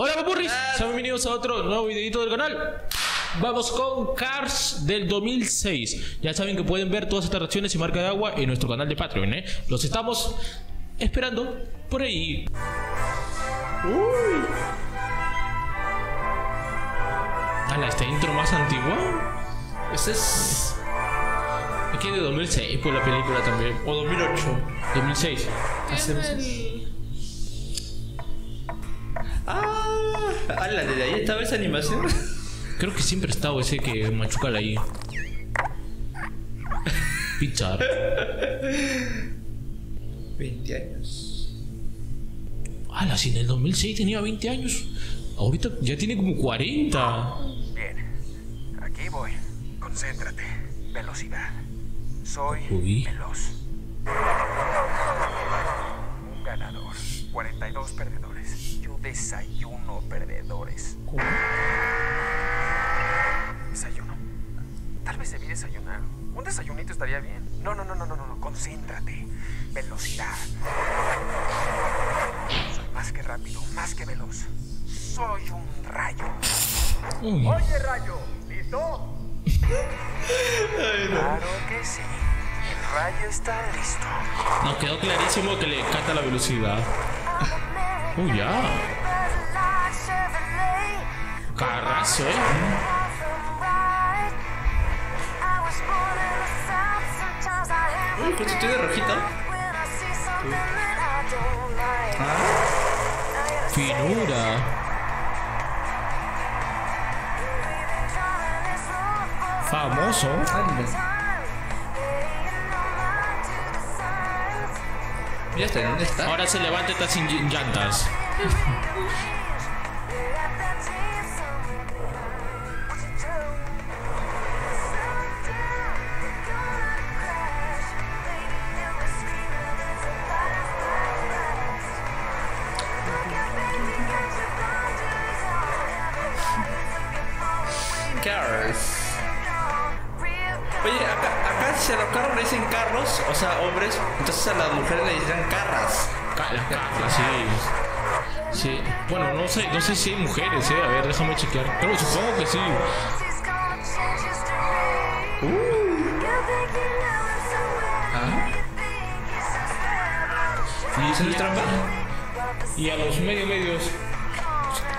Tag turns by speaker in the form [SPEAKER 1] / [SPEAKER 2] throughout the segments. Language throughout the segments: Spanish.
[SPEAKER 1] Hola papurris, sean bienvenidos a otro nuevo videito del canal. Vamos con Cars del 2006. Ya saben que pueden ver todas estas reacciones y marca de agua en nuestro canal de Patreon, ¿eh? Los estamos esperando por ahí. Uy. Ala, esta intro más antigua.
[SPEAKER 2] Ese es.
[SPEAKER 1] Es que de 2006 pues la película también. O 2008. 2006.
[SPEAKER 2] Hace meses. Ah, ala, desde ahí estaba esa animación.
[SPEAKER 1] Creo que siempre ha estado ese que machuca ahí. Pizza.
[SPEAKER 2] 20 años.
[SPEAKER 1] Ala, si en el 2006 tenía 20 años. Ahorita ya tiene como 40.
[SPEAKER 3] Bien, aquí voy. Concéntrate. Velocidad. Soy
[SPEAKER 1] Uy.
[SPEAKER 3] veloz. Un ganador. 42 perdedores. Desayuno perdedores. Desayuno. Tal vez debí desayunar. Un desayunito estaría bien. No, no, no, no, no, no. Concéntrate. Velocidad. Soy más que rápido, más que veloz. Soy un rayo.
[SPEAKER 1] Uy.
[SPEAKER 3] Oye, rayo, ¿listo? Claro que sí. El rayo está listo.
[SPEAKER 1] Nos quedó clarísimo que le canta la velocidad. Uy, ya. Carrazo, eh.
[SPEAKER 2] Uy, justo estoy de rojita.
[SPEAKER 1] Finura. Famoso.
[SPEAKER 2] Ya está, ¿dónde está?
[SPEAKER 1] Ahora se levanta y está sin llantas. sé, si hay mujeres, eh. A ver, déjame chequear. Pero supongo que sí.
[SPEAKER 2] ¿Y eso no es trampa?
[SPEAKER 1] Y a los medio medios.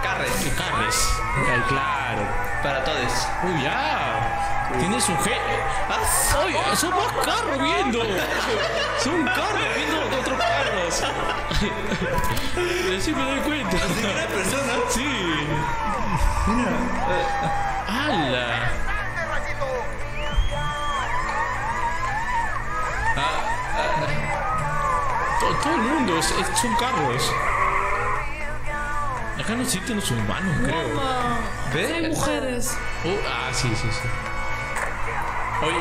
[SPEAKER 2] Carres.
[SPEAKER 1] Carres. Ay, claro.
[SPEAKER 2] Para todos.
[SPEAKER 1] Uy, ya. Tienes un G. Ah, oye, son más carros viendo. Son carros viendo otros carros. Así me doy cuenta.
[SPEAKER 2] Persona.
[SPEAKER 1] Sí. ¡Hala! Todo, todo el mundo es- es- son carros. Acá no existen los humanos, creo.
[SPEAKER 2] ¿Ve?
[SPEAKER 1] mujeres. ah, sí, sí, sí.
[SPEAKER 2] Oye.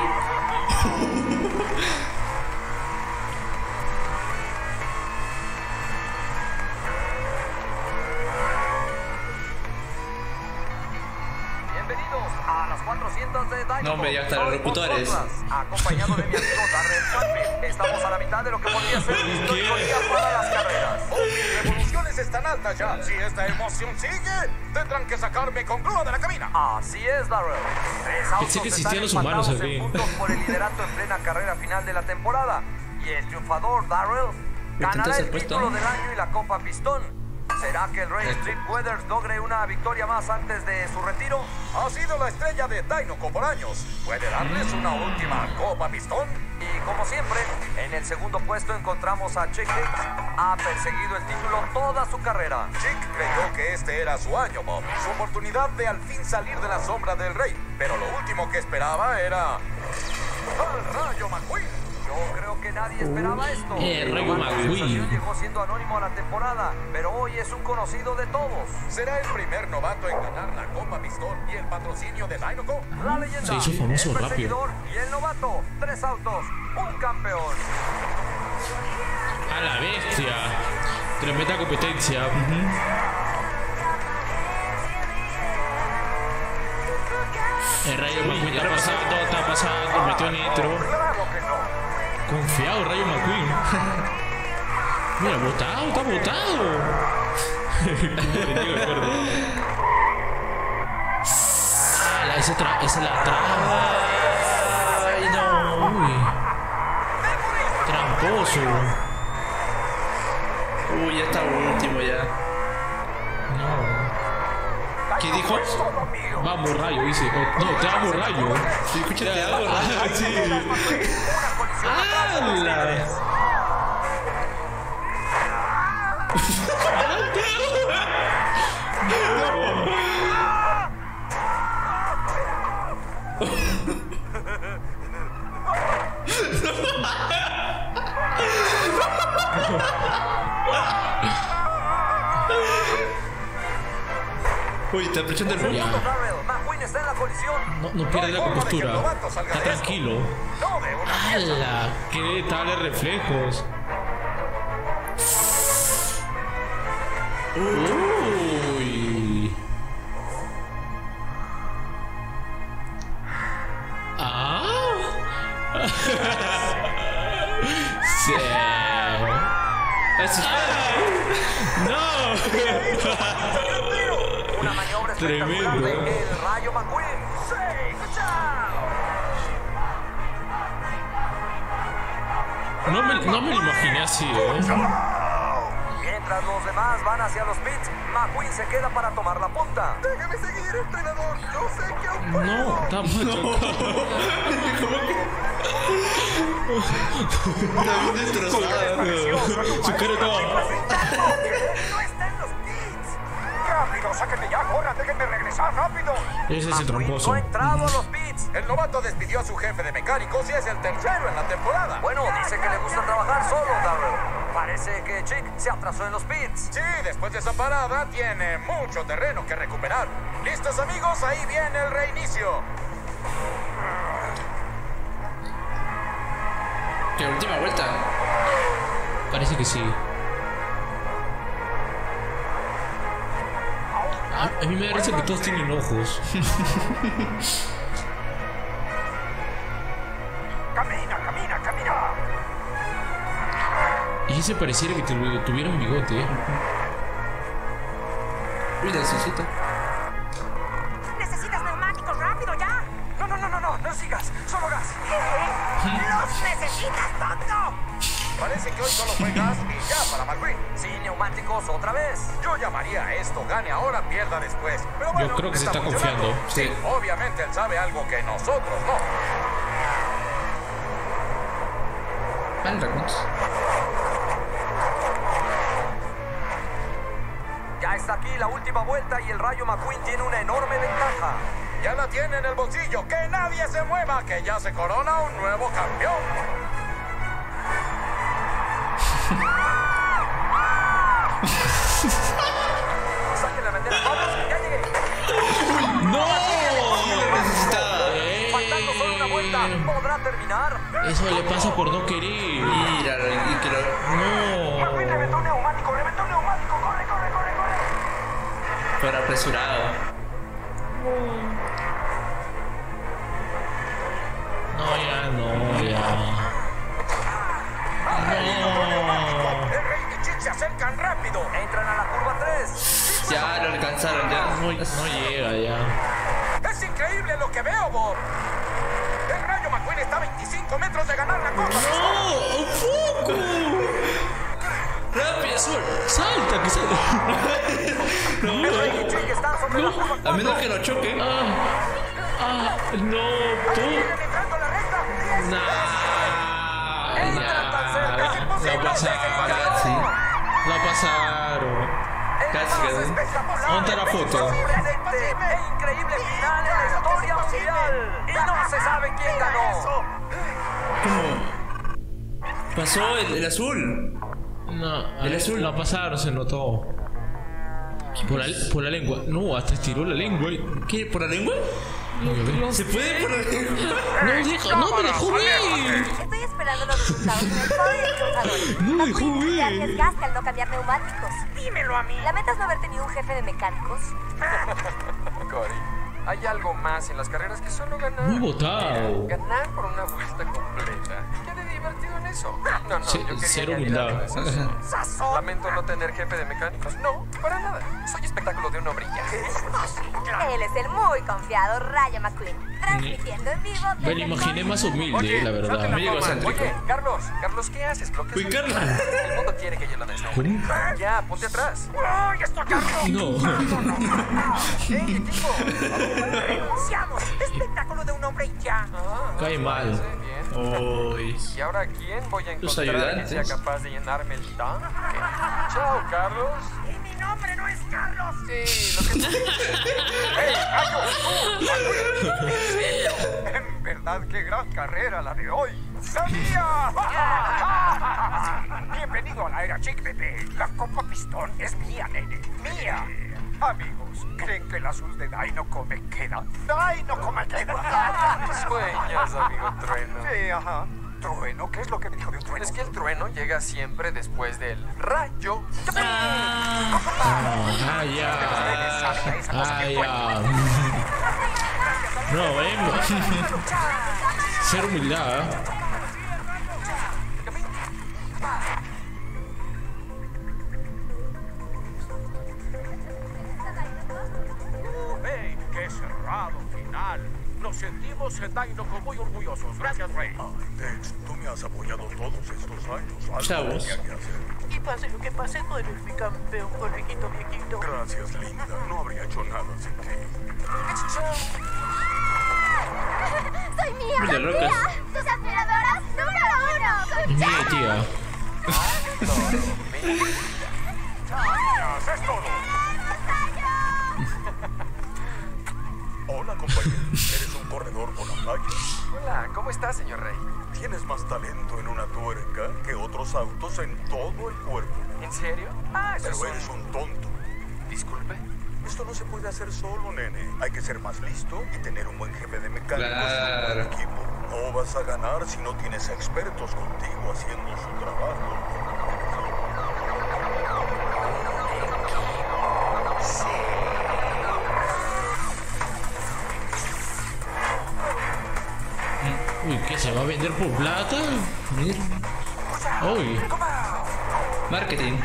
[SPEAKER 3] Bienvenidos a las 400 de Dynamo.
[SPEAKER 2] No, hombre, ya están los locutores.
[SPEAKER 3] Acompañado de mi amigo Darrell Canfield. Estamos a la mitad de lo que podría ser un histórico día para las carreras. Están altas ya. Si esta emoción sigue, tendrán que sacarme con grúa de la cabina. Así es, Darrell. Tres autos
[SPEAKER 1] Pensé que
[SPEAKER 3] están
[SPEAKER 1] existían los humanos
[SPEAKER 3] empatados
[SPEAKER 1] aquí.
[SPEAKER 3] en puntos por el liderato en plena carrera final de la temporada. Y el triunfador, Darrell, ganará el título del año y la Copa Pistón. ¿Será que el Rey Strip Weathers logre una victoria más antes de su retiro? Ha sido la estrella de Dinoco por años. ¿Puede darles una última Copa Pistón? Como siempre, en el segundo puesto encontramos a Chick. Ha perseguido el título toda su carrera. Chick creyó que este era su año, Bob. Su oportunidad de al fin salir de la sombra del rey. Pero lo último que esperaba era... ¡Al Rayo McQueen! Yo creo que nadie esperaba esto.
[SPEAKER 1] Eh, Rayo McQueen.
[SPEAKER 3] llegó siendo anónimo a la temporada, pero hoy es un conocido de todos. ¿Será el primer novato en ganar la Copa Pistón y el patrocinio de Dinoco? La leyenda,
[SPEAKER 1] Se hizo famoso
[SPEAKER 3] el
[SPEAKER 1] rápido.
[SPEAKER 3] y el novato. Tres autos, un campeón.
[SPEAKER 1] A la bestia. Tremenda competencia. El Rayo McQueen está pasando, está pasando, metió nitro. Confiado, Rayo McQueen. Mira, botado, está botado. Ah, esa, tra- esa es la trampa. Ay, no. Uy. Tramposo.
[SPEAKER 2] Uy, ya está último ya.
[SPEAKER 1] No.
[SPEAKER 2] ¿Qué dijo?
[SPEAKER 1] Vamos, rayo, dice. Oh, no, te amo, rayo.
[SPEAKER 2] Sí, escucha, te hago rayo. Sí. Uy, está aprovechando el
[SPEAKER 3] colisión.
[SPEAKER 1] No, no pierde la compostura. Está tranquilo.
[SPEAKER 3] De una.
[SPEAKER 1] ¡Hala! ¡Qué tales reflejos! Uy. Está
[SPEAKER 2] bien destrozado.
[SPEAKER 1] Su cara estaba.
[SPEAKER 3] no está en los pits. Rápido, sáquenme ya, corran, déjenme regresar rápido.
[SPEAKER 1] Ese es el tramposo.
[SPEAKER 3] No ha entrado a los pits. El novato despidió a su jefe de mecánicos y es el tercero en la temporada. Bueno, dice que le gusta trabajar solo, Darrell. Parece que Chick se atrasó en los pits. Sí, después de esa parada tiene mucho terreno que recuperar. ¿Listos, amigos? Ahí viene el reinicio.
[SPEAKER 1] Parece que sí. A, a mí me da risa que todos tienen ojos.
[SPEAKER 3] Camina, camina, camina.
[SPEAKER 1] Y ese pareciera que tu- tuviera un bigote. ¿eh?
[SPEAKER 3] Parece que hoy solo fue gas y ya para McQueen. Sin neumáticos otra vez. Yo llamaría a esto gane ahora, pierda después. Pero bueno,
[SPEAKER 1] creo que se está confiando.
[SPEAKER 3] Sí, obviamente él sabe algo que nosotros no.
[SPEAKER 2] Van.
[SPEAKER 3] Ya está aquí la última vuelta y el Rayo McQueen tiene una enorme ventaja. Ya la tiene en el bolsillo. Que nadie se mueva, que ya se corona un nuevo campeón. Terminar?
[SPEAKER 1] Eso le pasa por no querer.
[SPEAKER 2] Míralo, y que lo.
[SPEAKER 1] No.
[SPEAKER 3] Reventó un neumático, reventó un neumático, corre, corre, corre, corre.
[SPEAKER 2] Pero apresurado.
[SPEAKER 1] No, ya, no, ya. No.
[SPEAKER 3] El Rey y Chick se acercan rápido. Entran a la curva 3.
[SPEAKER 2] Ya lo alcanzaron, ya.
[SPEAKER 1] No, no llega ya.
[SPEAKER 3] Es increíble lo que veo, Bob. El Rayo McQueen está a 25 metros de ganar la curva.
[SPEAKER 1] ¡No! ¡Un poco!
[SPEAKER 2] ¡Rápido!
[SPEAKER 1] ¡Salta! ¡Que salta!
[SPEAKER 3] Curva 4.
[SPEAKER 2] A menos que lo choque.
[SPEAKER 1] ¡Ah! ¡Ah! ¡No! ¡Tú!
[SPEAKER 3] Vienen entrando a la recta. ¡Diez!
[SPEAKER 1] ¡Nah!
[SPEAKER 3] Entran tan cerca.
[SPEAKER 1] La pasaron.
[SPEAKER 2] Sí.
[SPEAKER 1] La pasaron.
[SPEAKER 2] Casi
[SPEAKER 3] más
[SPEAKER 2] quedó.
[SPEAKER 3] espectacular,
[SPEAKER 1] ¿Dónde está la foto?
[SPEAKER 3] e increíble final en la historia mundial. Y no se sabe quién ganó.
[SPEAKER 2] ¿Cómo? Pasó el, el azul.
[SPEAKER 1] No,
[SPEAKER 2] El azul.
[SPEAKER 1] La pasaron, se notó. Por la, por la lengua. No, hasta estiró la lengua. y-
[SPEAKER 2] ¿Qué? ¿Por la lengua?
[SPEAKER 1] No,
[SPEAKER 2] ¿Se puede por la lengua?
[SPEAKER 1] deja, no me dejó ver.
[SPEAKER 4] Estoy esperando los resultados del.
[SPEAKER 1] No dejó
[SPEAKER 4] McQueen, te
[SPEAKER 1] ver.
[SPEAKER 4] arriesgaste al no cambiar neumáticos.
[SPEAKER 3] Dímelo a mí.
[SPEAKER 4] ¿Lamentas no haber tenido un jefe de mecánicos?
[SPEAKER 3] Cory,
[SPEAKER 5] Hay algo más en las carreras que solo ganar.
[SPEAKER 1] Muy votado.
[SPEAKER 5] Ganar por una vuelta completa. ¿Qué de divertido en eso? No, no,
[SPEAKER 1] Ce-
[SPEAKER 5] yo quería
[SPEAKER 1] cero humildad.
[SPEAKER 5] Lamento no tener jefe de mecánicos. No, para nada. Soy espectáculo de un hombre y ya.
[SPEAKER 6] Él es el muy confiado Rayo McQueen, transmitiendo en vivo.
[SPEAKER 1] Me lo imaginé más humilde, la verdad.
[SPEAKER 2] Amigo egocéntrico.
[SPEAKER 5] Oye, Carlos, Carlos, ¿qué haces? Bloqueas
[SPEAKER 2] Uy, Carlos.
[SPEAKER 5] El mundo quiere que yo lo des.
[SPEAKER 1] ¿Cómo?
[SPEAKER 5] Ya, ponte atrás.
[SPEAKER 7] ¡Ay, esto Carlos!
[SPEAKER 1] No.
[SPEAKER 5] ¡Ey, equipo!
[SPEAKER 7] ¡Renunciamos! Espectáculo de un hombre y ya.
[SPEAKER 5] Ah,
[SPEAKER 1] Cae mal.
[SPEAKER 5] ¿Y ahora quién voy a encontrar que sea capaz de llenarme el tanque? Chao, Carlos.
[SPEAKER 7] Y mi nombre no es Carlos.
[SPEAKER 5] Sí, lo que
[SPEAKER 7] ¡Ey, gallo! ¡En serio! En verdad, qué gran carrera la de hoy. ¡Sabía! Bienvenido a la era Chick, bebé. La Copa Pistón es mía, nene. ¡Mía! Amigos, ¿creen que el azul de Dino me queda? ¡Dino me queda!
[SPEAKER 5] sueñas, amigo Trueno.
[SPEAKER 7] Sí, ajá. ¿Trueno? ¿Qué es lo que me dijo de un trueno?
[SPEAKER 5] Es que el trueno llega siempre después del rayo.
[SPEAKER 1] Ah, ya. Ah, ya. No, vemos. Ser humildad. ¿eh?
[SPEAKER 7] Nos sentimos en Dinoco muy orgullosos. Gracias, Rey.
[SPEAKER 8] Tex, tú me has apoyado todos estos años. Algo
[SPEAKER 2] Chavos.
[SPEAKER 8] tenía que hacer.
[SPEAKER 9] Y pase lo que pase, tú eres mi campeón, conejito viejito.
[SPEAKER 8] Gracias, linda. No habría hecho nada sin ti.
[SPEAKER 6] Soy Mía.
[SPEAKER 2] Rocas.
[SPEAKER 6] Mía, tus admiradoras número uno.
[SPEAKER 1] Mira, tía.
[SPEAKER 8] Hola,
[SPEAKER 5] ¿cómo estás, señor Rey?
[SPEAKER 8] Tienes más talento en una tuerca que otros autos en todo el cuerpo.
[SPEAKER 5] ¿En serio? Ah, eso
[SPEAKER 8] Pero
[SPEAKER 5] es
[SPEAKER 8] eres
[SPEAKER 5] un...
[SPEAKER 8] un tonto.
[SPEAKER 5] Disculpe.
[SPEAKER 8] Esto no se puede hacer solo, nene. Hay que ser más listo y tener un buen jefe de mecánicos y un
[SPEAKER 2] Claro.
[SPEAKER 8] buen equipo. No vas a ganar si no tienes a expertos contigo haciendo su trabajo.
[SPEAKER 1] Por plata? Mira. Uy.
[SPEAKER 2] Marketing.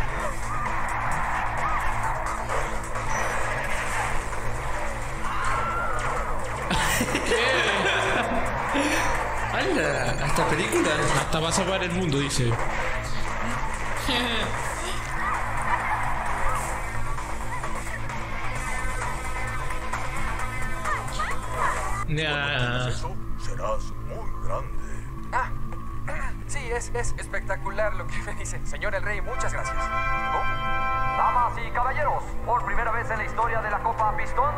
[SPEAKER 2] Hasta películas.
[SPEAKER 1] Hasta va a salvar el mundo, dice.
[SPEAKER 5] Sí, es, es espectacular lo que me dice. Señor el Rey, muchas gracias. Oh,
[SPEAKER 7] Damas y caballeros, por primera vez en la historia de la Copa Pistón,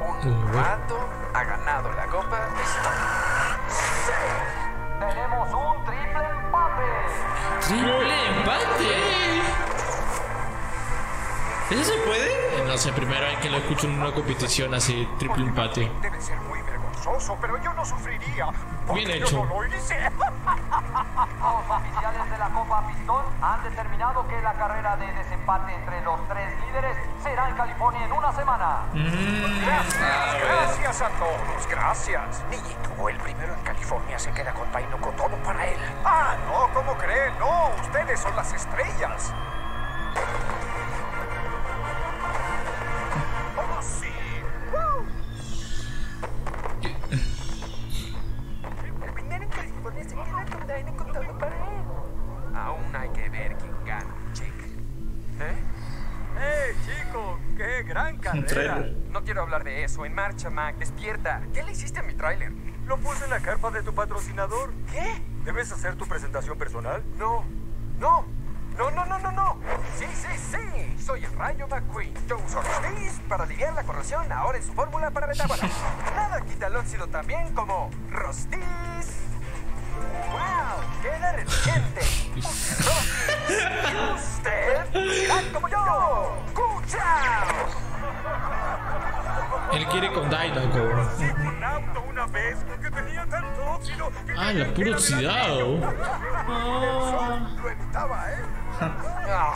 [SPEAKER 5] un rato ha ganado la Copa Pistón.
[SPEAKER 7] tenemos un triple empate.
[SPEAKER 2] ¡Triple empate! ¿Eso se puede?
[SPEAKER 1] No sé, primera vez que lo escucho en una competición así, triple empate.
[SPEAKER 7] Debe ser muy vergonzoso, pero yo no sufriría.
[SPEAKER 1] Bien
[SPEAKER 7] yo
[SPEAKER 1] hecho.
[SPEAKER 7] no lo hice. carrera de desempate entre los tres líderes será en California en una semana. Gracias, gracias a todos, gracias. Niñito, el primero en California se queda con Tainoco todo para él. Ah, no, ¿cómo creen? No, ustedes son las estrellas.
[SPEAKER 5] Eso. En marcha, Mac. Despierta. ¿Qué le hiciste a mi tráiler?
[SPEAKER 7] Lo puse en la carpa de tu patrocinador.
[SPEAKER 5] ¿Qué?
[SPEAKER 7] ¿Debes hacer tu presentación personal?
[SPEAKER 5] No. No. No, no, no, no, no. Sí, sí, sí. Soy el Rayo McQueen. Yo uso Rostis para aliviar la corrosión ahora en su fórmula para metábola. Nada quita el óxido también como Rostis. ¡Wow! ¡Queda resistente! Rostis. Y usted será como yo. ¡Cuchao!
[SPEAKER 1] Él quiere con
[SPEAKER 7] óxido que
[SPEAKER 1] Ah, la puro oxidado.
[SPEAKER 7] lo evitaba.
[SPEAKER 5] Ah,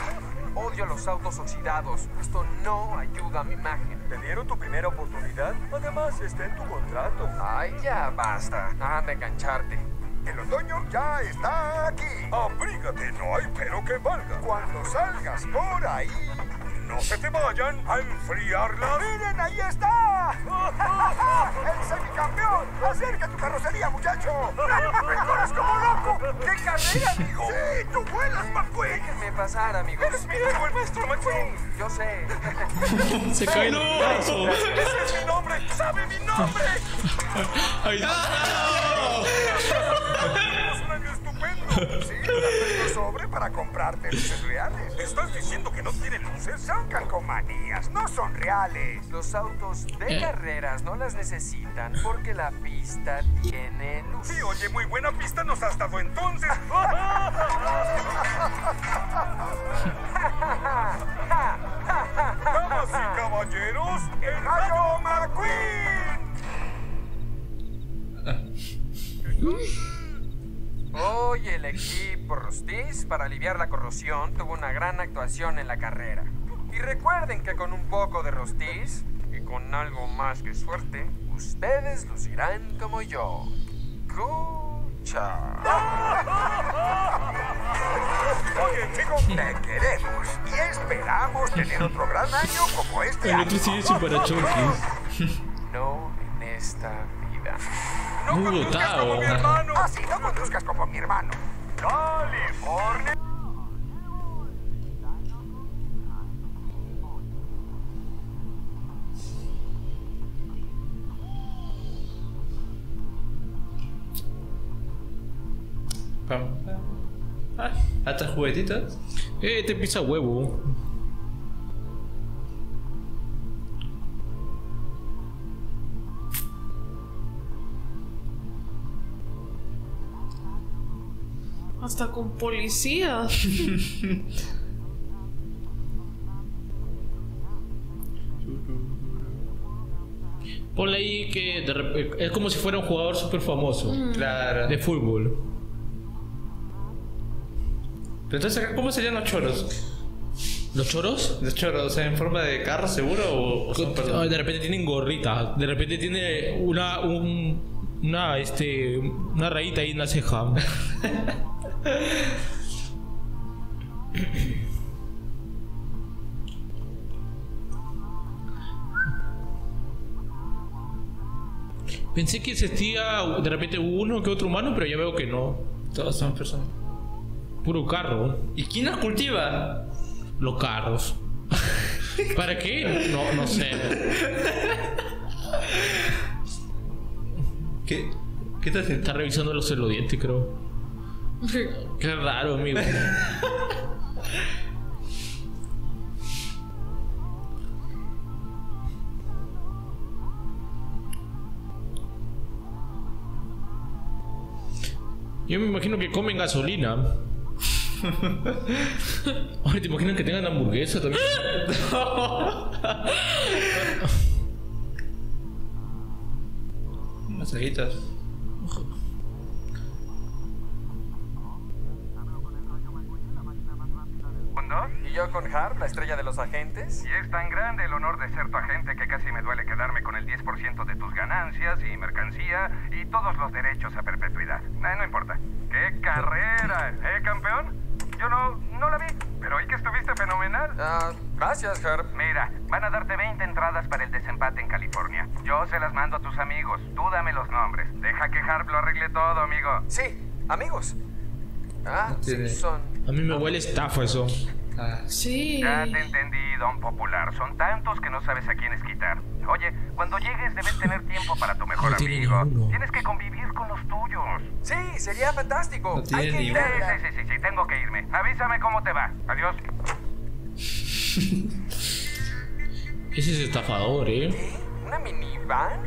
[SPEAKER 5] Odio los autos oxidados. Esto no ayuda a mi imagen.
[SPEAKER 10] ¿Te dieron tu primera oportunidad? Además, está en tu contrato.
[SPEAKER 5] Ay, ya basta. Anda a engancharte.
[SPEAKER 10] El otoño ya está aquí. Abrígate, no hay pero que valga. Cuando salgas por ahí, no se te vayan a enfriarlas. ¡Miren, ahí está! ¡El semicampeón! ¡Acerca tu carrocería, muchacho! ¡Corres como loco! ¡Qué carrera, amigo! ¡Sí, tú vuelas, McQueen!
[SPEAKER 5] Déjenme pasar, amigos.
[SPEAKER 10] ¡Eres mi héroe, el maestro McQueen!
[SPEAKER 5] Yo sé.
[SPEAKER 1] Se cae el brazo.
[SPEAKER 10] ¡Ese es mi nombre! ¡Sabe mi nombre!
[SPEAKER 1] Ay, no.
[SPEAKER 10] Sí, sobre para comprarte luces reales. ¿Estás diciendo que no tienen luces? Son calcomanías, no son reales.
[SPEAKER 5] Los autos de
[SPEAKER 1] Eh.
[SPEAKER 5] carreras no las necesitan porque la pista tiene luz.
[SPEAKER 10] Sí, oye, muy buena pista nos has dado entonces. Damas y caballeros, el Rayo McQueen.
[SPEAKER 5] Hoy el equipo Rostiz, para aliviar la corrosión, tuvo una gran actuación en la carrera. Y recuerden que con un poco de Rostiz y con algo más que suerte, ustedes lucirán como yo. Escucha.
[SPEAKER 10] Oye, chicos, te queremos y esperamos tener otro gran año como este
[SPEAKER 1] El otro sigue sin parachoques.
[SPEAKER 5] No en esta vida.
[SPEAKER 10] No
[SPEAKER 1] Muy
[SPEAKER 10] conduzcas como mi hermano. Ah, sí, no conduzcas como mi hermano. California.
[SPEAKER 2] Ah, hasta juguetitos.
[SPEAKER 1] Eh, te pisa huevo.
[SPEAKER 11] Hasta con policías.
[SPEAKER 1] Ponle ahí que de es como si fuera un jugador súper famoso
[SPEAKER 2] Claro.
[SPEAKER 1] de fútbol.
[SPEAKER 2] Pero entonces, acá, ¿cómo serían los choros?
[SPEAKER 1] ¿Los choros?
[SPEAKER 2] ¿Los choros, o sea, en forma de carro seguro o, o son personas?
[SPEAKER 1] De repente tienen gorrita, de repente tiene una un, una este una rayita ahí en la ceja. Pensé que existía de repente uno que otro humano, pero ya veo que no.
[SPEAKER 2] Todos son personas.
[SPEAKER 1] Puro carro.
[SPEAKER 2] ¿Y quién los cultiva?
[SPEAKER 1] Los carros. ¿Para qué? No, no sé.
[SPEAKER 2] ¿Qué? ¿Qué estás haciendo?
[SPEAKER 1] Está revisando los celodientes, creo. Qué raro, amigo. Yo me imagino que comen gasolina. Ay, ¿te imaginas que tengan hamburguesa también?
[SPEAKER 2] Masajitas.
[SPEAKER 5] ¿Y yo con Harp, la estrella de los agentes?
[SPEAKER 12] Y es tan grande el honor de ser tu agente que casi me duele quedarme con el 10% de tus ganancias y mercancía y todos los derechos a perpetuidad. Eh, no importa. ¡Qué carrera! ¿Eh, campeón? Yo no, no la vi, pero hoy que estuviste fenomenal.
[SPEAKER 5] Ah, gracias, Harp.
[SPEAKER 12] Mira, van a darte 20 entradas para el desempate en California. Yo se las mando amigos. Tú dame los nombres. Deja que Harp lo arregle todo, amigo.
[SPEAKER 5] Sí, amigos. Ah, sí,
[SPEAKER 2] tiene-
[SPEAKER 5] son.
[SPEAKER 1] A mí me huele estafa eso.
[SPEAKER 2] Ah,
[SPEAKER 11] Sí.
[SPEAKER 12] Ya te entendí, don Popular. Son tantos que no sabes a quiénes quitar. Oye, cuando llegues debes tener tiempo para tu mejor
[SPEAKER 1] No tiene
[SPEAKER 12] amigo.
[SPEAKER 1] ninguno.
[SPEAKER 12] Tienes que convivir con los tuyos.
[SPEAKER 5] Sí, sería fantástico.
[SPEAKER 2] No tiene
[SPEAKER 5] Hay que
[SPEAKER 12] Sí,
[SPEAKER 5] intentar.
[SPEAKER 12] sí, sí, sí, sí, tengo que irme. Avísame cómo te va. Adiós.
[SPEAKER 1] Ese es estafador, ¿eh?
[SPEAKER 5] ¿Qué? ¿Una minivan?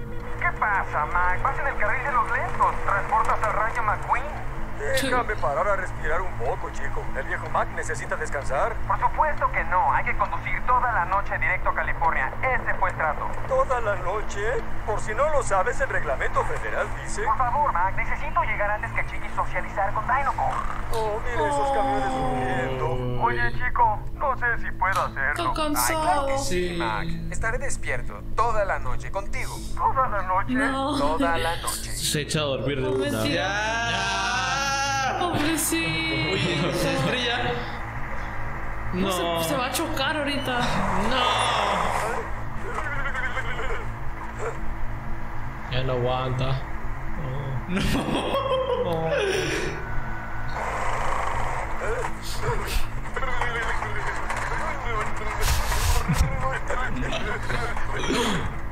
[SPEAKER 12] ¿Qué pasa, Mac? Vas en el carril de los lentos. ¿Transportas al Rayo McQueen?
[SPEAKER 10] Déjame parar a respirar un poco, chico. El viejo Mac necesita descansar.
[SPEAKER 12] Por supuesto que no. Hay que conducir toda la noche directo a California. Ese fue el trato.
[SPEAKER 10] toda la noche? Por si no lo sabes, el reglamento federal dice...
[SPEAKER 8] Por favor, Mac, necesito llegar antes que Chiqui socializar con Dinoco.
[SPEAKER 10] Oh, mira esos camiones durmiendo.
[SPEAKER 8] Oye, chico, no sé si puedo hacerlo.
[SPEAKER 11] cansado.
[SPEAKER 2] Sí.
[SPEAKER 5] Mac, estaré despierto toda la noche contigo.
[SPEAKER 8] Toda la noche.
[SPEAKER 11] No.
[SPEAKER 5] Toda la noche.
[SPEAKER 1] Se echa a dormir de una.
[SPEAKER 11] Mentira. Pobrecito.
[SPEAKER 2] Uy, se estrella.
[SPEAKER 1] No.
[SPEAKER 11] Se, se va a chocar ahorita.
[SPEAKER 1] Ya no aguanta. ¿Eso?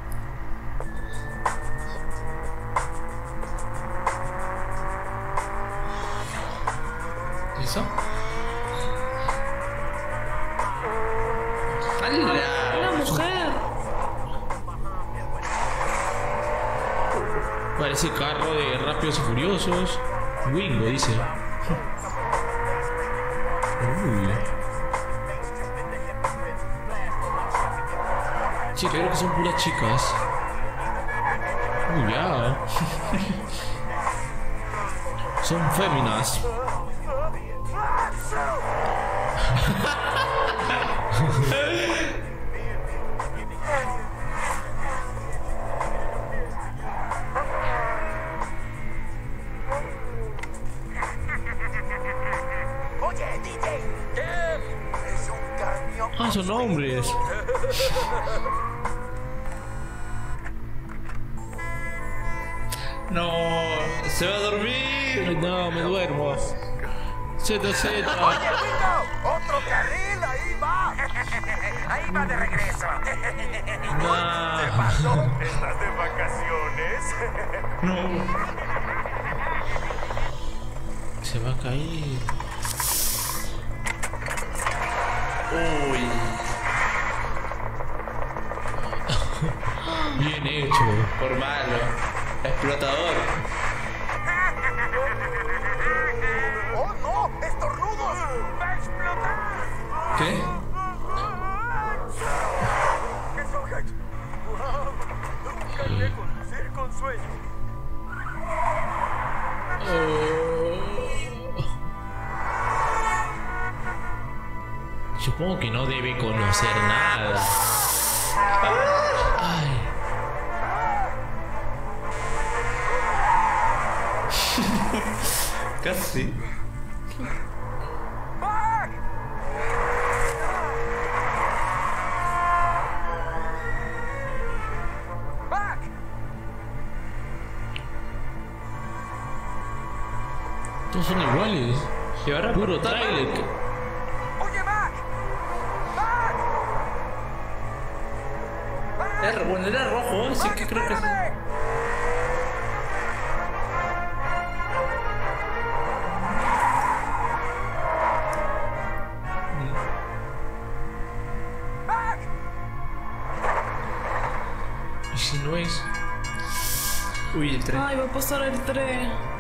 [SPEAKER 1] Rápidos y Furiosos. Wingo, dice. Uy. Sí, creo que son puras chicas. Uy, ya. son féminas.
[SPEAKER 8] Oye, otro carril, ahí va. Ahí va de regreso.
[SPEAKER 1] Nah.
[SPEAKER 10] ¿Estás de vacaciones?
[SPEAKER 2] No.
[SPEAKER 1] Se va a caer.
[SPEAKER 2] Uy.
[SPEAKER 1] Bien hecho.
[SPEAKER 2] Por malo. Explotador.
[SPEAKER 10] Con sueño.
[SPEAKER 1] Supongo que no debe conocer nada. Ay.
[SPEAKER 2] Casi.
[SPEAKER 1] Todos son iguales.
[SPEAKER 2] Y ahora
[SPEAKER 1] Puro trailer.
[SPEAKER 8] ¡Oye, Mac! ¡Mac!
[SPEAKER 2] Era- bueno, era rojo, así que creo que!
[SPEAKER 8] ¡Mac!
[SPEAKER 1] ¿Y si no es?
[SPEAKER 2] Uy, el tren.
[SPEAKER 11] Ay, va a pasar el tren.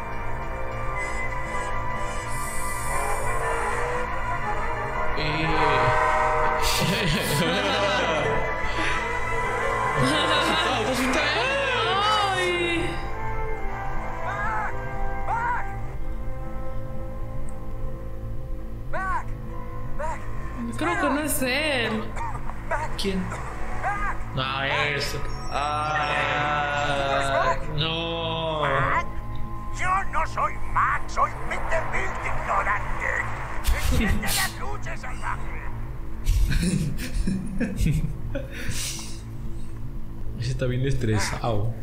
[SPEAKER 1] Estresado.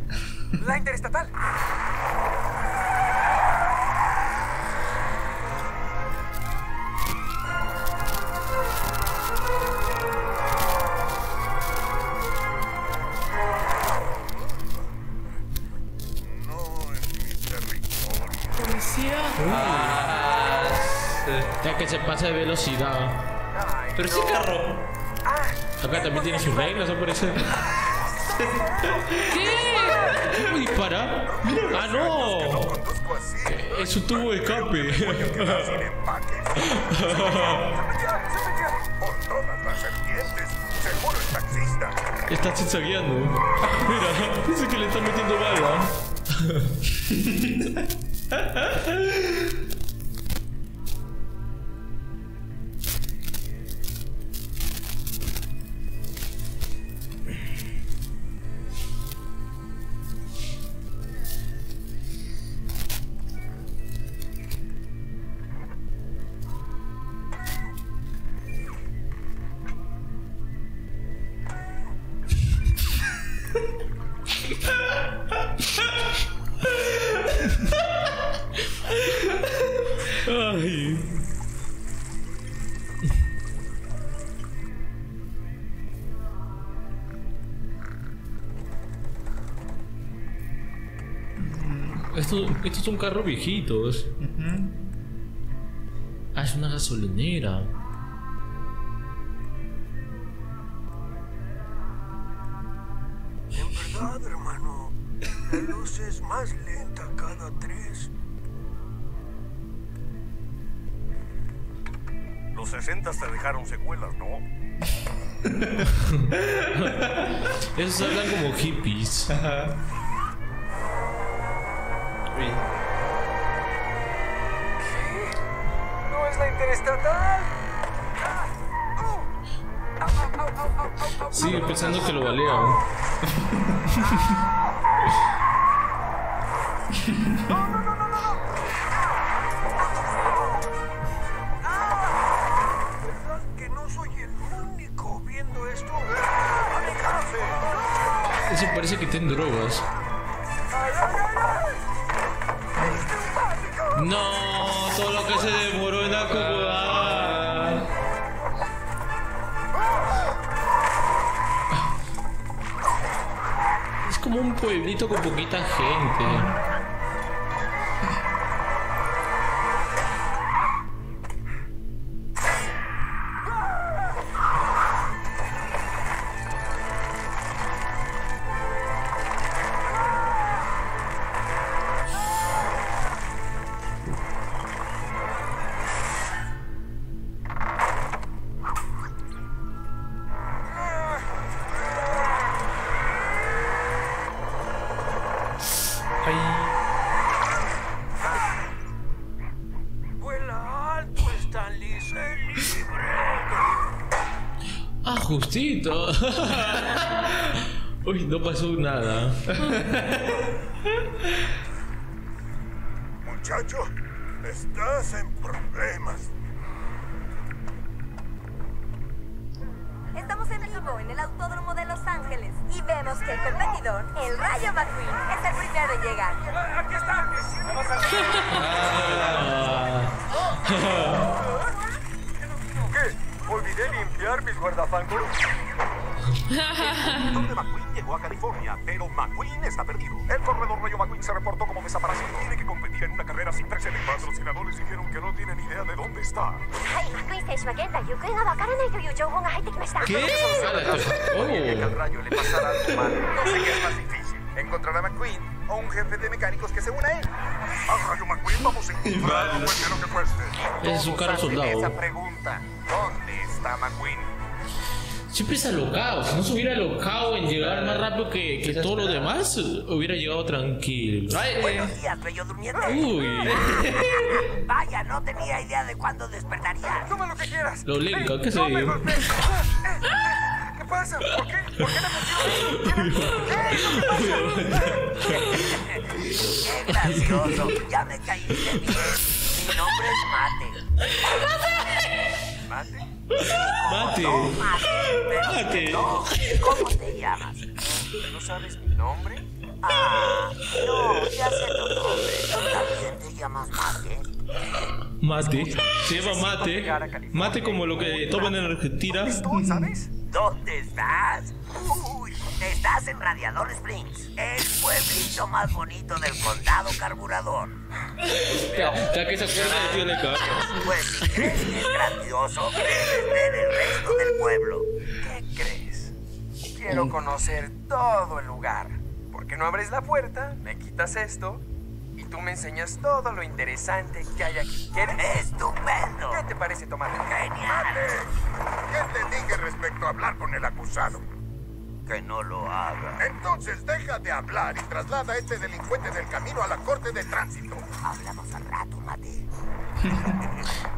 [SPEAKER 8] La interestatal.
[SPEAKER 11] Policía.
[SPEAKER 2] ah, sí.
[SPEAKER 1] Ya que se pasa de velocidad.
[SPEAKER 2] Pero sí
[SPEAKER 8] serpientes. Seguro es taxista.
[SPEAKER 1] Está zigzagueando. Mira, dice que le está metiendo bala. Estos son carros viejitos. Ah, es una gasolinera.
[SPEAKER 8] En verdad, hermano, la luz es más lenta cada tres. Los 60 te dejaron secuelas, ¿no?
[SPEAKER 1] Esos hablan como hippies.
[SPEAKER 2] Uy.
[SPEAKER 5] ¡No interestatal!
[SPEAKER 1] Sigue pensando que lo.
[SPEAKER 8] ¿Verdad que no soy el único viendo esto? ¡Alejarse!
[SPEAKER 1] Eso parece que tienen drogas. No, todo lo que se demoró un pueblito con poquita gente. No pasó nada.
[SPEAKER 3] idea de dónde está.
[SPEAKER 4] はい、マクイーン選手は現在行方がわからないという情報が入ってきました。
[SPEAKER 1] ¿Qué?
[SPEAKER 3] Que al
[SPEAKER 1] Oh.
[SPEAKER 3] rayo le pasara algo malo.
[SPEAKER 5] No sé qué es más difícil, encontrar a McQueen o un jefe de mecánicos que se una a él.
[SPEAKER 3] Al rayo McQueen vamos a encontrarlo, cueste lo que cueste.
[SPEAKER 1] Ese es un carro
[SPEAKER 3] Todos hacen
[SPEAKER 1] soldado.
[SPEAKER 3] Esa pregunta. ¿Dónde está McQueen?
[SPEAKER 1] Siempre se ha alocado. Si no se hubiera alocado en llegar más rápido que, que todo lo demás, hubiera llegado tranquilo.
[SPEAKER 13] Buenos días, bello durmiente.
[SPEAKER 1] Uy,
[SPEAKER 13] Vaya, no tenía idea de cuándo despertaría.
[SPEAKER 5] Toma lo que quieras.
[SPEAKER 1] lo lenca, ¿qué se.
[SPEAKER 5] Eh, eh, ¿Qué pasa? ¿Por qué? ¿Por qué metió eso?
[SPEAKER 13] Qué gracioso. Ya me caíste bien. Mi nombre es Mate.
[SPEAKER 5] ¿Mate?
[SPEAKER 1] Mate.
[SPEAKER 13] No, Mate. Pero
[SPEAKER 1] Mate.
[SPEAKER 13] no. ¿Cómo te llamas?
[SPEAKER 5] ¿No sabes mi nombre?
[SPEAKER 13] Ah, no, ya sé tu nombre. ¿Tú también te llamas Mate?
[SPEAKER 1] Mate. Se llama mate. Mate como lo que toman en Argentina.
[SPEAKER 5] ¿Estoy, sabes?
[SPEAKER 13] ¿Dónde estás? Uy, estás en Radiador Springs, el pueblito más bonito del condado carburador.
[SPEAKER 1] Ya, ya que se acuerda tío.
[SPEAKER 13] Pues si crees que es grandioso, debes ver el resto del pueblo.
[SPEAKER 5] ¿Qué crees? Quiero conocer todo el lugar. ¿Por qué no abres la puerta, me quitas esto y tú me enseñas todo lo interesante que hay aquí. ¿Quieres?
[SPEAKER 13] ¡Estupendo!
[SPEAKER 5] ¿Qué te parece tomar?
[SPEAKER 13] ¡Genial!
[SPEAKER 8] ¿Qué te dije respecto a hablar con el acusado?
[SPEAKER 13] Que no lo haga.
[SPEAKER 8] Entonces deja de hablar y traslada a este delincuente del camino a la corte de tránsito.
[SPEAKER 13] Hablamos al rato, mate.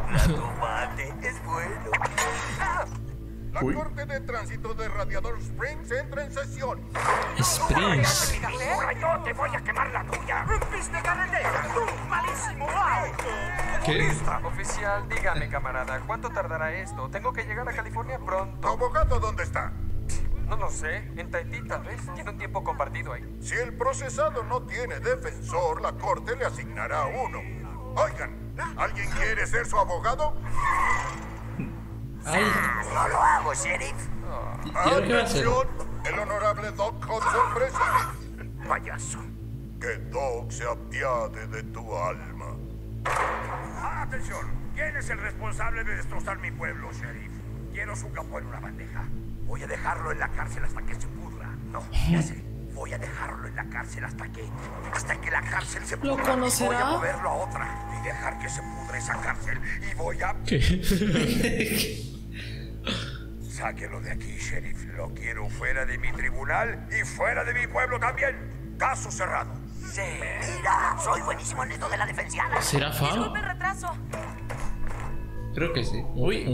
[SPEAKER 13] rato mate, es bueno.
[SPEAKER 8] La corte de tránsito de Radiador Springs entra en sesión.
[SPEAKER 1] Springs.
[SPEAKER 8] Yo te voy a quemar la tuya.
[SPEAKER 5] ¡Rompiste carretera! ¡Tú, malísimo!
[SPEAKER 1] ¿Qué?
[SPEAKER 5] Oficial, dígame, camarada, ¿cuánto tardará esto? Tengo que llegar a California
[SPEAKER 8] ¿Tu
[SPEAKER 5] pronto.
[SPEAKER 8] abogado dónde está?
[SPEAKER 5] No lo sé, en Tahití tal vez. Tiene un tiempo compartido ahí.
[SPEAKER 8] Si el procesado no tiene defensor, la corte le asignará uno. Oigan, ¿alguien quiere ser su abogado?
[SPEAKER 1] Ay,
[SPEAKER 13] No lo hago, sheriff.
[SPEAKER 1] ¿y ahora qué va a hacer?
[SPEAKER 8] Atención, el honorable Doc Hudson preside. Payaso. Que Doc se apiade de tu alma.
[SPEAKER 3] Atención, ¿quién es el responsable de destrozar mi pueblo, sheriff? Quiero su capó en una bandeja. Voy a dejarlo en la cárcel hasta que se pudra. No, ya sé. Voy a dejarlo en la cárcel hasta que. hasta que la cárcel se
[SPEAKER 11] ¿Lo
[SPEAKER 3] pudra.
[SPEAKER 11] conocerá?
[SPEAKER 3] Voy a moverlo a otra y dejar que se pudra esa cárcel. Y voy a. Sáquelo de aquí, sheriff. Lo quiero fuera de mi tribunal y fuera de mi pueblo también. Caso cerrado.
[SPEAKER 13] Sí. Mira, soy buenísimo en esto de la defensiana.
[SPEAKER 1] ¿Será fan?
[SPEAKER 4] Disculpe el retraso.
[SPEAKER 2] Creo que sí. Uy,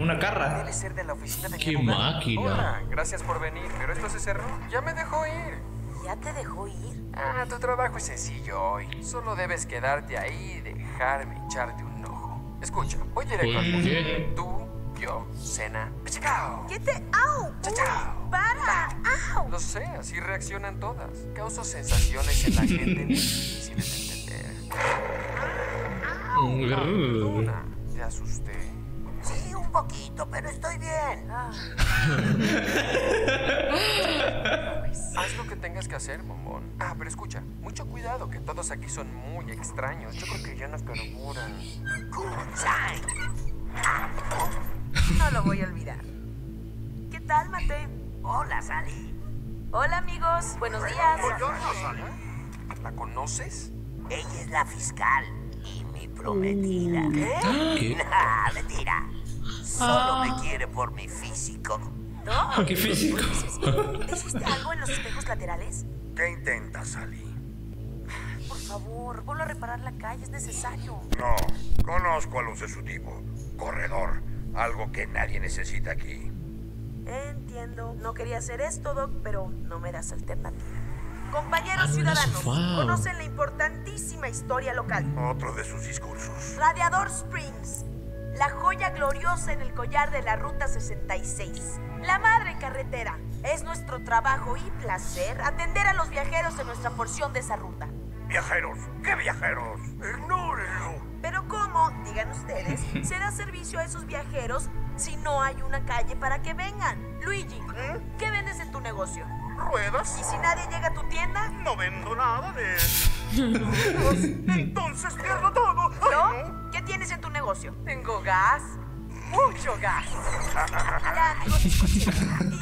[SPEAKER 2] una carra.
[SPEAKER 5] Debe ser de la oficina de
[SPEAKER 1] ¡Qué máquina!
[SPEAKER 5] Hola, gracias por venir, pero esto se cerró. Ya me dejó ir.
[SPEAKER 4] ¿Ya te dejó ir?
[SPEAKER 5] Ah, tu trabajo es sencillo hoy. Solo debes quedarte ahí y dejarme echarte un ojo. Escucha, al
[SPEAKER 1] ¿Por
[SPEAKER 5] punto.
[SPEAKER 1] qué?
[SPEAKER 5] Tú, yo, cena. ¡Chao!
[SPEAKER 4] ¿Qué te...? ¡Au!
[SPEAKER 5] ¡Chao!
[SPEAKER 4] ¡Para! ¡Au!
[SPEAKER 5] Lo sé, así reaccionan todas. Causo sensaciones en la gente difíciles de entender. Te asusté.
[SPEAKER 13] Sí, un poquito, pero estoy bien.
[SPEAKER 5] Haz lo que tengas que hacer, bombón. Ah, pero escucha, mucho cuidado, que todos aquí son muy extraños. Yo creo que ya nos carburan.
[SPEAKER 4] No lo voy a olvidar. ¿Qué tal, Mate?
[SPEAKER 13] Hola, Sally.
[SPEAKER 4] Hola, amigos. Buenos días.
[SPEAKER 5] ¿La conoces?
[SPEAKER 13] Ella es la fiscal y mi prometida.
[SPEAKER 1] ¿Qué?
[SPEAKER 13] Nah, mentira. Solo
[SPEAKER 11] Ah.
[SPEAKER 13] me quiere por mi físico.
[SPEAKER 4] ¿No?
[SPEAKER 2] Qué físico.
[SPEAKER 4] ¿Hiciste algo en los espejos laterales?
[SPEAKER 3] ¿Qué intentas, Sally?
[SPEAKER 4] Por favor, vuelvo a reparar la calle. Es necesario.
[SPEAKER 3] No, conozco a los de su tipo. Corredor. Algo que nadie necesita aquí.
[SPEAKER 4] Entiendo. No quería hacer esto, Doc, pero no me das alternativa. Compañeros
[SPEAKER 1] Ah,
[SPEAKER 4] ciudadanos, conocen la importantísima historia local.
[SPEAKER 3] Otro de sus discursos.
[SPEAKER 4] Radiador Springs, la joya gloriosa en el collar de la Ruta 66. La madre carretera. Es nuestro trabajo y placer atender a los viajeros en nuestra porción de esa ruta.
[SPEAKER 3] Viajeros. ¿Qué viajeros? Ignórenlo.
[SPEAKER 4] Pero ¿cómo, digan ustedes, se da servicio a esos viajeros si no hay una calle para que vengan? Luigi, ¿qué vendes en tu negocio?
[SPEAKER 8] ¿Ruedas?
[SPEAKER 4] ¿Y si nadie llega a tu tienda?
[SPEAKER 8] No vendo nada de. Entonces pierdo todo. Ay, no.
[SPEAKER 4] ¿No? ¿Qué tienes en tu negocio?
[SPEAKER 5] Tengo gas. Mucho gas.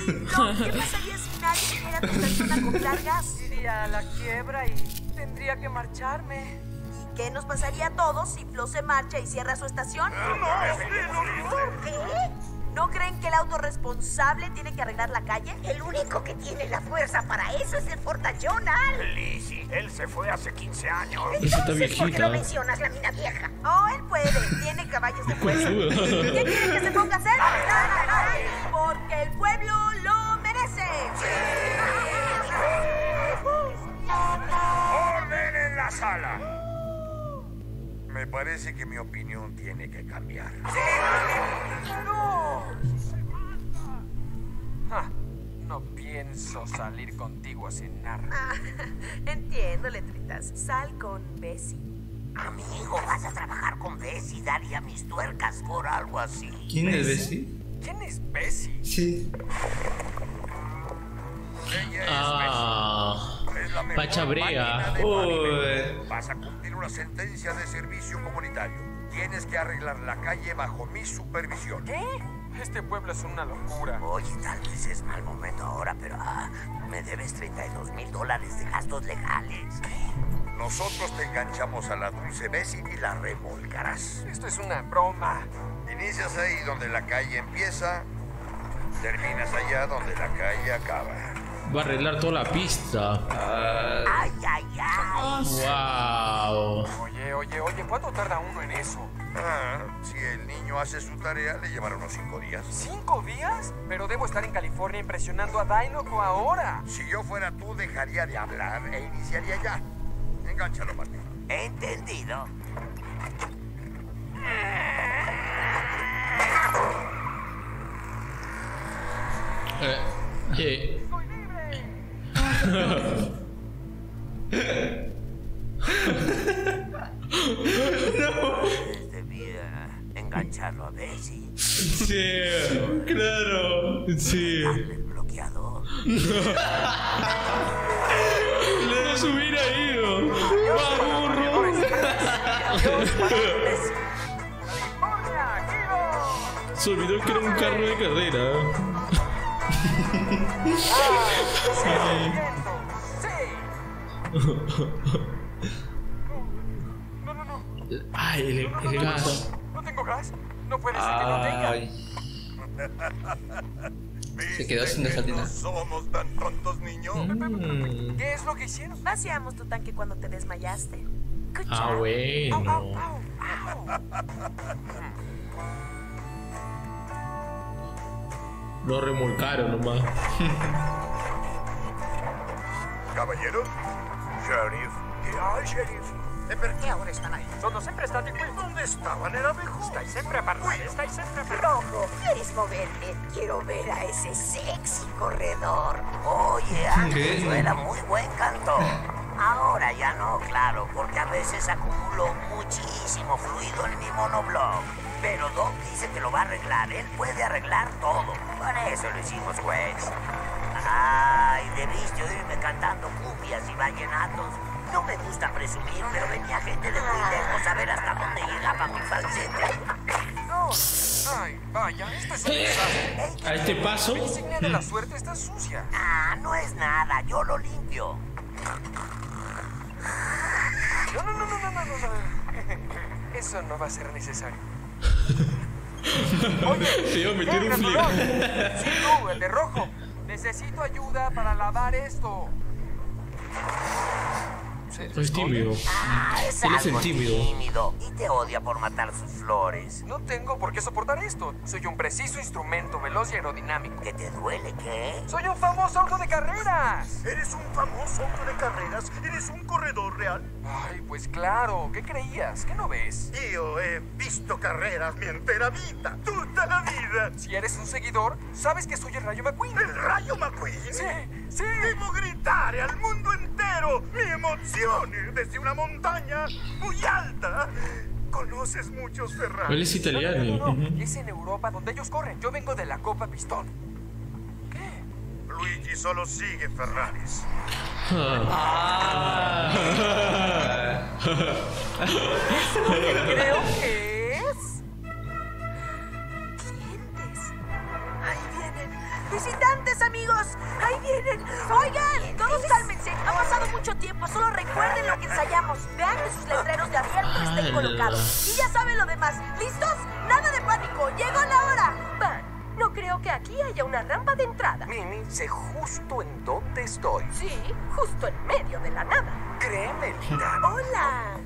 [SPEAKER 4] Y, no, ¿qué pasaría si nadie viniera a tu estación a comprar gas?
[SPEAKER 5] Iría a la quiebra y tendría que marcharme.
[SPEAKER 4] ¿Y qué nos pasaría a todos si Flo se marcha y cierra su estación? ¿Qué? ¿No creen que el auto responsable tiene que arreglar la calle?
[SPEAKER 13] El único que tiene la fuerza para eso es el fortachón, Al.
[SPEAKER 3] Lizzie, él se fue hace 15 años.
[SPEAKER 1] Esa está
[SPEAKER 13] ¿por qué no mencionas la mina vieja?
[SPEAKER 4] Oh, él puede. Tiene caballos de fuerza. ¿Qué quiere que se ponga a hacer? Porque el pueblo lo merece.
[SPEAKER 3] ¡Orden en la sala! Me parece que mi opinión tiene que cambiar.
[SPEAKER 5] Ah, no pienso salir contigo a cenar.
[SPEAKER 4] Ah, entiendo, letritas. Sal con Bessie.
[SPEAKER 13] Amigo, vas a trabajar con Bessie, daría mis tuercas por algo así.
[SPEAKER 2] ¿Quién es Bessie?
[SPEAKER 5] ¿Quién es Bessie?
[SPEAKER 2] Sí.
[SPEAKER 3] Ella es
[SPEAKER 1] Ah.
[SPEAKER 2] Uy.
[SPEAKER 3] Vas a cumplir una sentencia de servicio comunitario. Tienes que arreglar la calle bajo mi supervisión.
[SPEAKER 5] ¿Qué? Este pueblo es una locura.
[SPEAKER 13] Oye, tal vez es mal momento ahora, pero ah, me debes 32 mil dólares de gastos legales.
[SPEAKER 7] Nosotros te enganchamos a la dulce Bessie y la remolcarás.
[SPEAKER 5] Esto es una broma.
[SPEAKER 7] Inicias ahí donde la calle empieza, terminas allá donde la calle acaba.
[SPEAKER 1] Va a arreglar toda la pista.
[SPEAKER 13] Ay, ay, ay.
[SPEAKER 1] Wow.
[SPEAKER 5] Oye, oye, oye, ¿cuánto tarda uno en eso?
[SPEAKER 7] Ah, si el niño hace su tarea, le llevará unos cinco días.
[SPEAKER 5] ¿Cinco días? Pero debo estar en California impresionando a Dinoco ahora.
[SPEAKER 7] Si yo fuera tú, dejaría de hablar e iniciaría ya. Engánchalo, Martín.
[SPEAKER 13] Entendido.
[SPEAKER 1] Eh, eh.
[SPEAKER 13] Debía engancharlo a Bessie.
[SPEAKER 1] Sí, claro. Sí.
[SPEAKER 13] El bloqueador.
[SPEAKER 1] Le se hubiera ido. ¡Va, burro! Se olvidó que era un carro de carrera.
[SPEAKER 5] No, no, no.
[SPEAKER 1] Ay, el, el gas.
[SPEAKER 5] No tengo gas. No puede ser que no tenga.
[SPEAKER 2] Se quedó sin gasolina.
[SPEAKER 8] No somos tan tontos, niño.
[SPEAKER 1] Mm.
[SPEAKER 5] ¿Qué es lo que hicieron?
[SPEAKER 4] Vaciamos tu tanque cuando te desmayaste. Good
[SPEAKER 1] Ah, bueno. Lo remolcaron nomás.
[SPEAKER 8] Caballero. Sheriff. ¿Qué hay, sheriff?
[SPEAKER 14] ¿De por qué ahora están ahí?
[SPEAKER 5] Sono sempre stati qui.
[SPEAKER 8] ¿Dónde estaban? Era mejor.
[SPEAKER 5] Stai sempre a parlare, stai sempre a parlare.
[SPEAKER 13] Rojo, ¿quieres moverte? Quiero ver a ese sexy corredor. Oye, antes
[SPEAKER 2] ¿Qué?
[SPEAKER 13] era muy buen cantor. Ahora ya no, claro, porque a veces acumulo muchísimo fluido en mi monoblog. Pero Doc dice que lo va a arreglar. Él puede arreglar todo. Por eso lo hicimos, Wex. Ay, debiste oírme cantando cumbias y vallenatos. No me gusta presumir, pero venía gente de muy lejos a ver hasta dónde llegaba mi falsete.
[SPEAKER 5] No. Ay, vaya, esto es un desastre.
[SPEAKER 1] A este paso.
[SPEAKER 5] La insignia de la suerte está sucia.
[SPEAKER 13] Ah, no es nada, yo lo limpio.
[SPEAKER 5] No, no, no, no, no, no, no. no. Eso no va a ser necesario.
[SPEAKER 1] Te iba a meter un flip.
[SPEAKER 5] Sí, tú, el de rojo. Necesito ayuda para lavar esto.
[SPEAKER 1] Es tímido.
[SPEAKER 13] Ah, es
[SPEAKER 1] Él es el
[SPEAKER 13] algo
[SPEAKER 1] tímido.
[SPEAKER 13] tímido y te odia por matar sus flores.
[SPEAKER 5] No tengo por qué soportar esto. Soy un preciso instrumento veloz y aerodinámico.
[SPEAKER 13] ¿Que te duele qué?
[SPEAKER 5] Soy un famoso auto de carreras.
[SPEAKER 8] Eres un famoso auto de carreras. Eres un corredor real.
[SPEAKER 5] Ay, pues claro. ¿Qué creías? ¿Qué no ves?
[SPEAKER 8] Yo he visto carreras mi entera vida. Toda la vida.
[SPEAKER 5] Si eres un seguidor, sabes que soy el Rayo McQueen.
[SPEAKER 8] ¿El Rayo McQueen?
[SPEAKER 5] Sí, sí.
[SPEAKER 8] Debo gritar al mundo entero mi emoción desde una montaña muy alta. Conoces muchos Ferrari.
[SPEAKER 1] Él es italiano.
[SPEAKER 5] No, no, no.
[SPEAKER 1] Ujú.
[SPEAKER 5] Es en Europa donde ellos corren. Yo vengo de la Copa Pistón.
[SPEAKER 8] Luigi solo sigue Ferraris.
[SPEAKER 4] Creo que Visitantes, amigos. Ahí vienen. Oigan, todos cálmense. Ha pasado mucho tiempo. Solo recuerden lo que ensayamos. Vean que sus letreros de abierto estén
[SPEAKER 1] Ala.
[SPEAKER 4] colocados. Y ya saben lo demás. ¿Listos? Nada de pánico. Llegó la hora. Van. No creo que aquí haya una rampa de entrada.
[SPEAKER 5] Mimi, sé justo en dónde estoy.
[SPEAKER 4] Sí, justo en medio de la nada.
[SPEAKER 5] Créeme, linda.
[SPEAKER 4] Hola.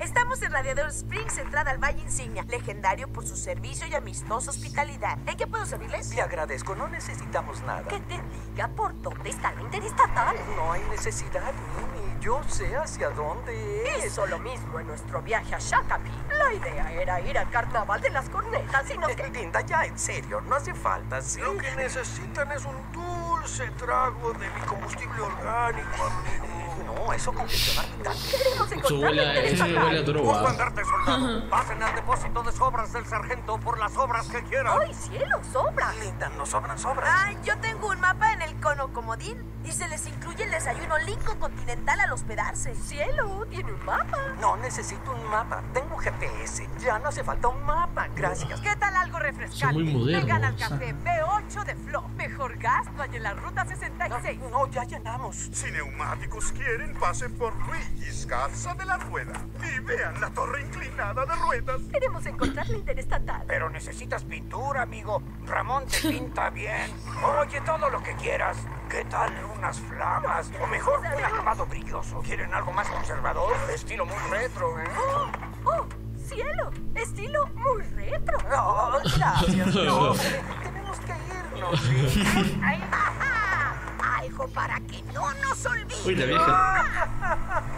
[SPEAKER 4] Estamos en Radiador Springs, entrada al Valle Insignia, legendario por su servicio y amistosa hospitalidad. ¿En qué puedo servirles?
[SPEAKER 5] Le agradezco, no necesitamos nada.
[SPEAKER 4] Que te diga por dónde está la interestatal.
[SPEAKER 5] No hay necesidad, Mimi. Yo sé hacia dónde es.
[SPEAKER 4] Hizo lo mismo en nuestro viaje a Shakopee. La idea era ir al carnaval de las cornetas, sino
[SPEAKER 5] Eh,
[SPEAKER 4] que...
[SPEAKER 5] Linda, ya en serio, no hace falta, ¿sí?
[SPEAKER 8] Lo que necesitan es un dulce trago de mi combustible orgánico, amigo.
[SPEAKER 5] No, eso congestiona, Linda.
[SPEAKER 4] Queremos
[SPEAKER 1] Eso
[SPEAKER 4] encontrar la
[SPEAKER 1] huele, a- eso huele a droga.
[SPEAKER 8] andarte, soldado. Pasen al depósito de sobras del sargento por las obras que quieran.
[SPEAKER 4] ¡Ay, cielo, sobra!
[SPEAKER 5] Linda, no sobran sobras.
[SPEAKER 4] Ay, yo tengo un mapa en el cono comodín y se les incluye el desayuno Lincoln Continental al hospedarse. Cielo, tiene un mapa.
[SPEAKER 5] No necesito un mapa. Tengo GPS. Ya no hace falta un mapa. Gracias.
[SPEAKER 4] ¿Qué tal algo refrescante?
[SPEAKER 1] Son muy modernos.
[SPEAKER 4] Vengan al café B8 de Flo. Mejor gasto hay en la ruta 66.
[SPEAKER 5] No, ya llenamos.
[SPEAKER 8] Si neumáticos quieren, pasen por Luigi's Casa de la Rueda y vean la torre inclinada de ruedas.
[SPEAKER 4] Queremos encontrar la interestatal.
[SPEAKER 7] Pero necesitas pintura, amigo. Ramón te pinta bien. Oye, todo lo que quieras. ¿Qué tal unas flamas? O mejor, un acabado brilloso. ¿Quieren algo más conservador? Estilo muy retro, ¿eh?
[SPEAKER 4] ¡Oh! ¡Oh! ¡Cielo! Estilo muy retro.
[SPEAKER 5] No, gracias. No, tenemos que irnos. ¿sí?
[SPEAKER 13] Ay, ajá, Algo para que no nos olviden.
[SPEAKER 2] Uy, la vieja.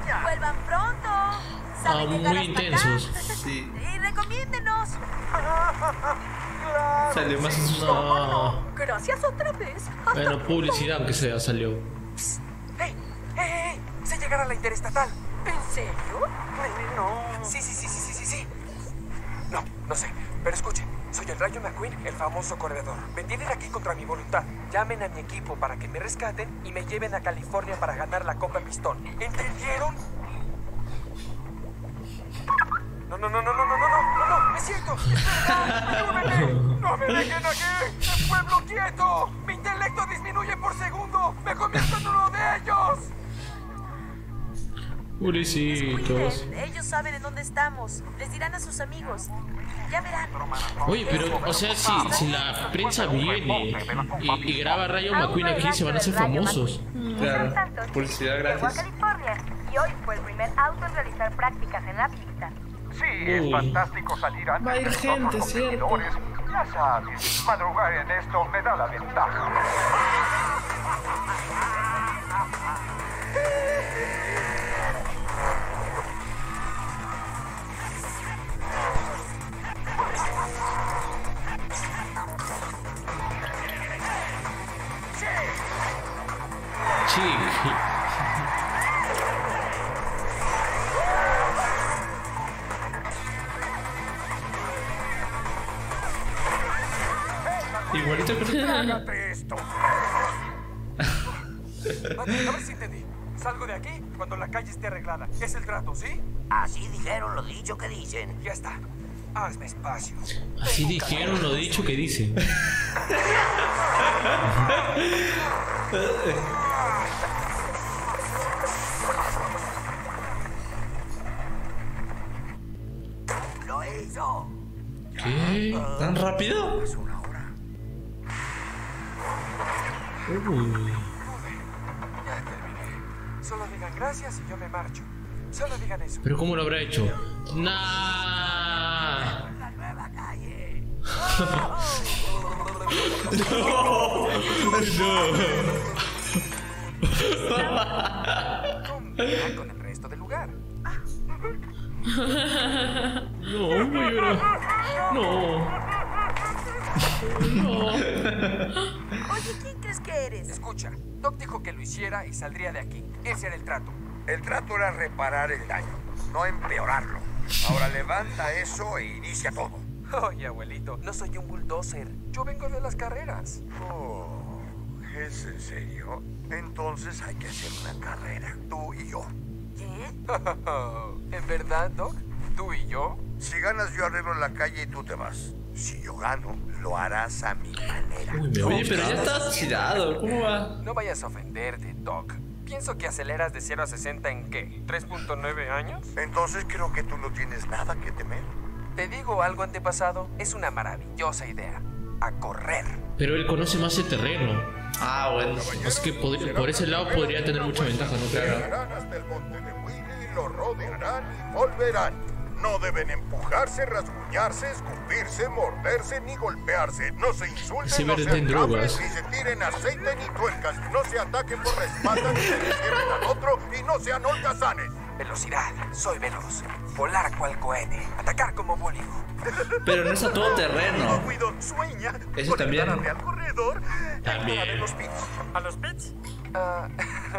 [SPEAKER 4] Vuelvan pronto.
[SPEAKER 1] Ah,
[SPEAKER 4] Saben llegar
[SPEAKER 1] muy
[SPEAKER 4] hasta
[SPEAKER 1] intensos.
[SPEAKER 2] Sí.
[SPEAKER 4] Y recomiéndenos.
[SPEAKER 1] Sale más. No.
[SPEAKER 4] Gracias otra vez.
[SPEAKER 1] Bueno, publicidad aunque sea salió.
[SPEAKER 5] ¡Hey! ¡Hey, hey, hey! ¡Sé llegar a la interestatal!
[SPEAKER 4] ¿En serio?
[SPEAKER 5] No. Sí, sí, sí, sí, sí, sí, sí. No, no sé. Pero escuchen, soy el Rayo McQueen, el famoso corredor. Me tienen aquí contra mi voluntad. Llamen a mi equipo para que me rescaten y me lleven a California para ganar la Copa Pistón. ¿Entendieron? No, no, no, no, no, no, no, no, no, no, verdad. ¡Ayúdenme! ¡No me dejen aquí! ¡El pueblo quieto! ¡Mi intelecto disminuye por segundo! ¡Me convierto en uno de ellos!
[SPEAKER 4] Cuiden, ellos saben en dónde estamos. Les dirán a sus amigos. Ya verán.
[SPEAKER 1] Oye, pero, o sea, si, si la prensa viene y, y graba Rayo McQueen aquí, se van a hacer famosos.
[SPEAKER 2] Claro. Publicidad
[SPEAKER 6] a
[SPEAKER 2] gratis.
[SPEAKER 6] California y hoy fue el primer auto en realizar prácticas en la pista.
[SPEAKER 8] Sí, es fantástico salir antes
[SPEAKER 10] Va a ir gente, ¿cierto?
[SPEAKER 8] Ya sabes, madrugar en esto me da la ventaja.
[SPEAKER 1] Igualito que
[SPEAKER 8] esto.
[SPEAKER 5] Vale, a ver si entendí. Salgo de aquí cuando la calle esté arreglada. Es el trato, ¿sí?
[SPEAKER 13] Así dijeron lo dicho que dicen.
[SPEAKER 5] Ya está. Hazme espacio.
[SPEAKER 1] Así dijeron lo dicho que dicen.
[SPEAKER 13] ¡Lo hizo!
[SPEAKER 1] ¿Qué?
[SPEAKER 2] ¿Tan rápido?
[SPEAKER 1] Uy.
[SPEAKER 5] Ya terminé. Solo digan gracias y yo me marcho. Solo digan eso.
[SPEAKER 1] Pero ¿cómo lo habrá hecho? Nah.
[SPEAKER 13] La nueva calle.
[SPEAKER 5] Combina con el resto del lugar.
[SPEAKER 1] No. No.
[SPEAKER 4] Oye, ¿quién crees que eres?
[SPEAKER 5] Escucha, Doc dijo que lo hiciera y saldría de aquí. Ese era el trato.
[SPEAKER 7] El trato era reparar el daño, no empeorarlo. Ahora levanta eso e inicia todo.
[SPEAKER 5] Oye, abuelito, no soy un bulldozer. Yo vengo de las carreras.
[SPEAKER 7] Oh, ¿es en serio? Entonces hay que hacer una carrera, tú y yo.
[SPEAKER 4] ¿Qué?
[SPEAKER 5] ¿En verdad, Doc? ¿Tú y yo?
[SPEAKER 7] Si ganas, yo arreglo la calle y tú te vas. Si yo gano, lo harás a mi manera.
[SPEAKER 1] Uy, me
[SPEAKER 2] Oye, pero ya está tirado. ¿Cómo va?
[SPEAKER 5] No vayas a ofenderte, Doc. Pienso que aceleras de 0 a 60 en qué? ¿3.9 años?
[SPEAKER 7] Entonces creo que tú no tienes nada que temer.
[SPEAKER 5] Te digo algo antepasado, es una maravillosa idea. A correr.
[SPEAKER 1] Pero él conoce más el terreno.
[SPEAKER 2] Ah, bueno.
[SPEAKER 1] Es que por ese lado podría tener mucha ventaja, ¿no? Claro.
[SPEAKER 8] Llegarán hasta el monte de Willy, lo rodearán y volverán. No deben empujarse, rasguñarse, escupirse, morderse ni golpearse. No se insulten,
[SPEAKER 1] Ese
[SPEAKER 8] no
[SPEAKER 1] en drogas.
[SPEAKER 8] ni se tiren aceite ni tuercas. No se ataquen por la espalda ni se cierren al otro y no sean holgazanes.
[SPEAKER 5] Velocidad. Soy veloz. Volar cual cohete. Atacar como bólido.
[SPEAKER 2] Pero no es a todo terreno.
[SPEAKER 8] Sueña.
[SPEAKER 2] Eso también.
[SPEAKER 8] entrarle al corredor.
[SPEAKER 1] También.
[SPEAKER 8] A los pits.
[SPEAKER 5] ¿A los pits? Ah,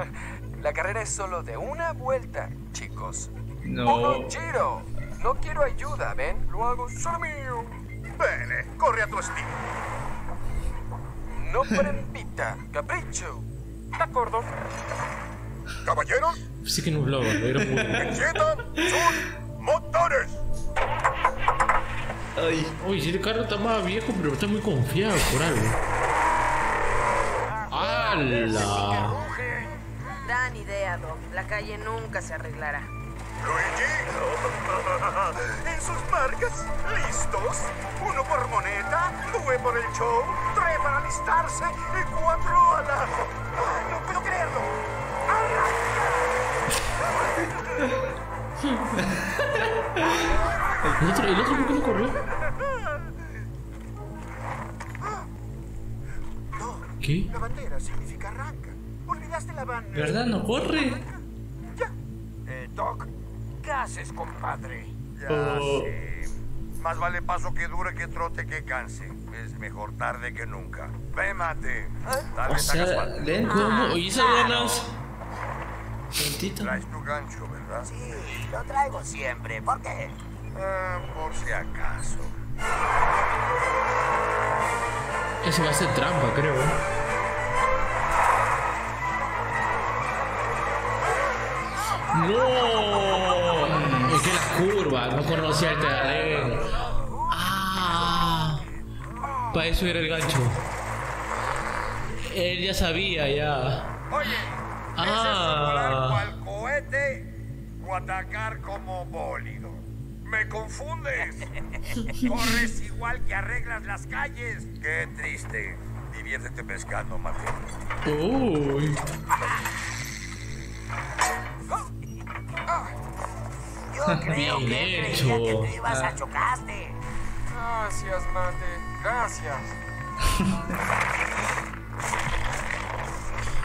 [SPEAKER 5] la carrera es solo de una vuelta, chicos.
[SPEAKER 2] No.
[SPEAKER 5] ¡Un giro! No quiero ayuda, ¿ven? Lo hago solo mío.
[SPEAKER 8] Vele, corre a tu estilo.
[SPEAKER 5] No prempita. Capricho. De acuerdo.
[SPEAKER 8] Caballeros,
[SPEAKER 1] Sí que no hablaba, era muy...
[SPEAKER 8] motores.
[SPEAKER 2] Ay.
[SPEAKER 1] Oye, si el carro está más viejo, pero está muy confiado por algo. ¡Hala!
[SPEAKER 4] Dani, idea, Doc. La calle nunca se arreglará.
[SPEAKER 8] Luigi. En sus marcas, listos. Uno por moneta, due por el show, tres para alistarse y cuatro a la... No puedo creerlo.
[SPEAKER 1] ¿El otro, el otro por qué no corrió? ¿Qué?
[SPEAKER 8] La bandera significa arranca. Olvidaste la bandera.
[SPEAKER 2] ¿Verdad? No corre.
[SPEAKER 7] Eh, Doc, ¿qué haces, compadre?
[SPEAKER 8] Ya
[SPEAKER 2] Oh.
[SPEAKER 8] sé. Más vale paso que dure que trote que canse. Es mejor tarde que nunca. Ve, mate. Tal
[SPEAKER 2] O
[SPEAKER 8] vez hagas
[SPEAKER 2] sea, lento.
[SPEAKER 1] ¿Cómo? ¿Y esas ganas?
[SPEAKER 8] Traes tu gancho, ¿verdad?
[SPEAKER 13] Sí, lo traigo siempre. ¿Por qué?
[SPEAKER 8] Ah, por si acaso.
[SPEAKER 1] Ese va a ser trampa, creo. ¿eh? ¡No! Es que la curva, no conocía el terreno. ¡Ah! Para eso era el gancho. Él ya sabía, ya.
[SPEAKER 7] Oye, ¿es eso
[SPEAKER 1] Ah.
[SPEAKER 7] volar cohete o atacar como bólido? Me confundes. Corres igual que arreglas las calles.
[SPEAKER 8] Qué triste. Diviértete pescando, mate.
[SPEAKER 1] Uy.
[SPEAKER 13] Yo creo
[SPEAKER 1] Bien
[SPEAKER 13] que
[SPEAKER 1] hecho.
[SPEAKER 13] creía que te ibas
[SPEAKER 2] Ah.
[SPEAKER 13] a chocaste.
[SPEAKER 5] Gracias, mate. Gracias.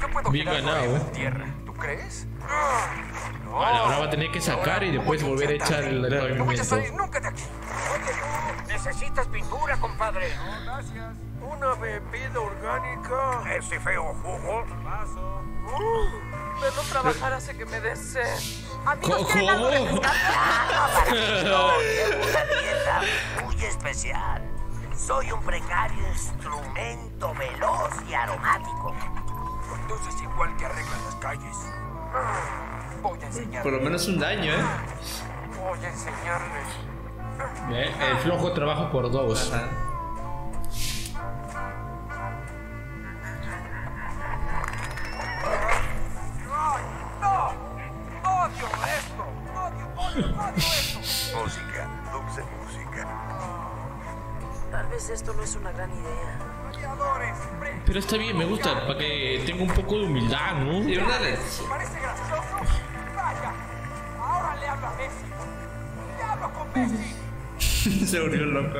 [SPEAKER 5] Yo puedo
[SPEAKER 1] Bien ganado, ¿eh?
[SPEAKER 5] en tierra. ¿Tú crees? No.
[SPEAKER 1] Vale, ahora va a tener que sacar y después
[SPEAKER 5] no
[SPEAKER 1] volver a echar el
[SPEAKER 5] No voy a
[SPEAKER 1] pavimento.
[SPEAKER 5] salir nunca de aquí.
[SPEAKER 7] Oye, tú, necesitas pintura, compadre.
[SPEAKER 5] Gracias. Una bebida orgánica.
[SPEAKER 7] Ese feo jugo.
[SPEAKER 5] Paso.
[SPEAKER 10] Verlo trabajar hace que me
[SPEAKER 1] ¿Cómo?
[SPEAKER 13] Muy especial. Soy un precario instrumento veloz y aromático.
[SPEAKER 7] Entonces igual que arreglas las calles.
[SPEAKER 5] Voy a enseñarle.
[SPEAKER 2] Por lo menos un daño, ¿eh?
[SPEAKER 5] Voy a enseñarle.
[SPEAKER 1] Ve, El flojo trabaja por dos.
[SPEAKER 2] Ajá.
[SPEAKER 8] Música, dulce música.
[SPEAKER 4] Tal vez esto no es una gran idea.
[SPEAKER 1] Pero está bien, me gusta, para que tenga un poco de humildad, ¿no?
[SPEAKER 2] Y una de-
[SPEAKER 5] ¿Parece gracioso? ¡Vaya! Ahora le hablo a Messi. ¡Le hablo con Messi!
[SPEAKER 2] Se volvió loco.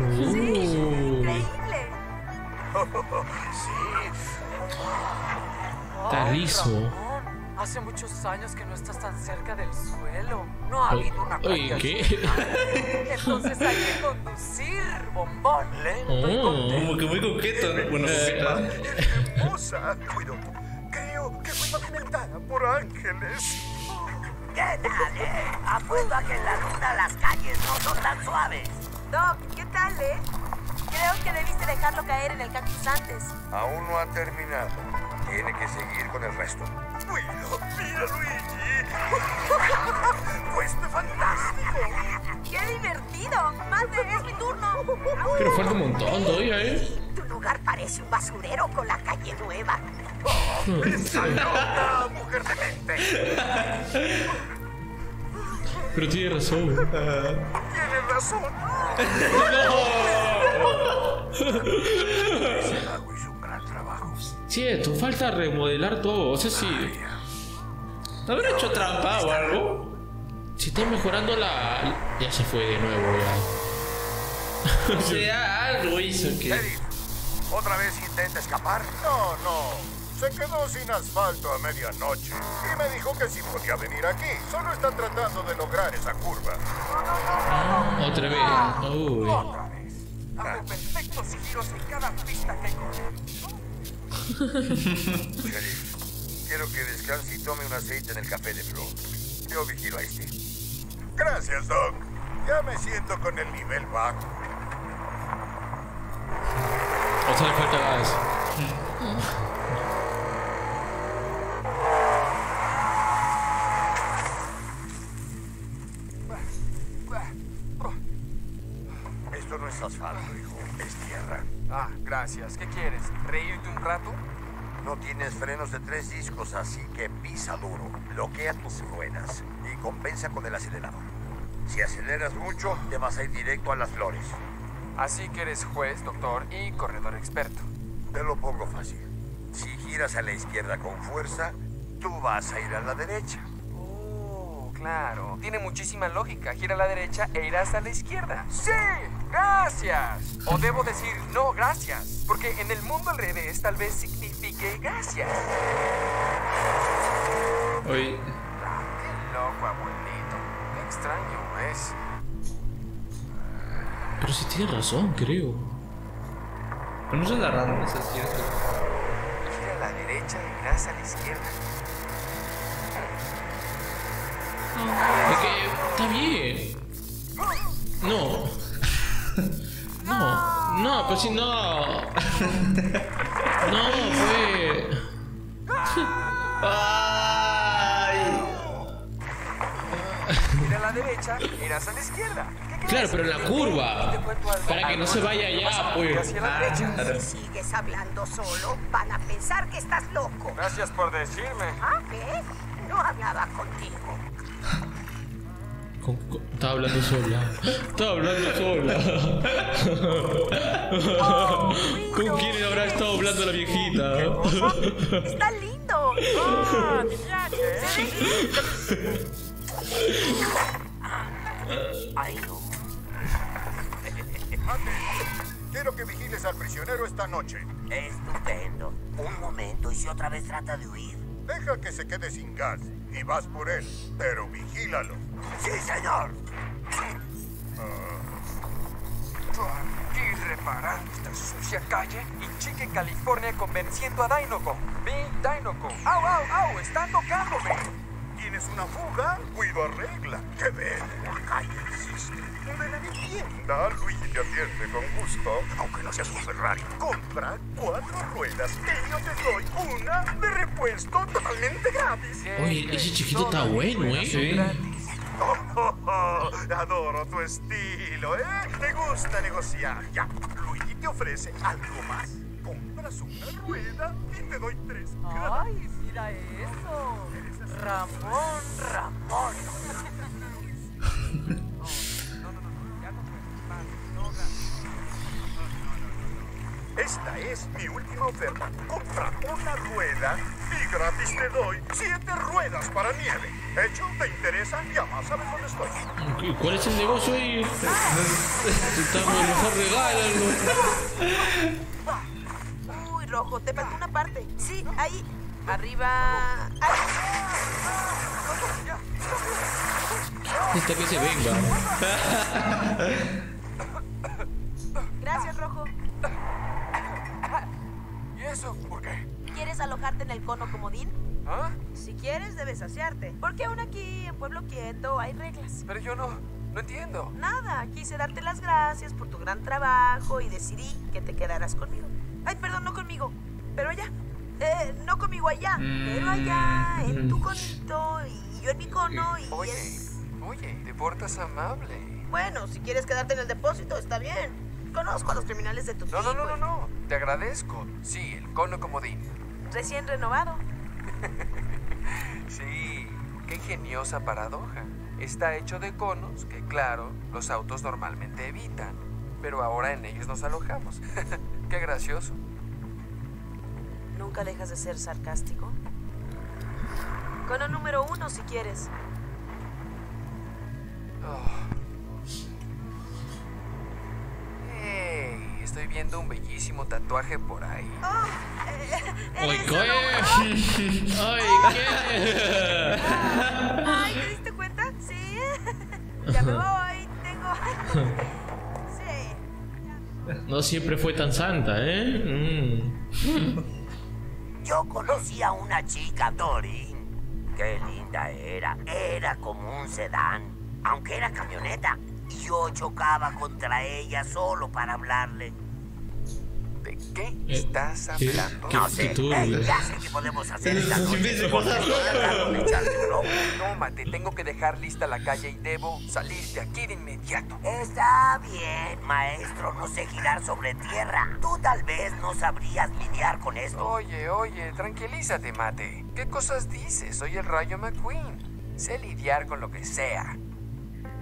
[SPEAKER 1] Uh,
[SPEAKER 4] Increíble.
[SPEAKER 1] está liso.
[SPEAKER 10] Ramón, Hace muchos años que no estás tan cerca del suelo. No ha
[SPEAKER 1] Oye,
[SPEAKER 10] habido una
[SPEAKER 1] oye,
[SPEAKER 10] caída
[SPEAKER 1] ¿qué?
[SPEAKER 10] Entonces hay que conducir, bombón. Lento y
[SPEAKER 1] Oh.
[SPEAKER 10] contento.
[SPEAKER 2] Como que muy coqueto, ¿no? Bueno, coqueta.
[SPEAKER 8] Hermosa. Cuido. Creo que fue pavimentada por ángeles.
[SPEAKER 13] ¿Qué tal, eh? Apuesto a que en la luna las calles no son tan suaves.
[SPEAKER 4] Doc, ¿qué tal, eh? Creo que debiste dejarlo caer en el cactus antes.
[SPEAKER 8] Aún no ha terminado. Tiene que seguir con el resto. Cuido. Mira, Luigi. Fue fantástico.
[SPEAKER 4] ¡Qué divertido! ¡Mate, es mi turno!
[SPEAKER 1] Pero falta un montón todavía, ¿eh?
[SPEAKER 13] Tu lugar parece un basurero con la calle nueva.
[SPEAKER 8] ¡Esa loca mujer demente!
[SPEAKER 1] Pero tiene razón.
[SPEAKER 8] Tienes razón. Lago hizo un gran trabajo.
[SPEAKER 1] Cierto, falta remodelar todo. O sea, si,
[SPEAKER 2] ¿No habrá hecho trampa o algo?
[SPEAKER 1] si está mejorando la. Ya se fue de nuevo, ya.
[SPEAKER 2] O sea, algo hizo que.
[SPEAKER 7] ¿otra vez intenta escapar?
[SPEAKER 8] No, no. Se quedó sin asfalto a medianoche. Y me dijo que sí podía venir aquí. Solo está tratando de lograr esa curva.
[SPEAKER 1] Otra vez. Uy.
[SPEAKER 5] Otra vez. Hago perfectos giros en cada pista que corre.
[SPEAKER 8] Sheriff, quiero que descanse y tome un aceite en el café de Flo. Yo vigilo a este. Gracias, Doc. Ya me siento con el nivel bajo.
[SPEAKER 1] eso le falta gas.
[SPEAKER 7] Es asfalto, hijo. Es tierra.
[SPEAKER 5] Ah, gracias. ¿Qué quieres? ¿Reírte un rato?
[SPEAKER 7] No tienes frenos de tres discos, así que pisa duro. Bloquea tus ruedas y compensa con el acelerador. Si aceleras mucho, te vas a ir directo a las flores.
[SPEAKER 5] Así que eres juez, doctor y corredor experto.
[SPEAKER 7] Te lo pongo fácil. Si giras a la izquierda con fuerza, tú vas a ir a la derecha.
[SPEAKER 5] Claro. Tiene muchísima lógica. Gira a la derecha e irás a la izquierda. ¡Sí! ¡Gracias! O debo decir, no, gracias. Porque en el mundo al revés tal vez signifique gracias.
[SPEAKER 1] Oye,
[SPEAKER 5] Qué loco, abuelito. Qué extraño es.
[SPEAKER 1] pero si tiene razón, creo.
[SPEAKER 2] Pero no se la raro, esas quieres.
[SPEAKER 5] Gira a la derecha e irás a la izquierda.
[SPEAKER 1] Está bien. No. No, no, pues si no. No, fue.
[SPEAKER 2] ¡Ay!
[SPEAKER 5] Gira a la derecha irás a la izquierda.
[SPEAKER 1] Claro, pero en la curva. Para que no se vaya allá, pues.
[SPEAKER 2] Claro.
[SPEAKER 4] Si sigues hablando solo, van a pensar que estás loco.
[SPEAKER 5] Gracias por decirme.
[SPEAKER 4] ¿Ah, qué? No hablaba contigo.
[SPEAKER 1] Con- con- estaba hablando sola. Estaba hablando sola. ¿Con quién habrá estado hablando la viejita?
[SPEAKER 4] Está lindo.
[SPEAKER 5] Ah,
[SPEAKER 13] Ay, no.
[SPEAKER 8] Quiero que vigiles al prisionero esta noche.
[SPEAKER 13] Estupendo. Un momento, ¿y si otra vez trata de huir?
[SPEAKER 8] Deja que se quede sin gas y vas por él, pero vigílalo.
[SPEAKER 13] Sí, señor.
[SPEAKER 5] Aquí reparando esta sucia calle y Chique California convenciendo a Dinoco. Big Dinoco. ¡Au, au, au! ¡Están tocándome!
[SPEAKER 8] ¿Tienes una fuga? Cuido arregla. ¡Qué ven! La calle existe. Ven a mi tienda. Luigi te atiende con gusto. Aunque no seas un Ferrari. Compra cuatro ruedas y yo te doy una de repuesto totalmente gratis.
[SPEAKER 1] Oye, ese chiquito está bueno, ¿eh?
[SPEAKER 2] Sí.
[SPEAKER 8] Oh, oh, oh, adoro tu estilo, ¿eh? Me gusta negociar. Ya, Luigi te ofrece algo más. Compras una rueda y te doy tres.
[SPEAKER 10] ¡Ay, mira eso! Ramón, Ramón.
[SPEAKER 8] Esta es mi última oferta. Compra una rueda y gratis te doy siete ruedas para nieve. ¿Hecho? ¿Te interesa? Llama, ¿sabes dónde estoy?
[SPEAKER 1] ¿Y ¿Cuál es el negocio ahí? Está mejor regálalo.
[SPEAKER 4] Uy, rojo, te falta una parte. Sí, ahí. Arriba.
[SPEAKER 1] Hasta que se venga.
[SPEAKER 4] Gracias, rojo.
[SPEAKER 5] ¿Y eso? ¿Por qué?
[SPEAKER 4] ¿Quieres alojarte en el cono comodín?
[SPEAKER 5] ¿Ah?
[SPEAKER 4] Si quieres, debes saciarte. Porque aún aquí, en Pueblo Quieto, hay reglas.
[SPEAKER 5] Pero yo no, no entiendo.
[SPEAKER 4] Nada, quise darte las gracias por tu gran trabajo y decidí que te quedarás conmigo. Ay, perdón, no conmigo, pero allá. Eh, no conmigo allá, pero allá, en tu conito y yo en mi cono y
[SPEAKER 5] Oye,
[SPEAKER 4] es...
[SPEAKER 5] oye, te portas amable.
[SPEAKER 4] Bueno, si quieres quedarte en el depósito, está bien. Conozco a los criminales de tu
[SPEAKER 5] No, no, no, no, no. Te agradezco. Sí, el cono comodín.
[SPEAKER 4] Recién renovado.
[SPEAKER 5] Sí, qué ingeniosa paradoja. Está hecho de conos que, claro, los autos normalmente evitan. Pero ahora en ellos nos alojamos. qué gracioso.
[SPEAKER 4] Nunca dejas de ser sarcástico. Cono número uno, si quieres.
[SPEAKER 5] Hey, estoy viendo un bellísimo tatuaje por ahí.
[SPEAKER 1] ¡Ay, qué! ¡Ay, qué!
[SPEAKER 4] Ay, ¿te diste cuenta? Sí. ya me voy. Tengo. sí.
[SPEAKER 1] No siempre fue tan santa, ¿eh? Mm.
[SPEAKER 13] Yo conocí a una chica, Dorin. Qué linda era. Era como un sedán. Aunque era camioneta. Y yo chocaba contra ella solo para hablarle.
[SPEAKER 5] ¿De qué
[SPEAKER 1] Eh,
[SPEAKER 5] estás
[SPEAKER 1] ¿qué-
[SPEAKER 5] hablando?
[SPEAKER 1] qué-
[SPEAKER 13] No
[SPEAKER 1] qué
[SPEAKER 13] sé, eh, ya sé que podemos hacer esta noche. ojo.
[SPEAKER 5] Tómate, tengo que dejar lista la calle y debo salir de aquí de inmediato.
[SPEAKER 13] Está bien, maestro, no sé girar sobre tierra. Tú tal vez no sabrías lidiar con esto.
[SPEAKER 5] Oye, oye, tranquilízate, Mate. ¿Qué cosas dices? Soy el Rayo McQueen. Sé lidiar con lo que sea.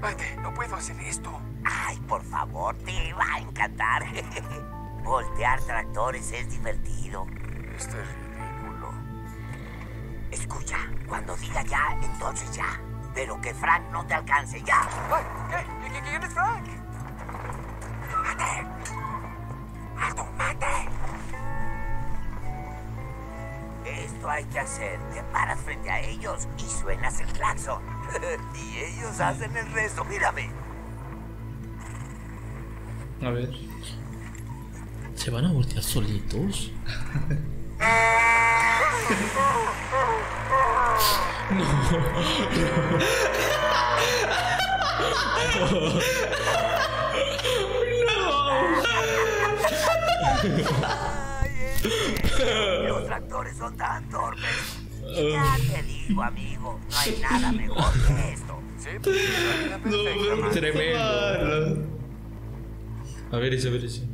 [SPEAKER 5] Mate, no puedo hacer esto.
[SPEAKER 13] Ay, por favor, te va a encantar. Voltear tractores es divertido.
[SPEAKER 5] Esto es ridículo.
[SPEAKER 13] Escucha, cuando diga ya, entonces ya. Pero que Frank no te alcance ya.
[SPEAKER 5] Ay, ¿qué? ¿Qué- qué- ¿Quién es Frank?
[SPEAKER 13] ¡Mate! ¡Alto, mate! Esto hay que hacer. Te paras frente a ellos y suenas el claxon. y ellos hacen el resto. Mírame.
[SPEAKER 2] A ver.
[SPEAKER 1] ¿Se van a voltear solitos?
[SPEAKER 13] Los tractores son tan torpes. Ya te digo, amigo, no hay nada mejor que esto.
[SPEAKER 5] Sí, perfecta, Mate.
[SPEAKER 1] Tremendo. A ver ese, a ver ese.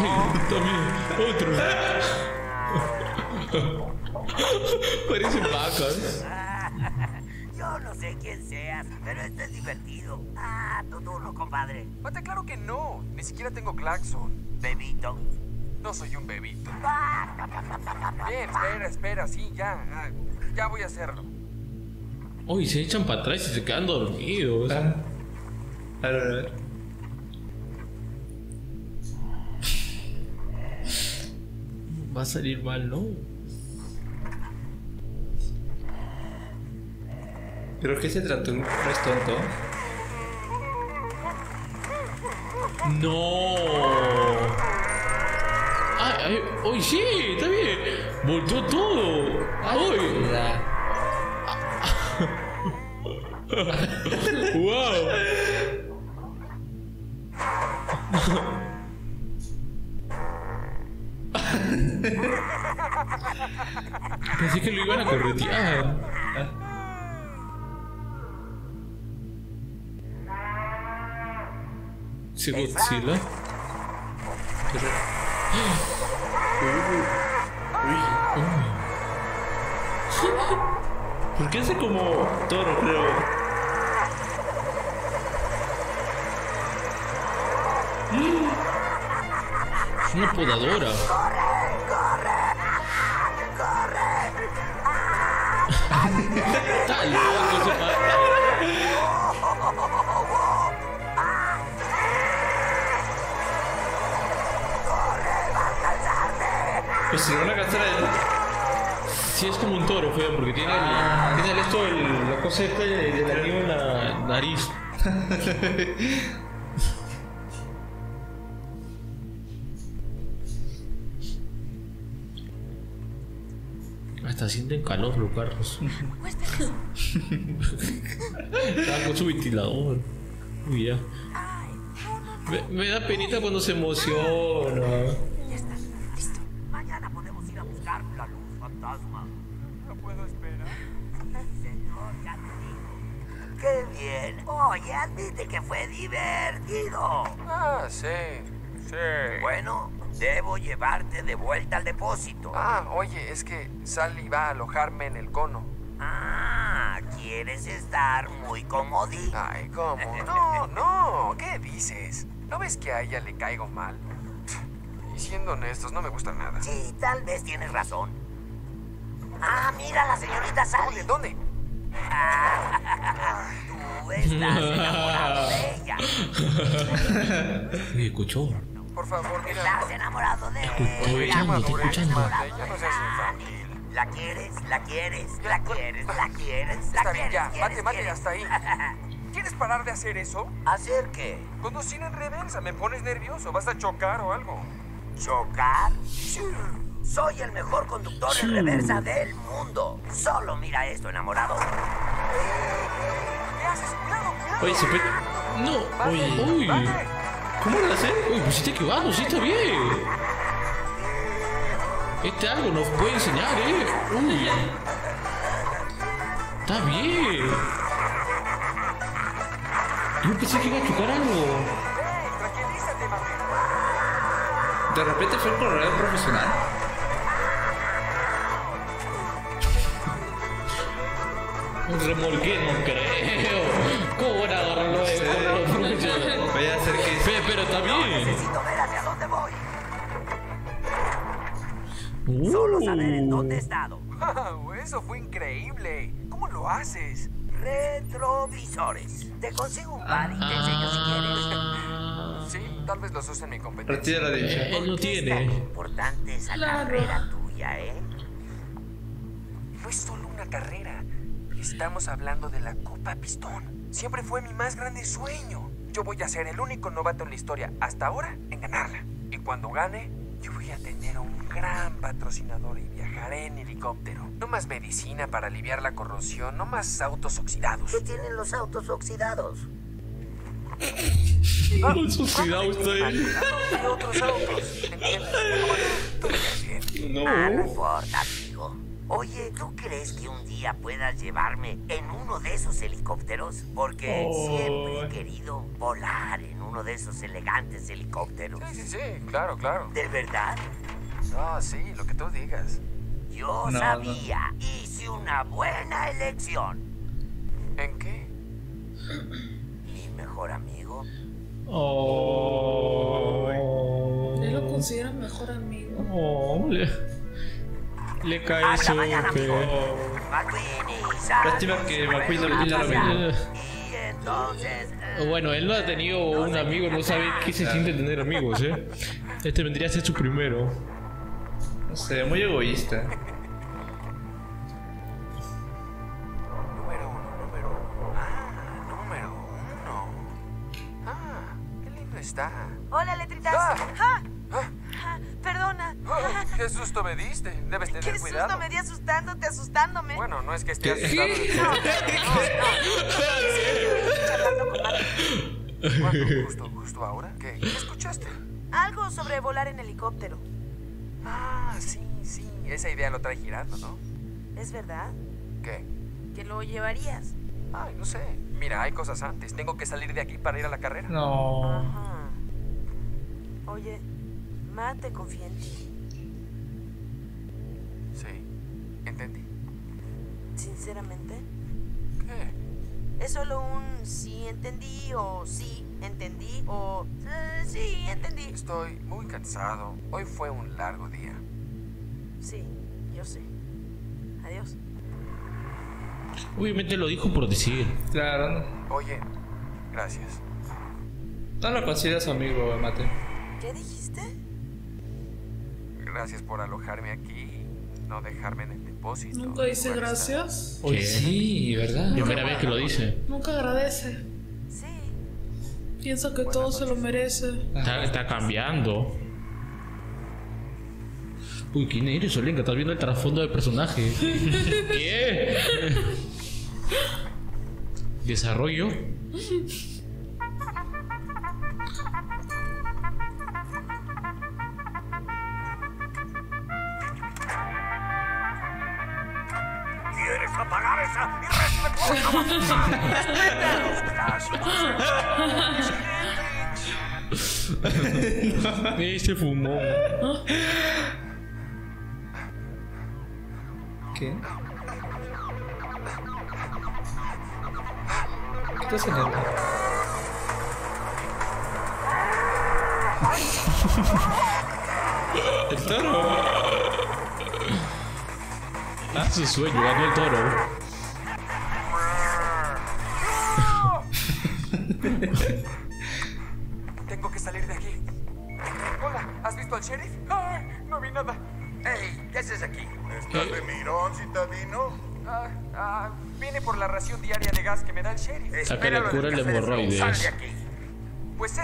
[SPEAKER 1] También, otro. Parecen vacas.
[SPEAKER 13] Yo no sé quién seas, pero esto es divertido. Ah, tu turno, compadre.
[SPEAKER 5] Mate, claro que no. Ni siquiera tengo claxon.
[SPEAKER 13] Bebito.
[SPEAKER 5] No soy un bebito. Bien, espera, espera, sí, ya. ah, ya voy a hacerlo.
[SPEAKER 1] Uy, se echan para atrás y se quedan dormidos.
[SPEAKER 2] Ah. A ver, a ver.
[SPEAKER 1] Va a salir mal, ¿no?
[SPEAKER 2] Creo que se trató un res tonto.
[SPEAKER 1] No. Ay, ay, uy, sí, está bien. Volteó todo. Uy. wow. Pensé que lo iban a corretear. ¿Sí Godzilla?
[SPEAKER 2] ¿Por qué hace como toro, creo?
[SPEAKER 1] Es una podadora. Está loco pa-
[SPEAKER 2] Pues si no van a gastar el.
[SPEAKER 1] Sí, es como un toro, feo, porque tiene, el, tiene el esto, el- la cosa esta de, de la en la nariz. Hasta sienten calor los carros. Estaba con su ventilador. Uy, ya. Me, me da penita cuando se emociona.
[SPEAKER 13] Ya está, listo. Mañana podemos ir a buscar la luz fantasma.
[SPEAKER 5] No puedo esperar.
[SPEAKER 13] Señor, ya te digo. ¡Qué bien! Oye, admite que fue divertido.
[SPEAKER 5] Ah, sí, sí.
[SPEAKER 13] Bueno, debo llevarte de vuelta al depósito.
[SPEAKER 5] Ah, oye, es que Sally va a alojarme en el cono.
[SPEAKER 13] Ah, ¿quieres estar muy comodito?
[SPEAKER 5] Ay, ¿cómo? No, no, ¿qué dices? ¿No ves que a ella le caigo mal? Y siendo honestos, no me gusta nada.
[SPEAKER 13] Sí, tal vez tienes razón. Ah, mira la señorita Sally.
[SPEAKER 5] ¿Dónde? ¿Dónde?
[SPEAKER 13] Tú estás enamorado de ella.
[SPEAKER 1] Escuchó.
[SPEAKER 5] Por favor, mira.
[SPEAKER 13] Estás enamorado de ella.
[SPEAKER 1] escuchando, estoy escuchando.
[SPEAKER 5] Mate, ya no seas infantil.
[SPEAKER 13] ¿La quieres? ¿La quieres? ¿La quieres? ¿La quieres? ¿La
[SPEAKER 5] Está bien,
[SPEAKER 13] quieres?
[SPEAKER 5] ya. Mate, mate, hasta ahí. ¿Quieres parar de hacer eso?
[SPEAKER 13] ¿Hacer qué?
[SPEAKER 5] Conducir en reversa, me pones nervioso. ¿Vas a chocar o algo?
[SPEAKER 13] ¿Chocar? Sí. Soy el mejor conductor en reversa del mundo. Solo mira esto, enamorado.
[SPEAKER 5] ¿Qué haces? ¡Cuidado, cuidado!
[SPEAKER 1] Oye, se pe... No, oye.
[SPEAKER 2] ¿Cómo lo hace?
[SPEAKER 1] Uy, pues sí está esquivando, sí está bien. Este algo nos puede enseñar, eh. Uy. Está bien. Yo pensé que iba a chocar algo.
[SPEAKER 2] De repente fue el corredor profesional.
[SPEAKER 1] Un remolque, no creo. ¿Cómo van a agarrarlo de
[SPEAKER 13] Solo saber en dónde he estado.
[SPEAKER 5] Wow, eso fue increíble. ¿Cómo lo haces?
[SPEAKER 13] Retrovisores. Te consigo un par y te enseño si quieres.
[SPEAKER 1] Ah,
[SPEAKER 5] Sí, tal vez los use en mi competencia.
[SPEAKER 2] Retira la dicha.
[SPEAKER 1] él no
[SPEAKER 13] ¿Por qué es
[SPEAKER 1] tiene.
[SPEAKER 13] tan importante esa
[SPEAKER 11] Claro.
[SPEAKER 13] carrera tuya, ¿eh?
[SPEAKER 5] No es solo una carrera. Estamos hablando de la Copa Pistón. Siempre fue mi más grande sueño. Yo voy a ser el único novato en la historia hasta ahora en ganarla. Y cuando gane, yo voy a tener un gran patrocinador y viajaré en helicóptero. No más medicina para aliviar la corrosión, no más autos oxidados.
[SPEAKER 13] ¿Qué tienen los autos oxidados?
[SPEAKER 1] Suicidado usted.
[SPEAKER 5] Y otros autos, ¿entiendes? Tú me caes bien.
[SPEAKER 13] Ah, no importa. Oye, ¿tú crees que un día puedas llevarme en uno de esos helicópteros? Porque siempre he querido volar en uno de esos elegantes helicópteros.
[SPEAKER 5] Sí, sí, sí, claro, claro.
[SPEAKER 13] ¿De verdad?
[SPEAKER 5] Ah, sí, lo que tú digas.
[SPEAKER 13] Yo
[SPEAKER 2] No,
[SPEAKER 13] sabía. Hice una buena elección.
[SPEAKER 5] ¿En qué?
[SPEAKER 13] Mi mejor amigo.
[SPEAKER 1] Oh.
[SPEAKER 11] Él lo considera mejor amigo.
[SPEAKER 1] Oh, le, cae su
[SPEAKER 13] mañana, amigo.
[SPEAKER 1] pe-
[SPEAKER 13] McQueen y Sam.
[SPEAKER 2] Lástima que McQueen no lo tiene a la
[SPEAKER 1] Eh, Bueno, él no ha tenido un amigo, no sabe qué se siente tener amigos, ¿eh? Este vendría a ser su primero.
[SPEAKER 2] No sé, muy egoísta.
[SPEAKER 5] Número uno, número uno. Ah, número uno. Ah, qué lindo está.
[SPEAKER 4] Hola, letritas.
[SPEAKER 5] Ah. Ah,
[SPEAKER 4] ¡Ja! Perdona.
[SPEAKER 5] ah, qué susto me diste. Debes tener
[SPEAKER 4] Qué
[SPEAKER 5] cuidado.
[SPEAKER 4] susto me di asustándote, asustándome.
[SPEAKER 5] Bueno, no es que esté
[SPEAKER 2] ¿Qué?
[SPEAKER 5] asustado. del
[SPEAKER 4] No,
[SPEAKER 5] todo.
[SPEAKER 4] no, no. charlando con Marta.
[SPEAKER 5] ¿Cuándo? ¿Justo, justo ahora? ¿Qué? ¿Qué escuchaste?
[SPEAKER 4] Algo sobre volar en helicóptero.
[SPEAKER 5] Ah, sí, sí. Esa idea lo trae girando, ¿no?
[SPEAKER 4] ¿Es verdad?
[SPEAKER 5] ¿Qué?
[SPEAKER 4] ¿Que lo llevarías?
[SPEAKER 5] Ay, no sé. Mira, hay cosas antes. Tengo que salir de aquí para ir a la carrera.
[SPEAKER 2] No.
[SPEAKER 4] Ajá. Oye, Mate confía en ti.
[SPEAKER 5] Sí. ¿Entendí?
[SPEAKER 4] Sinceramente.
[SPEAKER 5] ¿Qué?
[SPEAKER 4] Es solo un sí entendí o sí entendí o eh, sí entendí.
[SPEAKER 5] Estoy muy cansado. Hoy fue un largo día.
[SPEAKER 4] Sí, yo sé. Adiós.
[SPEAKER 1] Obviamente lo dijo por decir.
[SPEAKER 2] Claro,
[SPEAKER 5] Oye, gracias.
[SPEAKER 2] no lo considera su amigo, Mate.
[SPEAKER 4] ¿Qué dijiste?
[SPEAKER 5] Gracias por alojarme aquí, no dejarme en el depósito.
[SPEAKER 11] Nunca dice gracias.
[SPEAKER 1] ¿Qué?
[SPEAKER 2] sí, ¿verdad?
[SPEAKER 1] Primera vez que lo dice.
[SPEAKER 11] Nunca agradece.
[SPEAKER 4] Sí.
[SPEAKER 11] Piensa que todo se lo merece.
[SPEAKER 1] Está, está cambiando. Uy, ¿quién eres, Olenka? ¿Estás viendo el trasfondo del personaje? ¿Qué? ¿Desarrollo?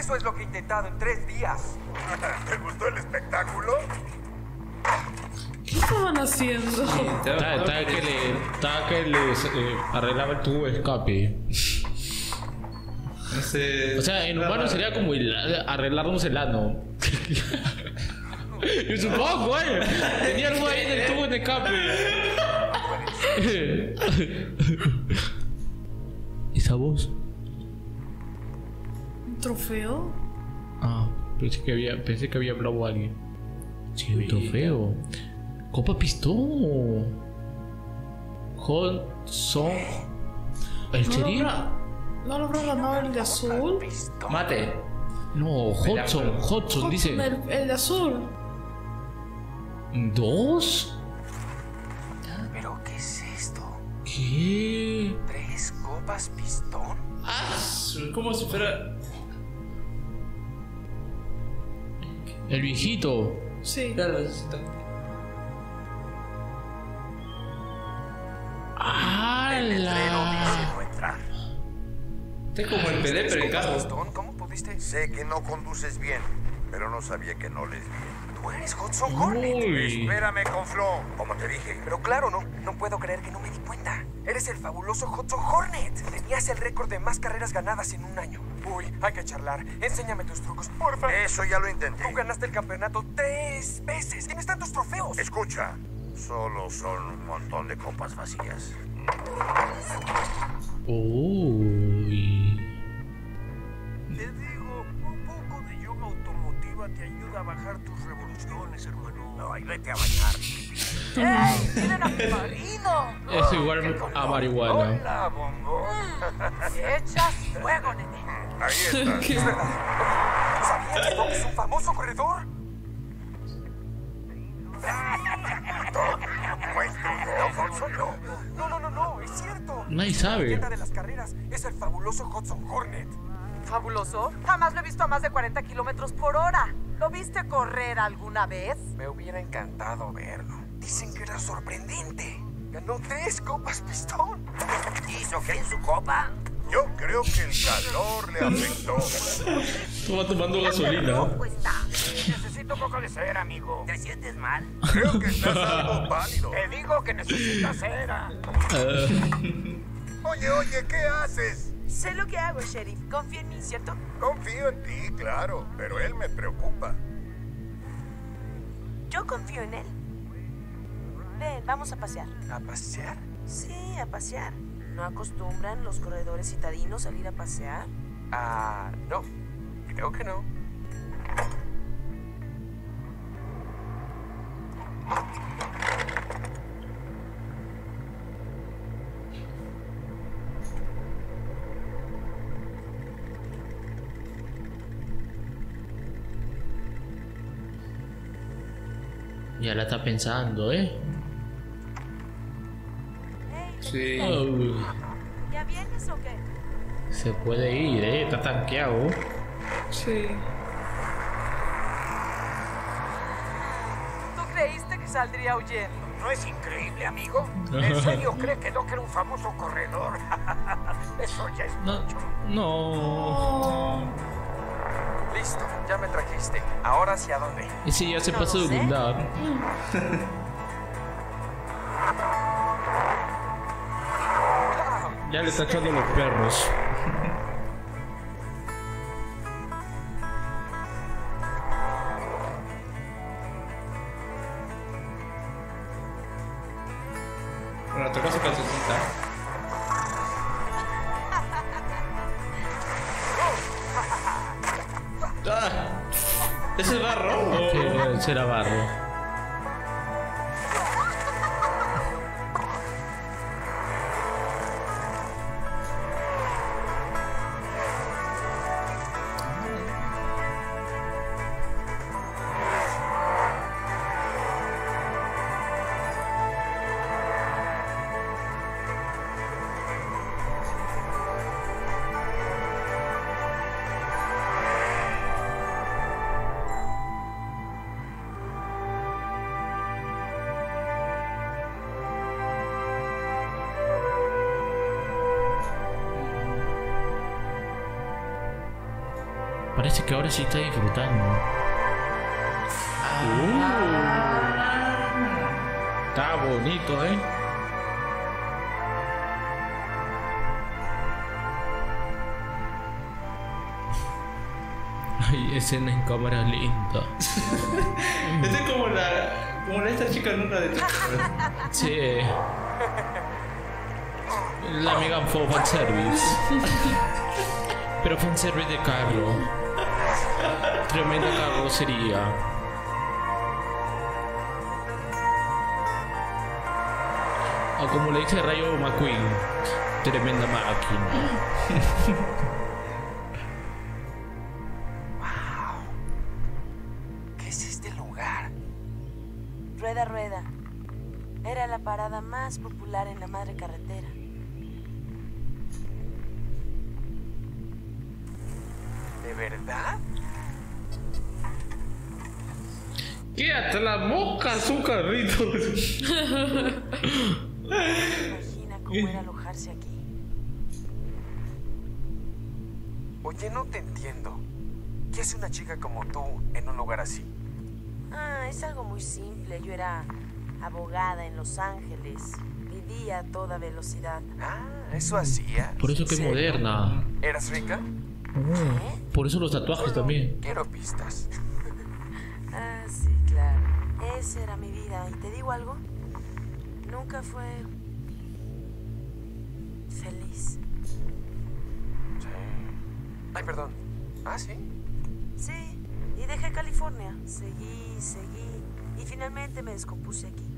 [SPEAKER 5] Eso es lo que he intentado en tres días.
[SPEAKER 8] ¿Te gustó el espectáculo?
[SPEAKER 11] ¿Qué estaban haciendo?
[SPEAKER 1] Está, está que le, está que le eh, arreglaba el tubo de escape. O sea, en humano sería como el- arreglarnos el ano. Yo supongo, güey. Tenía algo ahí en el tubo de escape. ¿Esa voz?
[SPEAKER 11] ¿Un trofeo?
[SPEAKER 1] Ah, pensé que había, pensé que había hablado alguien. Sí, un trofeo. Copa Pistón. Hot Son. ¿El
[SPEAKER 11] ¿No lo
[SPEAKER 1] sheriff?
[SPEAKER 11] habrá, ¿no lo habrá ganado el de azul?
[SPEAKER 2] Mate.
[SPEAKER 1] No, Hudson, Hudson dice.
[SPEAKER 11] El, el de azul.
[SPEAKER 1] ¿Dos?
[SPEAKER 5] ¿Pero qué es esto?
[SPEAKER 1] ¿Qué?
[SPEAKER 5] ¿Tres copas pistón?
[SPEAKER 2] ¿Cómo si fuera.?
[SPEAKER 1] El viejito.
[SPEAKER 11] Sí.
[SPEAKER 2] Claro, está-
[SPEAKER 1] ¡Hala!
[SPEAKER 7] No entrar.
[SPEAKER 2] Este es como el PD, pero en carro.
[SPEAKER 5] ¿cómo pudiste?
[SPEAKER 7] Sé que no conduces bien, pero no sabía que no les bien.
[SPEAKER 5] Tú eres Hudson Hornet.
[SPEAKER 1] Uy.
[SPEAKER 7] Espérame, Conflón, como te dije.
[SPEAKER 5] Pero claro, no, no puedo creer que no me di cuenta. Eres el fabuloso Hudson Hornet. Tenías el récord de más carreras ganadas en un año. Uy, hay que charlar. Enséñame tus trucos, porfa.
[SPEAKER 7] Eso ya lo intenté.
[SPEAKER 5] Tú ganaste el campeonato tres veces. Tienes tantos trofeos.
[SPEAKER 7] Escucha, solo son un montón de copas vacías.
[SPEAKER 1] Uy.
[SPEAKER 7] Te digo, un poco de yoga automotiva te ayuda a bajar tus revoluciones, hermano. Ay, vete a bañar.
[SPEAKER 10] ¡Ey! ¡Miren a mi marido!
[SPEAKER 1] Es igual a marihuana.
[SPEAKER 7] Hola, bombón.
[SPEAKER 10] ¡Echas fuego, nene!
[SPEAKER 7] Ahí está.
[SPEAKER 5] Es verdad. ¿Sabías que Doc es un famoso corredor? No, no, no, no, es cierto.
[SPEAKER 1] Nadie
[SPEAKER 5] La
[SPEAKER 1] sabe.
[SPEAKER 5] leyenda de las carreras es el fabuloso Hudson Hornet.
[SPEAKER 10] ¿Fabuloso? Jamás lo he visto a más de 40 kilómetros por hora. ¿Lo viste correr alguna vez?
[SPEAKER 5] Me hubiera encantado verlo. Dicen que era sorprendente. Ganó tres copas pistón.
[SPEAKER 13] ¿Hizo qué en su copa?
[SPEAKER 7] Yo creo que el calor le afectó.
[SPEAKER 1] Estaba tomando gasolina.
[SPEAKER 7] Necesito un poco de cera, amigo.
[SPEAKER 13] ¿Te sientes mal?
[SPEAKER 7] Creo que estás algo pálido.
[SPEAKER 5] Te digo que necesitas cera.
[SPEAKER 7] Oye, oye, ¿qué haces?
[SPEAKER 4] Sé lo que hago, sheriff. Confía en mí, ¿cierto?
[SPEAKER 7] Confío en ti, claro, pero él me preocupa.
[SPEAKER 4] Yo confío en él. Ven, vamos a pasear.
[SPEAKER 5] ¿A pasear?
[SPEAKER 4] Sí, a pasear. ¿No acostumbran los corredores citadinos salir a pasear?
[SPEAKER 5] Ah, no. Creo que no.
[SPEAKER 1] Ya la está pensando, ¿eh?
[SPEAKER 2] Sí.
[SPEAKER 1] Uy,
[SPEAKER 4] ¿Ya vienes o qué?
[SPEAKER 1] se puede ir, ¿eh? Está tanqueado.
[SPEAKER 11] Sí.
[SPEAKER 10] ¿Tú creíste que saldría huyendo?
[SPEAKER 7] ¿No es increíble, amigo? ¿En serio cree que Doc era un famoso corredor? Eso ya es
[SPEAKER 1] No.
[SPEAKER 7] mucho.
[SPEAKER 1] No.
[SPEAKER 5] Listo, ya me trajiste. Ahora hacia dónde?
[SPEAKER 1] Ese ya se
[SPEAKER 4] No
[SPEAKER 1] pasó humildad. Ya le está echando los perros. Ahora sí está disfrutando. Uh. Está bonito, ¿eh? Ay, escena en cámara lenta.
[SPEAKER 2] Esta es como la. Como la esta chica nunca de
[SPEAKER 1] Sí. La Megan fue fanservice. Pero fanservice de carro. Tremenda carrocería. O como le dice Rayo McQueen, tremenda máquina. son carritos.
[SPEAKER 4] Imagina cómo era alojarse aquí.
[SPEAKER 5] Oye, no te entiendo. ¿Qué hace una chica como tú en un lugar así?
[SPEAKER 4] Ah, es algo muy simple. Yo era abogada en Los Ángeles. Vivía a toda velocidad.
[SPEAKER 5] Ah, eso hacía.
[SPEAKER 1] Por eso que es moderna.
[SPEAKER 5] ¿Eras rica?
[SPEAKER 1] Por eso los tatuajes también.
[SPEAKER 5] Quiero pistas.
[SPEAKER 4] Esa era mi vida. ¿Y te digo algo? Nunca fue feliz.
[SPEAKER 5] Sí. Ay, perdón. Ah, sí.
[SPEAKER 4] Sí, y dejé California. Seguí, seguí. Y finalmente me descompuse aquí.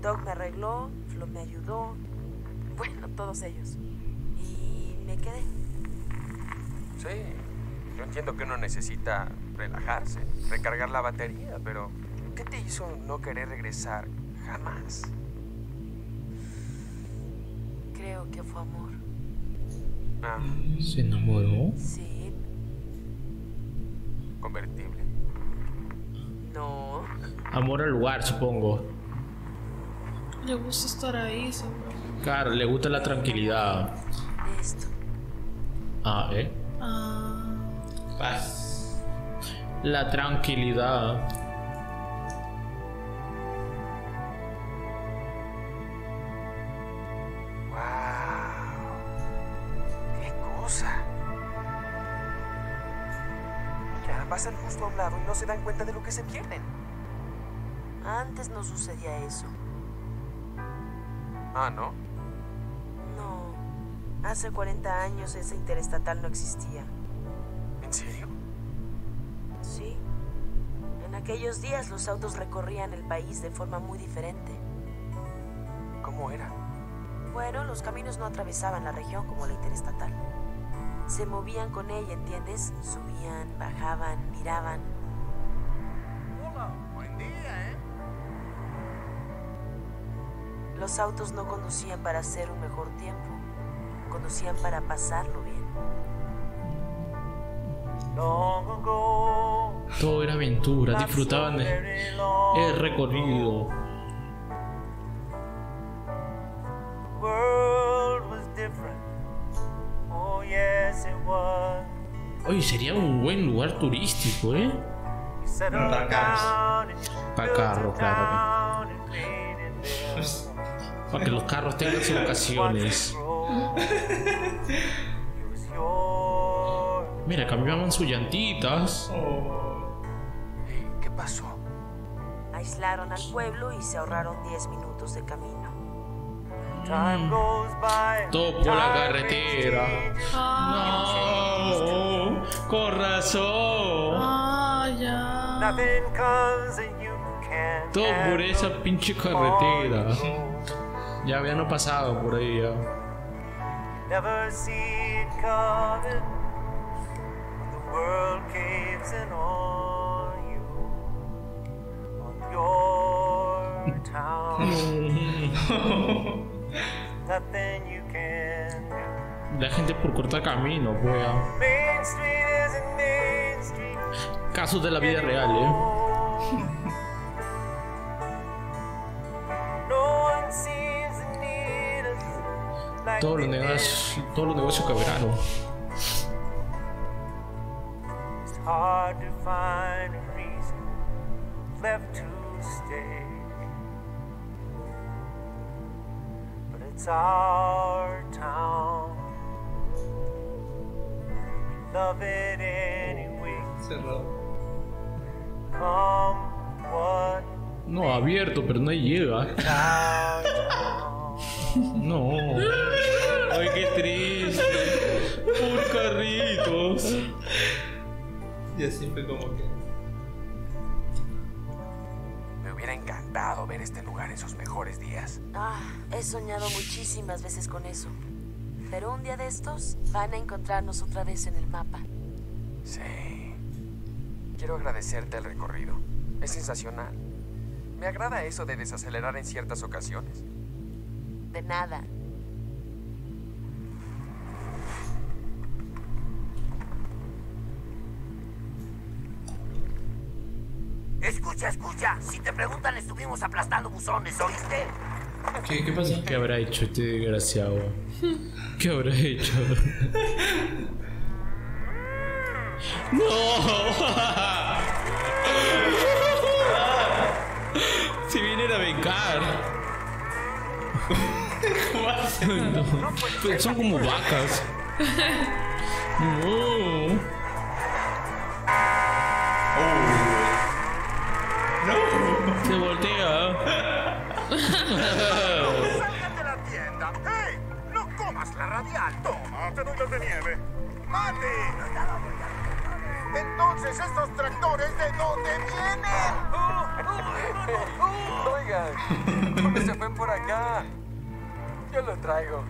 [SPEAKER 4] Doc me arregló, Flo me ayudó. Bueno, todos ellos. Y me quedé.
[SPEAKER 5] Sí. Yo entiendo que uno necesita relajarse, recargar la batería, pero ¿qué te hizo no querer regresar jamás?
[SPEAKER 4] Creo que fue amor.
[SPEAKER 5] Ah,
[SPEAKER 1] ¿Se enamoró?
[SPEAKER 4] Sí,
[SPEAKER 5] convertible.
[SPEAKER 4] no.
[SPEAKER 1] Amor al lugar, supongo.
[SPEAKER 11] Le gusta estar ahí, seguro.
[SPEAKER 1] Claro, le gusta la tranquilidad.
[SPEAKER 4] Esto.
[SPEAKER 1] Ah, ¿eh?
[SPEAKER 11] Ah,
[SPEAKER 2] Paz.
[SPEAKER 1] La tranquilidad.
[SPEAKER 5] Lado y no se dan cuenta de lo que se pierden.
[SPEAKER 4] Antes no sucedía eso.
[SPEAKER 5] Ah, ¿no?
[SPEAKER 4] No. Hace 40 años esa interestatal no existía.
[SPEAKER 5] ¿En serio?
[SPEAKER 4] Sí. En aquellos días los autos recorrían el país de forma muy diferente.
[SPEAKER 5] ¿Cómo era?
[SPEAKER 4] Bueno, los caminos no atravesaban la región como la interestatal. Se movían con ella, ¿entiendes? Subían, bajaban, miraban.
[SPEAKER 7] Hola, buen día, ¿eh?
[SPEAKER 4] Los autos no conducían para hacer un mejor tiempo. Conducían para pasarlo bien.
[SPEAKER 1] Todo era aventura, disfrutaban de- el recorrido. Oye, sería un buen lugar turístico, ¿eh?
[SPEAKER 2] Para carros.
[SPEAKER 1] Para carros, claro. Para que los carros tengan sus ocasiones. Mira, cambiaban sus llantitas.
[SPEAKER 5] ¿Qué pasó?
[SPEAKER 4] Aislaron al pueblo y se ahorraron 10 minutos de camino.
[SPEAKER 1] Todo por la carretera. No, con razón.
[SPEAKER 11] ah, ya.
[SPEAKER 1] Todo por esa pinche carretera. Ya habían pasado por ahí ya. La gente por cortar camino, pues. ya.
[SPEAKER 15] Main Street isn't Main Street.
[SPEAKER 1] Casos de la vida real, eh. Todos los negocios, todos los negocios quebraron. No. Ay, qué triste. Por carritos.
[SPEAKER 2] Y así fue como que.
[SPEAKER 5] Me hubiera encantado ver este lugar en sus mejores días.
[SPEAKER 4] Ah, he soñado muchísimas veces con eso. Pero un día de estos van a encontrarnos otra vez en el mapa.
[SPEAKER 5] Sí. Quiero agradecerte el recorrido. Es sensacional. Me agrada eso de desacelerar en ciertas ocasiones.
[SPEAKER 4] De nada.
[SPEAKER 13] Escucha, escucha. Si te preguntan, estuvimos aplastando buzones, ¿oíste?
[SPEAKER 2] ¿Qué, qué pasó?
[SPEAKER 1] ¿Qué habrá hecho este desgraciado? ¿Qué habrá hecho? ¡No! Si vienen a vengar.
[SPEAKER 2] ¿Cómo hacen?
[SPEAKER 1] No. Pero Son como vacas. No. Se voltea.
[SPEAKER 8] ¡Salgan de la tienda! ¡Hey! ¡No comas la radial! Toma, te doy las de nieve. ¡Mate! Entonces, ¿estos tractores de dónde vienen?
[SPEAKER 5] Oigan, ¿dónde se fue por acá? Yo lo traigo.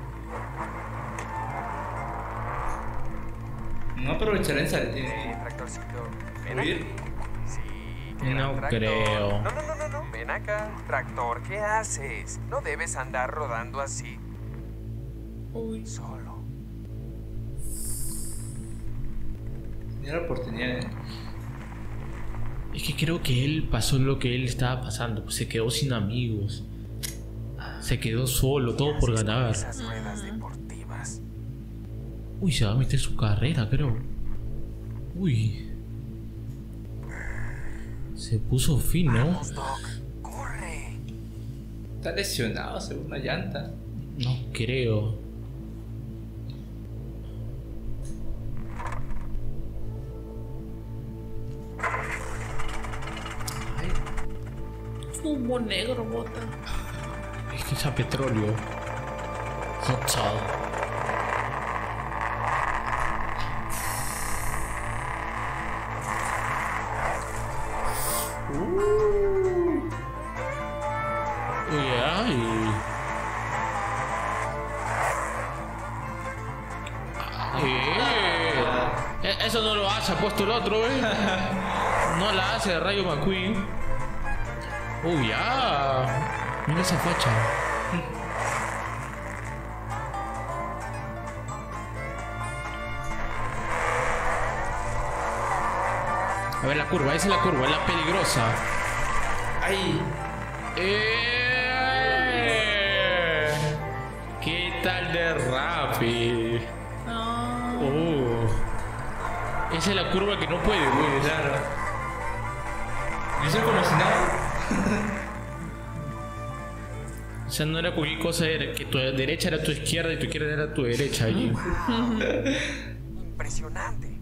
[SPEAKER 2] No aprovecharán
[SPEAKER 5] Eh,
[SPEAKER 2] salir.
[SPEAKER 5] tractorcito. Ven
[SPEAKER 2] ¿Huir?
[SPEAKER 5] Sí,
[SPEAKER 1] No
[SPEAKER 5] tractor.
[SPEAKER 1] creo.
[SPEAKER 5] No, no, no, no, no. Ven acá. Tractor, ¿qué haces? No debes andar rodando así.
[SPEAKER 11] Uy.
[SPEAKER 5] Solo.
[SPEAKER 2] Tenía la oportunidad. ¿eh?
[SPEAKER 1] Es que creo que él pasó lo que él estaba pasando. pues se quedó sin amigos. Se quedó solo, todo por ganar.
[SPEAKER 5] Esas ruedas deportivas.
[SPEAKER 1] Uy, se va a meter su carrera, creo. Uy. Se puso fin, ¿no?
[SPEAKER 5] Vamos, Doc. Corre.
[SPEAKER 2] Está lesionado, según una llanta.
[SPEAKER 1] No creo.
[SPEAKER 11] Humo negro bota.
[SPEAKER 1] Es que es a petróleo. Hot salt. Uy, ay. Eh, e- Eso no lo hace, ha puesto el otro, ¿eh? No la hace Rayo McQueen. Uy, ya. Mira esa facha. A ver la curva, esa es la curva, es la peligrosa.
[SPEAKER 2] ¡Ay!
[SPEAKER 1] Eh, ¿Qué tal de Rappi?
[SPEAKER 11] No.
[SPEAKER 1] Oh. Esa es la curva que no puede, güey.
[SPEAKER 2] Claro. Yo soy como si nada.
[SPEAKER 1] O sea, no era cualquier cosa, era que tu derecha era tu izquierda y tu izquierda era tu derecha allí.
[SPEAKER 5] Impresionante.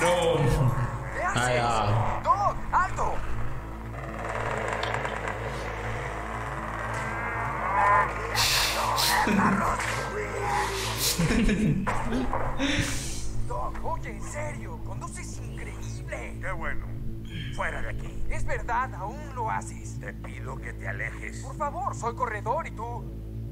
[SPEAKER 2] No.
[SPEAKER 5] ¿Qué haces?
[SPEAKER 1] Ah.
[SPEAKER 5] Doc, alto. Doc, oye, en serio, conduces increíble.
[SPEAKER 7] Qué bueno. Fuera de aquí.
[SPEAKER 5] Es verdad, aún lo haces.
[SPEAKER 7] Te pido que te alejes.
[SPEAKER 5] Por favor, soy corredor y tú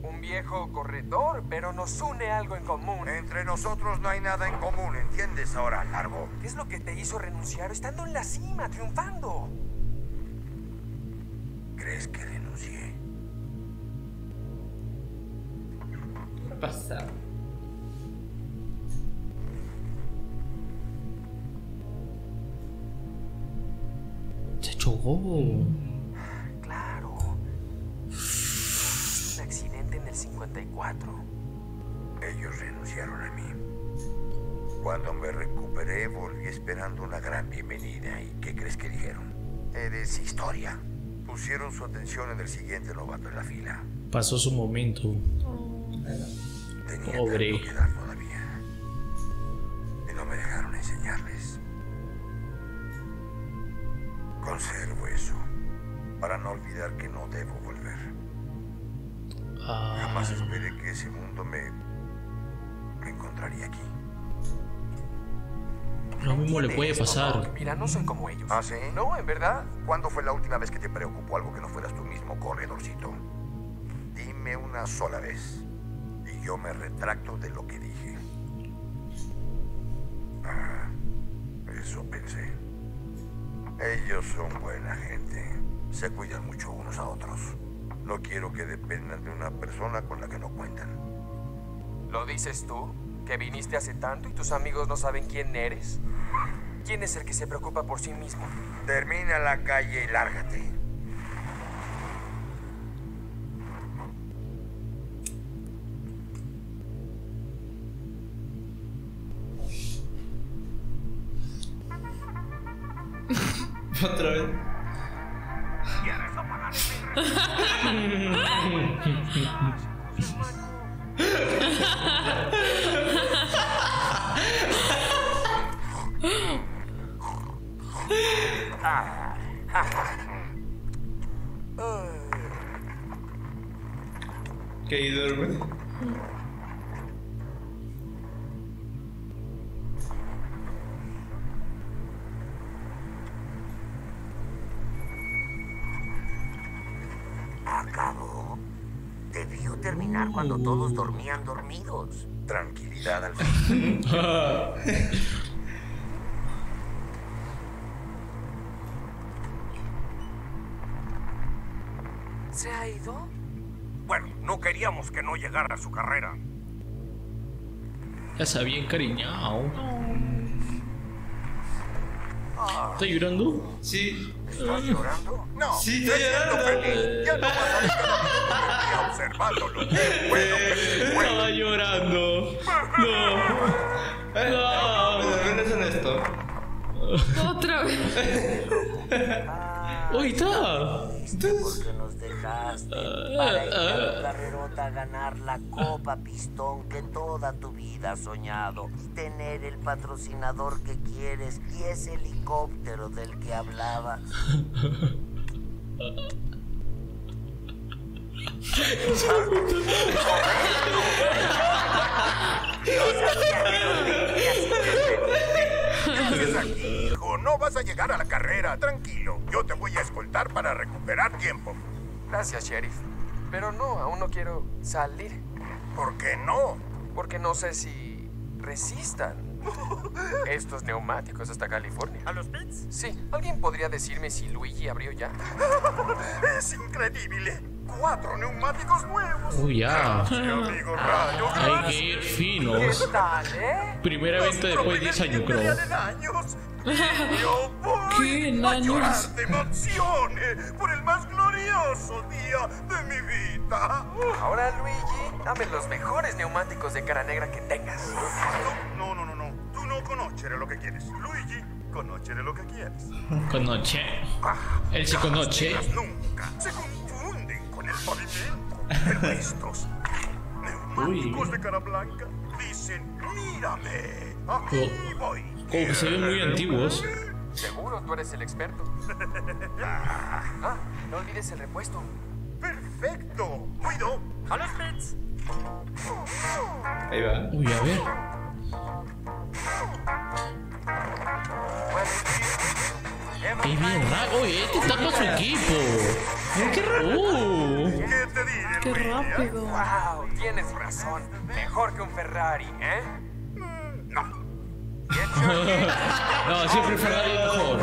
[SPEAKER 5] un viejo corredor, pero nos une algo en común.
[SPEAKER 7] Entre nosotros no hay nada en común, ¿entiendes ahora, Largo?
[SPEAKER 5] ¿Qué es lo que te hizo renunciar estando en la cima, triunfando?
[SPEAKER 7] ¿Crees que renuncié?
[SPEAKER 2] ¿Qué ha pasado?
[SPEAKER 1] Se chocó.
[SPEAKER 5] Claro. Un accidente en el 54.
[SPEAKER 7] Ellos renunciaron a mí. Cuando me recuperé, volví esperando una gran bienvenida. ¿Y qué crees que dijeron? Eres historia. Pusieron su atención en el siguiente novato en la fila.
[SPEAKER 1] Pasó su momento.
[SPEAKER 7] Tenía
[SPEAKER 1] Pobre.
[SPEAKER 7] tanto que dar todavía. Y no me dejaron
[SPEAKER 8] enseñarles. Conservo eso para no olvidar que no debo volver. Jamás esperé que ese mundo me, me encontraría aquí.
[SPEAKER 1] Lo mismo le puede pasar.
[SPEAKER 5] Mira, no soy como ellos.
[SPEAKER 8] ¿Ah, sí?
[SPEAKER 5] No, en verdad.
[SPEAKER 8] ¿Cuándo fue la última vez que te preocupó algo que no fueras tú mismo, corredorcito? Dime una sola vez. Y yo me retracto de lo que dije. Ah, eso pensé. Ellos son buena gente. Se cuidan mucho unos a otros. No quiero que dependan de una persona con la que no cuentan.
[SPEAKER 5] ¿Lo dices tú? ¿Que viniste hace tanto y tus amigos no saben quién eres? ¿Quién es el que se preocupa por sí mismo?
[SPEAKER 8] Termina la calle y lárgate.
[SPEAKER 2] Otra vez. Que duerme.
[SPEAKER 13] Cuando todos dormían dormidos.
[SPEAKER 8] Tranquilidad al fin.
[SPEAKER 10] ¿Se ha ido?
[SPEAKER 7] Bueno, no queríamos que no llegara a su carrera.
[SPEAKER 1] Ya se había encariñado. ¿Está llorando?
[SPEAKER 2] Sí.
[SPEAKER 8] ¿Estás llorando? No.
[SPEAKER 2] Sí, estoy llorando.
[SPEAKER 8] feliz. Ya no pasaré cada día observándolo. Qué bueno que fue.
[SPEAKER 1] Estaba llorando. No.
[SPEAKER 2] No. Pero es honesto.
[SPEAKER 11] Otra vez.
[SPEAKER 1] Hoy está.
[SPEAKER 13] Nos dejaste para ir a la carrerota a ganar la Copa Pistón que toda tu vida has soñado. Tener el patrocinador que quieres y ese helicóptero del que hablabas.
[SPEAKER 8] No vas a llegar a la carrera. Tranquilo. Yo te voy a escoltar para recuperar tiempo.
[SPEAKER 5] Gracias, sheriff. Pero no, aún no quiero salir.
[SPEAKER 8] ¿Por qué no?
[SPEAKER 5] Porque no sé si resistan estos neumáticos hasta California.
[SPEAKER 7] ¿A los pits?
[SPEAKER 5] Sí, ¿alguien podría decirme si Luigi abrió ya?
[SPEAKER 8] Es increíble. Cuatro neumáticos nuevos.
[SPEAKER 1] Uy, ya.
[SPEAKER 8] Gracias, amigo Rayo.
[SPEAKER 1] Hay que ir finos.
[SPEAKER 5] tal, eh?
[SPEAKER 1] Primera venta después de 10 años, creo.
[SPEAKER 8] de años. Yo voy
[SPEAKER 11] ¿Qué
[SPEAKER 8] a llorar de emoción eh, por el más glorioso día de mi vida.
[SPEAKER 5] Ahora, Luigi, dame los mejores neumáticos de cara negra que tengas.
[SPEAKER 8] No, no, no, no. Tú no conoces lo que quieres. Luigi, conoce lo que quieres.
[SPEAKER 1] Conoce. Él sí conoce.
[SPEAKER 8] Nunca se confunden con el pavimento. Pero estos neumáticos de cara blanca dicen, mírame. Aquí voy.
[SPEAKER 1] Como que se ven muy antiguos.
[SPEAKER 5] Seguro tú eres el experto. Ah, no olvides el repuesto.
[SPEAKER 8] Perfecto. Cuido.
[SPEAKER 7] ¡A los pits!
[SPEAKER 2] Ahí va.
[SPEAKER 1] Uy, a ver. Qué bien raro. Oye, este está para su equipo.
[SPEAKER 2] qué raro.
[SPEAKER 1] Uh.
[SPEAKER 8] ¿Qué te diré,
[SPEAKER 11] Qué
[SPEAKER 8] Luigi?
[SPEAKER 11] rápido.
[SPEAKER 5] Wow, tienes razón. Mejor que un Ferrari, ¿eh?
[SPEAKER 8] No.
[SPEAKER 1] No, siempre Ferrari es mejor.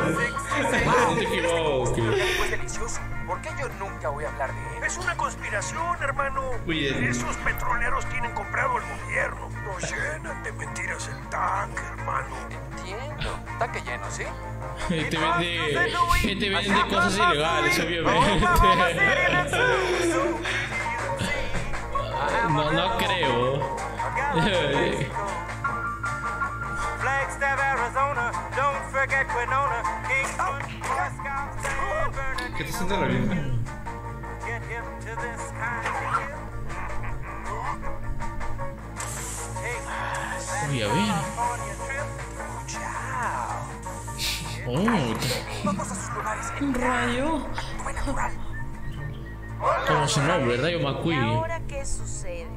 [SPEAKER 1] No te equivoques.
[SPEAKER 5] Fue delicioso. ¿Por qué yo nunca voy a hablar de él?
[SPEAKER 7] Es una conspiración, hermano. Esos petroleros tienen comprado el gobierno. Nos llenan de mentiras el tanque, hermano.
[SPEAKER 5] Entiendo. Tanque lleno, ¿sí?
[SPEAKER 1] Te vende, te vende cosas ilegales, obviamente. No, no creo.
[SPEAKER 15] Flagstaff, Arizona. Don't forget Winona. Kingston, San Bernardino.
[SPEAKER 2] ¿Qué te siente la vida?
[SPEAKER 15] Get hip to this kind of trip.
[SPEAKER 1] Oh.
[SPEAKER 11] Un rayo.
[SPEAKER 1] como su nombre, Rayo
[SPEAKER 4] ¿Y
[SPEAKER 1] McQueen.
[SPEAKER 4] ahora qué sucede?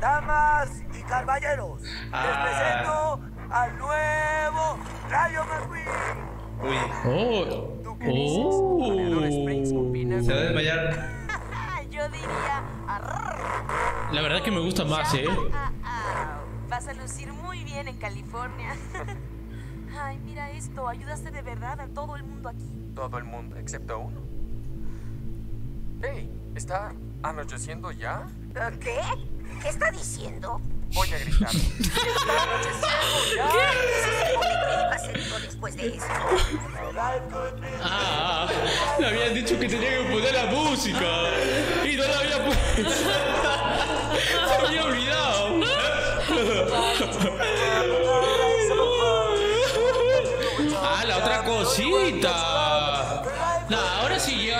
[SPEAKER 13] Damas y caballeros, les
[SPEAKER 2] Ah.
[SPEAKER 13] presento al nuevo Rayo McQueen.
[SPEAKER 2] Uy.
[SPEAKER 1] Oh. Oh.
[SPEAKER 2] Se va a desmayar.
[SPEAKER 4] Yo diría... arr.
[SPEAKER 1] La verdad que me gusta más, eh.
[SPEAKER 4] Ah, ah, Vas a lucir muy bien en California. Ay, mira esto. Ayudaste de verdad a todo el mundo aquí.
[SPEAKER 5] Todo el mundo, excepto uno. Hey, ¿está anocheciendo ya?
[SPEAKER 13] ¿Qué? ¿Qué está diciendo?
[SPEAKER 5] Voy a gritar.
[SPEAKER 13] Eso.
[SPEAKER 1] Ah, le habían dicho que tenía que poner la música. Y no la había puesto. Se había olvidado. Ah, la otra cosita. No,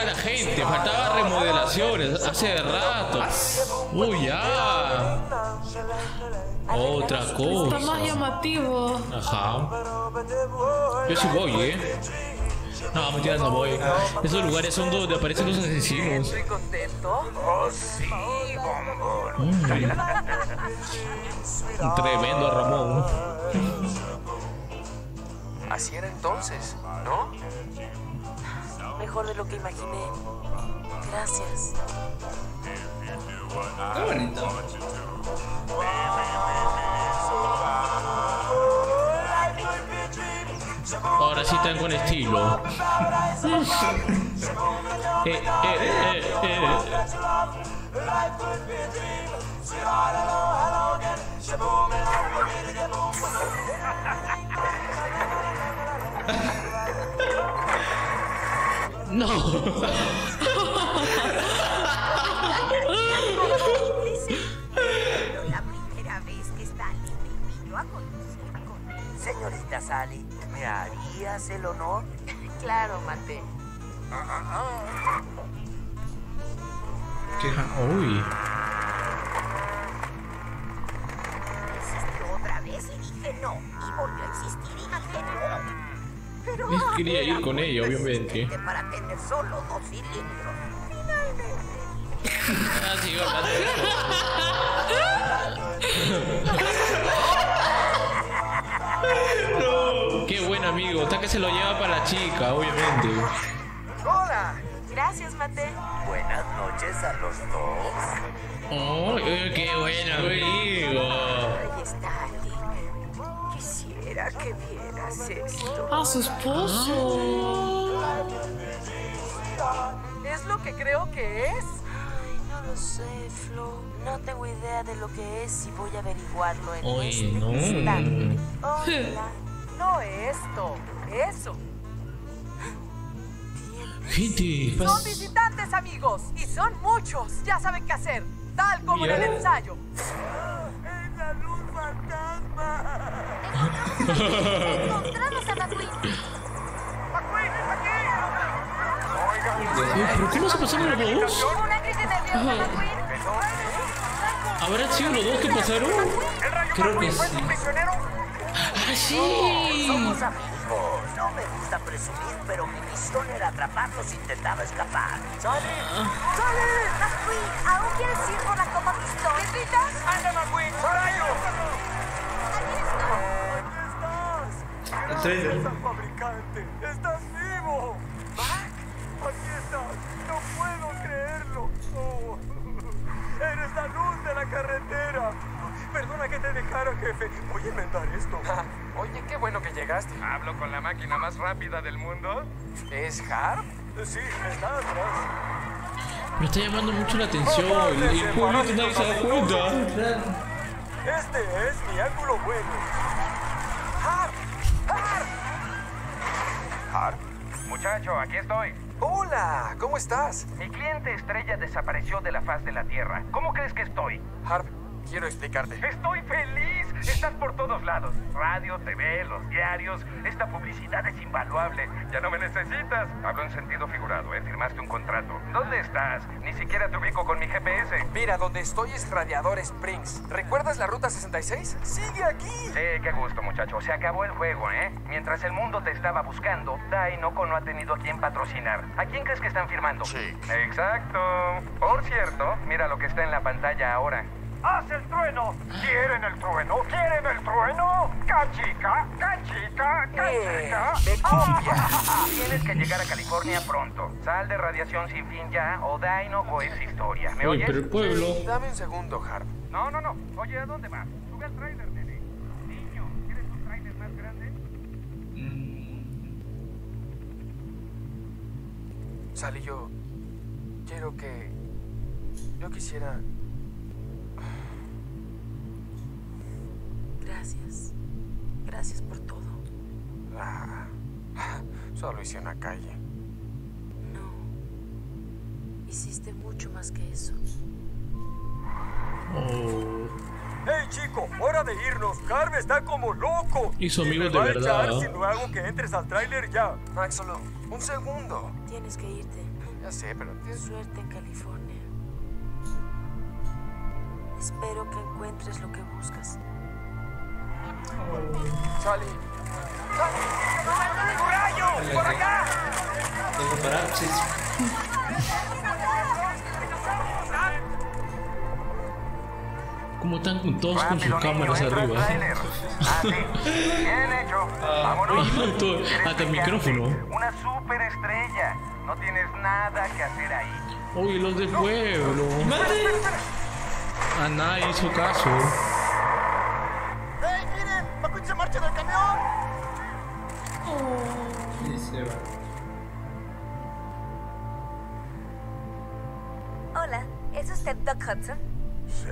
[SPEAKER 1] llega la gente. Faltaba remodelaciones. Hace rato. Uy, ya. Otra
[SPEAKER 11] Está
[SPEAKER 1] cosa.
[SPEAKER 11] más llamativo.
[SPEAKER 1] Ajá. Yo sí voy, ¿eh? No, mentira, no voy. Esos lugares son donde aparecen los asesinos.
[SPEAKER 5] Estoy contento.
[SPEAKER 13] Oh, sí, bombón.
[SPEAKER 1] Mm. Tremendo Ramón.
[SPEAKER 5] Así era entonces, ¿no?
[SPEAKER 4] Mejor de lo que imaginé. Gracias.
[SPEAKER 2] Qué bonito.
[SPEAKER 1] Ahora sí están con estilo. eh, eh, eh, eh. No.
[SPEAKER 13] La primera vez que Stanley me invitó a conducir con él. Señorita Sally, ¿me harías el honor?
[SPEAKER 4] Claro, Mate.
[SPEAKER 1] Uy.
[SPEAKER 13] Insistió otra vez y dije no. Y volvió a insistir y dije no. Pero
[SPEAKER 1] quería ir con ella, obviamente.
[SPEAKER 13] para tener solo dos cilindros. Finalmente.
[SPEAKER 1] De- Qué buen amigo. Está que se lo lleva para la chica, obviamente.
[SPEAKER 5] ¡Hola!
[SPEAKER 4] Gracias, Mate.
[SPEAKER 13] Buenas noches a los dos.
[SPEAKER 1] Oh, qué buen amigo.
[SPEAKER 13] Ahí está. Quisiera que esto.
[SPEAKER 11] Ah, su esposo.
[SPEAKER 10] ¿Es lo que creo que es?
[SPEAKER 4] Ay, no lo sé, Flo. No tengo idea de lo que es y voy a averiguarlo en
[SPEAKER 1] Oye,
[SPEAKER 4] este
[SPEAKER 1] no.
[SPEAKER 4] instante. Hola.
[SPEAKER 10] No esto, eso.
[SPEAKER 1] Gente,
[SPEAKER 10] Son
[SPEAKER 1] pas-
[SPEAKER 10] visitantes, amigos, y son muchos. Ya saben qué hacer, tal como en el ensayo.
[SPEAKER 6] Encontramos a McQueen.
[SPEAKER 1] ¿Pero cómo se pasaron los dos?
[SPEAKER 6] Una crisis nerviosa, McQueen.
[SPEAKER 1] ¿Habrán sido los dos que pasaron?
[SPEAKER 2] Creo que sí.
[SPEAKER 1] ¡Ah, sí!
[SPEAKER 13] Somos amigos. No me gusta presumir, pero mi misión era atraparlos. Intentaba escapar. ¿Sale?
[SPEAKER 6] McQueen, ¿aún quieres ir por la Copa Pistón?
[SPEAKER 5] ¡Anda, McQueen! ¡Rayo!
[SPEAKER 2] El trailer.
[SPEAKER 5] fabricante! ¡Estás vivo! ¡Mac! ¡Aquí estás! ¡No puedo creerlo! Oh, ¡Eres la luz de la carretera! Perdona que te dejara, jefe. Voy a inventar esto. oye, qué bueno que llegaste. ¿Hablo con la máquina más rápida del mundo? ¿Es Harp? Sí, está atrás.
[SPEAKER 1] Me está llamando mucho la atención. El, el público nadie se da cuenta.
[SPEAKER 5] Este es mi ángulo bueno.
[SPEAKER 7] Muchacho, aquí estoy.
[SPEAKER 5] Hola, ¿cómo estás?
[SPEAKER 7] Mi cliente estrella desapareció de la faz de la Tierra. ¿Cómo crees que estoy?
[SPEAKER 5] Harp, quiero explicarte.
[SPEAKER 7] Estoy feliz. Estás por todos lados. Radio, TV, los diarios. Esta publicidad es invaluable. Ya no me necesitas. Hablo en sentido figurado, ¿eh? Firmaste un contrato. ¿Dónde estás? Ni siquiera te ubico con mi GPS.
[SPEAKER 5] Mira, donde estoy es Radiador Springs. ¿Recuerdas la ruta 66? ¡Sigue aquí!
[SPEAKER 7] Sí, qué gusto, muchacho. Se acabó el juego, ¿eh? Mientras el mundo te estaba buscando, Dainoco no ha tenido a quién patrocinar. ¿A quién crees que están firmando?
[SPEAKER 8] Sí.
[SPEAKER 7] Exacto. Por cierto, mira lo que está en la pantalla ahora.
[SPEAKER 8] ¡Haz el trueno! ¿Quieren el trueno? ¿Quieren el trueno? ¡Cachica! ¡Cachica! ¡Cachica!
[SPEAKER 7] ¡Me copias! Tienes que llegar a California pronto. Sal de radiación sin fin ya, o Dainoco es historia. ¿Me
[SPEAKER 1] Oye,
[SPEAKER 7] oyes?
[SPEAKER 1] pero el pueblo.
[SPEAKER 5] Dame un segundo, Harp.
[SPEAKER 7] No, no, no. Oye, ¿a dónde vas? Sube al trailer, nene. Niño, ¿quieres un trailer más grande?
[SPEAKER 5] Sally, yo quiero que... Yo quisiera...
[SPEAKER 4] Gracias. Gracias por todo.
[SPEAKER 5] Ah, solo hice una calle.
[SPEAKER 4] No. Hiciste mucho más que eso.
[SPEAKER 1] Oh.
[SPEAKER 5] ¡Hey, chico! ¡Hora de irnos! ¡Carve está como loco! Y me va
[SPEAKER 1] de verdad.
[SPEAKER 5] si no hago que entres al tráiler ya. Max, solo un segundo.
[SPEAKER 4] Tienes que irte.
[SPEAKER 5] Ya sé, pero...
[SPEAKER 4] Suerte en California. Espero que encuentres lo que buscas.
[SPEAKER 5] Sally.
[SPEAKER 2] ¡Rayo! ¡Por acá! Tengo parálisis.
[SPEAKER 1] Como están con todos con sus cámaras arriba.
[SPEAKER 7] Bien hecho. Vámonos.
[SPEAKER 1] Hasta el micrófono.
[SPEAKER 7] Una superestrella. No tienes nada que hacer ahí.
[SPEAKER 1] Oye, los del pueblo. A nadie hizo caso.
[SPEAKER 8] Marcha del camión!
[SPEAKER 2] Y se va.
[SPEAKER 6] Hola, ¿es usted Doc Hudson?
[SPEAKER 8] Sí.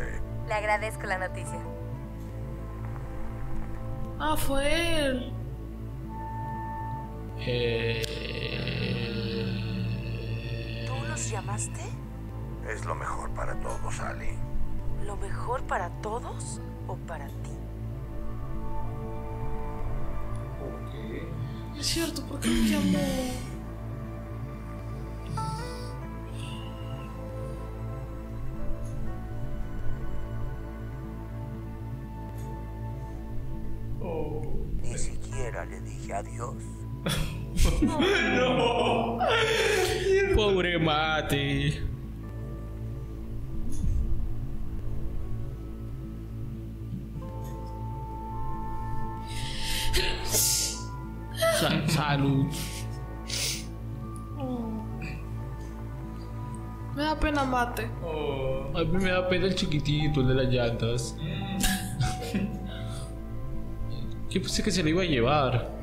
[SPEAKER 6] Le agradezco la noticia.
[SPEAKER 11] Ah, fue él.
[SPEAKER 1] Eh,
[SPEAKER 4] ¿Tú los llamaste?
[SPEAKER 8] Es lo mejor para todos, Ali.
[SPEAKER 4] ¿Lo mejor para todos o para ti?
[SPEAKER 11] Es cierto, ¿por qué me llamó?
[SPEAKER 13] Ni siquiera le dije adiós.
[SPEAKER 11] Mate.
[SPEAKER 1] A mí me da pena el chiquitito, el de las llantas. Yo pensé que se lo iba a llevar.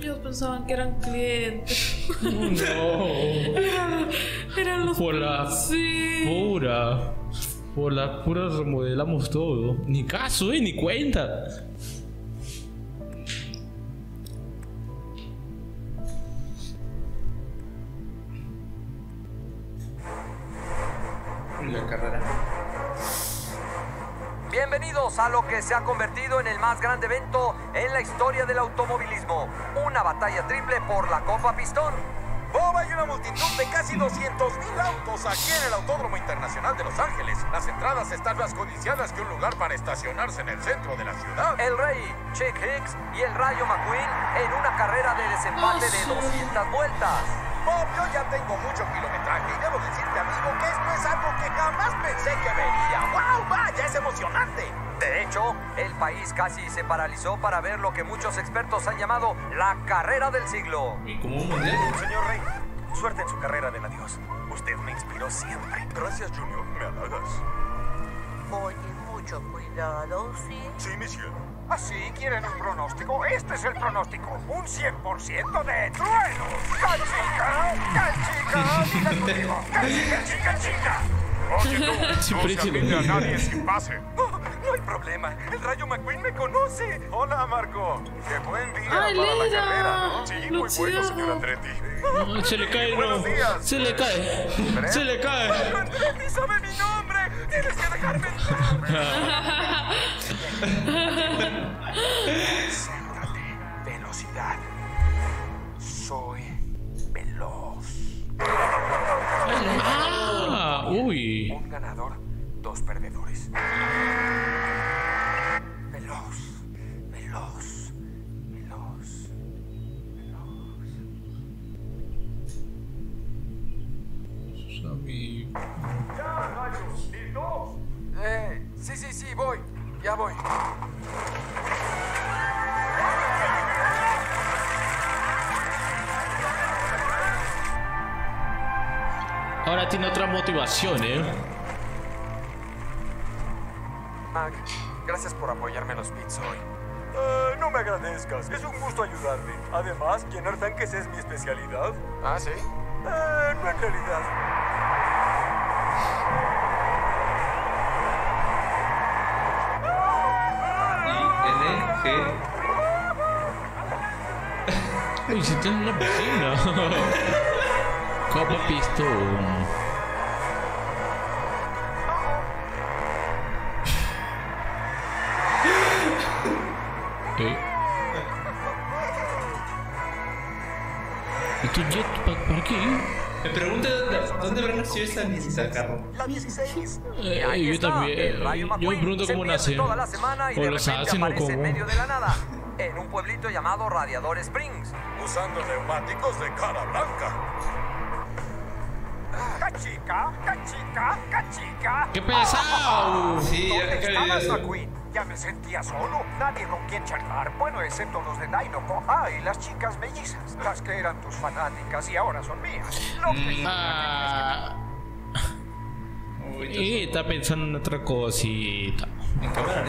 [SPEAKER 11] Ellos pensaban que eran clientes.
[SPEAKER 1] No.
[SPEAKER 11] eran, eran los.
[SPEAKER 1] Por la
[SPEAKER 11] Sí.
[SPEAKER 1] pura. Por la pura remodelamos todo. Ni caso, eh, ni cuenta.
[SPEAKER 3] Lo que se ha convertido en el más grande evento en la historia del automovilismo. Una batalla triple por la Copa Pistón.
[SPEAKER 8] Bob, hay una multitud de casi 200.000 autos aquí en el Autódromo Internacional de Los Ángeles. Las entradas están más codiciadas que un lugar para estacionarse en el centro de la ciudad.
[SPEAKER 3] El Rey, Chick Hicks y el Rayo McQueen en una carrera de desempate de 200 vueltas.
[SPEAKER 8] Bob, yo ya tengo mucho kilometraje y debo decirte, amigo, que esto es algo que jamás pensé que vería. ¡Wow! ¡Vaya! ¡Es emocionante!
[SPEAKER 3] De hecho, el país casi se paralizó para ver lo que muchos expertos han llamado la carrera del siglo.
[SPEAKER 2] Y como un mundial.
[SPEAKER 8] Señor Rey, suerte en su carrera del adiós. Usted me inspiró siempre. Gracias, Junior. Me halagas.
[SPEAKER 13] Oye, mucho cuidado, ¿sí?
[SPEAKER 8] Sí, monsieur.
[SPEAKER 7] Así quieren un pronóstico. Este es el pronóstico. Un 100% de trueno. ¡Cachica! ¡Cachica! ¡Diga conmigo! ¡Cachica, chica, chica!
[SPEAKER 8] Oye, tú, no se a nadie sin pase.
[SPEAKER 5] No hay problema. El Rayo McQueen me conoce.
[SPEAKER 8] Hola, Marco. Qué buen día
[SPEAKER 11] Ah,
[SPEAKER 8] para la carrera, ¿no? Sí, muy bueno, señor Andretti.
[SPEAKER 1] No, se le cae, no. Se le cae. Se le cae.
[SPEAKER 5] Andretti sabe mi nombre. Tienes que dejarme entrar.
[SPEAKER 7] Céntrate. Velocidad. Soy veloz.
[SPEAKER 1] Ah, uy.
[SPEAKER 7] Un ganador, dos perdedores.
[SPEAKER 5] ¿Ya, Rayo? ¿Listo? Eh, sí, sí, sí, voy. Ya voy.
[SPEAKER 1] Ahora tiene otra motivación, ¿eh?
[SPEAKER 5] Mac, gracias por apoyarme en los beats hoy.
[SPEAKER 8] Eh, no me agradezcas. Es un gusto ayudarte. Además, llenar tanques es mi especialidad.
[SPEAKER 5] ¿Ah, sí?
[SPEAKER 8] Eh, no en realidad.
[SPEAKER 1] Tiene una piscina. Copa pistón. Eh. ¿Y tu jet pa- para qué?
[SPEAKER 2] Me pregunto dónde, habrá nacido esa esa carro.
[SPEAKER 5] La 16.
[SPEAKER 1] Eh,
[SPEAKER 5] Ahí
[SPEAKER 1] yo
[SPEAKER 5] está,
[SPEAKER 1] también.
[SPEAKER 5] el Rayo
[SPEAKER 1] Yo me
[SPEAKER 5] McQueen.
[SPEAKER 1] pregunto
[SPEAKER 5] Se
[SPEAKER 1] cómo
[SPEAKER 5] pierde
[SPEAKER 1] nacen.
[SPEAKER 5] toda la semana y
[SPEAKER 1] O
[SPEAKER 5] de
[SPEAKER 1] los
[SPEAKER 5] repente
[SPEAKER 1] hacen o
[SPEAKER 5] aparece en
[SPEAKER 1] cómo.
[SPEAKER 5] medio de la nada, en un pueblito llamado Radiador Springs.
[SPEAKER 8] Usando neumáticos de cara blanca.
[SPEAKER 7] ¡Cachica! ¡Cachica! ¡Cachica!
[SPEAKER 1] ¡Qué pesado!
[SPEAKER 2] Sí,
[SPEAKER 7] ¿Dónde
[SPEAKER 2] que
[SPEAKER 7] estabas. McQueen? Ya me sentía solo. Nadie con quien charlar. Bueno, excepto los de Dinoco. Ah, y las chicas mellizas. Las que eran tus fanáticas y ahora son mías. Lo que
[SPEAKER 1] Ah,
[SPEAKER 2] Uy,
[SPEAKER 1] y está pensando en otra cosita.
[SPEAKER 2] En cámara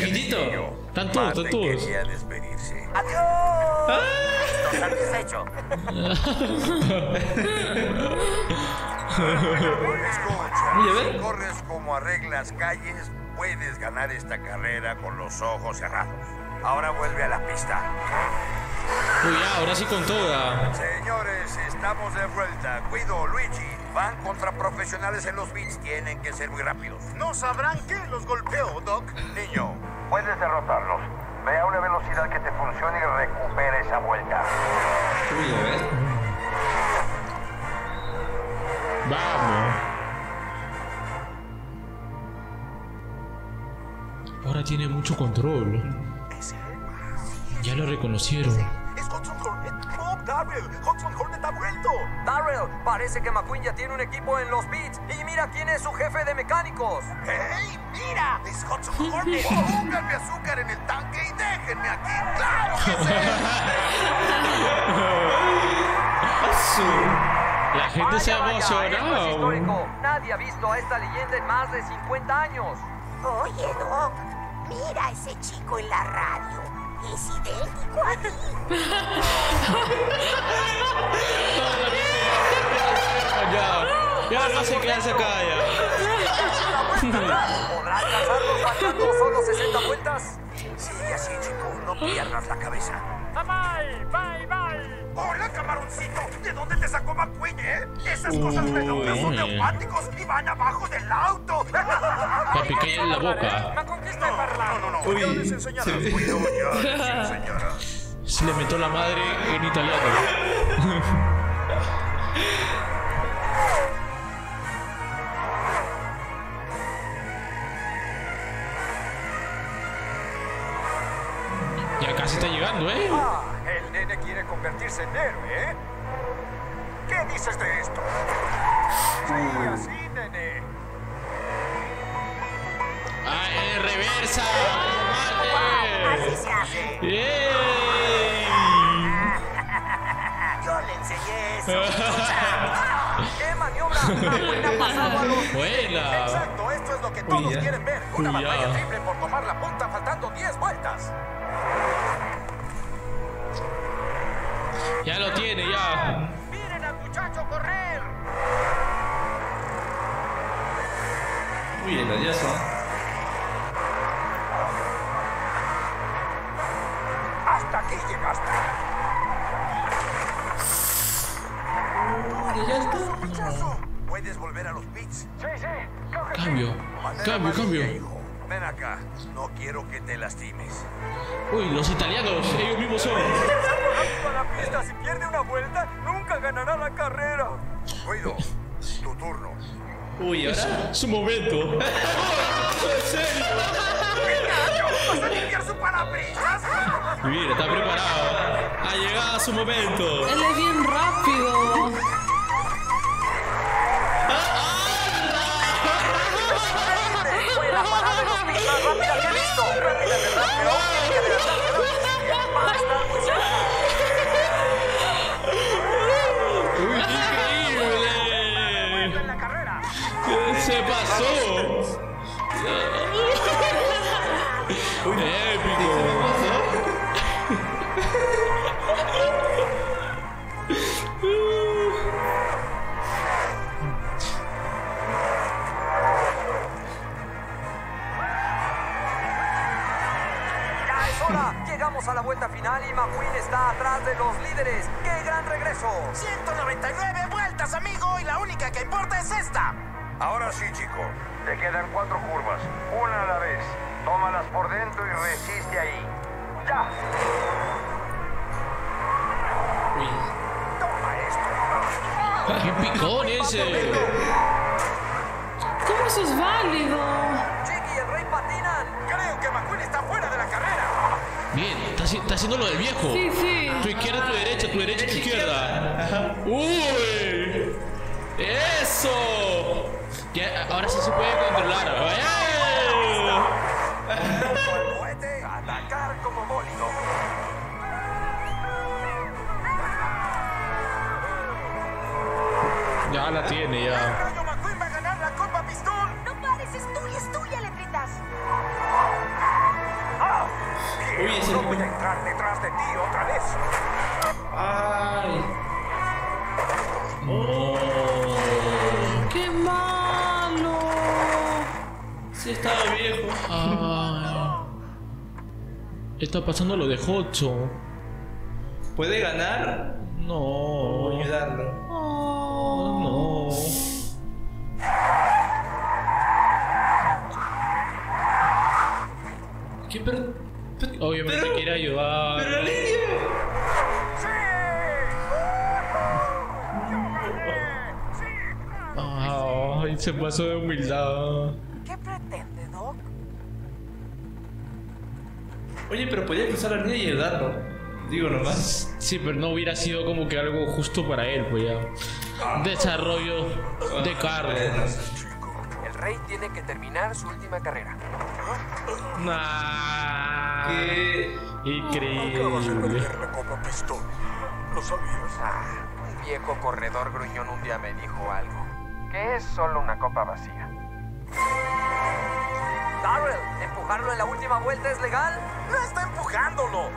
[SPEAKER 2] chiquitito.
[SPEAKER 1] Están todos, están todos.
[SPEAKER 8] Quería despedirse.
[SPEAKER 13] ¡Adiós! Listo, satisfecho.
[SPEAKER 2] Oye, ver.
[SPEAKER 8] si corres como arreglas calles, puedes ganar esta carrera con los ojos cerrados. Ahora vuelve a la pista.
[SPEAKER 1] Uy, ya, ahora sí con toda.
[SPEAKER 8] Señores, estamos de vuelta. Cuido, Luigi. Van contra profesionales en los beats. Tienen que ser muy rápidos. No sabrán que los golpeó, Doc. Niño.
[SPEAKER 3] Puedes derrotarlos. Ve a una velocidad que te funcione y recupera esa vuelta.
[SPEAKER 2] Uy, a ver.
[SPEAKER 1] Vamos. Ahora tiene mucho control. Ya lo reconocieron.
[SPEAKER 5] ¡Es Hudson Hornet! ¡Bob Darrell! ¡Hudson Hornet ha vuelto! Darrell, parece que McQueen ya tiene un equipo en los beats. Y mira quién es su jefe de mecánicos.
[SPEAKER 8] ¡Hey, mira! ¡Es Hudson Hornet! Pónganme azúcar en el tanque y déjenme aquí. ¡Claro que sí!
[SPEAKER 1] La gente se ha
[SPEAKER 5] Vaya, vaya, esto es
[SPEAKER 1] emocionado.
[SPEAKER 5] histórico. Nadie ha visto a esta leyenda en más de 50 años.
[SPEAKER 4] Oye, Doc, mira a ese chico en la radio. Es idéntico a ti.
[SPEAKER 1] más se quedarse acá
[SPEAKER 3] ¿Podrá faltando solo 60 vueltas?
[SPEAKER 7] Sigue así, chico. No pierdas la cabeza.
[SPEAKER 5] ¡Bye, bye, bye!
[SPEAKER 7] ¡Hola, camaroncito! ¿De dónde te sacó McQueen, eh? Esas cosas redondas son
[SPEAKER 1] Uy.
[SPEAKER 7] neumáticos y van abajo del auto.
[SPEAKER 1] Papi, calla en la boca.
[SPEAKER 5] Ma con chi stai parlando?
[SPEAKER 7] No, no, ya les enseñarás. Cuidado, ya les enseñarás.
[SPEAKER 1] Se le metió la madre en italiano.
[SPEAKER 8] convertirse en héroe, ¿eh? ¿Qué dices de esto? Sí, así, nene.
[SPEAKER 1] ¡Ah, en reversa!
[SPEAKER 13] Así se hace.
[SPEAKER 1] ¡Ey!
[SPEAKER 13] Yo le enseñé eso.
[SPEAKER 3] ¡Qué maniobra! McQueen ha pasado a los...
[SPEAKER 1] ¡Buena!
[SPEAKER 8] Exacto, esto es lo que todos quieren ver. Una
[SPEAKER 1] Uy, ya.
[SPEAKER 8] batalla triple por tomar la punta faltando 10 vueltas.
[SPEAKER 1] Ya lo tiene, ya.
[SPEAKER 5] ¡Miren al muchacho correr!
[SPEAKER 2] Uy, el aliazo.
[SPEAKER 8] Hasta aquí llegaste.
[SPEAKER 7] ¿Puedes volver a los pits?
[SPEAKER 8] Sí, sí.
[SPEAKER 1] Cambio, cambio, cambio.
[SPEAKER 7] Ven acá. No quiero que te lastimes.
[SPEAKER 1] Uy, los italianos, ellos mismos son.
[SPEAKER 3] La pista, si pierde una vuelta, nunca ganará la carrera.
[SPEAKER 7] Cuido. Tu turno.
[SPEAKER 2] Uy, ahora.
[SPEAKER 1] Su momento. ¿En serio?
[SPEAKER 7] ¿Vas a limpiar su parabrisas?
[SPEAKER 1] Mira, está preparado. Ha llegado su momento.
[SPEAKER 11] Él es bien rápido.
[SPEAKER 3] Rápido.
[SPEAKER 1] Uy, qué increíble. Se pasó.
[SPEAKER 3] Vuelta final y McQueen está atrás de los líderes. ¡Qué gran regreso!
[SPEAKER 13] 199 vueltas, amigo, y la única que importa es esta.
[SPEAKER 8] Ahora sí, chico. Te quedan cuatro curvas, una a la vez. Tómalas por dentro y resiste ahí. ¡Ya! Toma esto.
[SPEAKER 1] ¡Qué picón ese!
[SPEAKER 11] ¿Cómo eso es válido?
[SPEAKER 3] Chiqui y el rey patinan.
[SPEAKER 8] Creo que McQueen está fuera de la carrera.
[SPEAKER 1] Bien, está, haci- está haciendo lo del viejo.
[SPEAKER 11] Sí, sí.
[SPEAKER 1] Tu izquierda, tu derecha, tu derecha, tu izquierda. ¡Uy! ¡Eso! Ya, ahora sí se puede controlar. ¡Eh!
[SPEAKER 3] El cohete, atacar como bólido.
[SPEAKER 1] Ya la tiene, ya. Está pasando lo de Hocho.
[SPEAKER 2] ¿Puede ganar?
[SPEAKER 1] No.
[SPEAKER 2] O ayudarlo.
[SPEAKER 1] No.
[SPEAKER 2] ¿Qué pero, pero-
[SPEAKER 1] Obviamente
[SPEAKER 2] pero-
[SPEAKER 1] quiere ayudar.
[SPEAKER 2] Pero Lidia.
[SPEAKER 1] Ay, se pasó de humildad.
[SPEAKER 2] Oye, pero podía cruzar la línea y ayudarlo. Digo nomás.
[SPEAKER 1] Sí, pero no hubiera sido como que algo justo para él, pues ya. Desarrollo de carro.
[SPEAKER 5] El rey tiene que terminar su última carrera.
[SPEAKER 1] Nah.
[SPEAKER 2] Que.
[SPEAKER 1] Increíble.
[SPEAKER 8] la Copa Pistón. ¿Lo sabías?
[SPEAKER 5] Ah, un viejo corredor gruñón un día me dijo algo. Que es solo una copa vacía.
[SPEAKER 3] Darrell, ¿empujarlo en la última vuelta es legal?
[SPEAKER 8] No está empujándolo.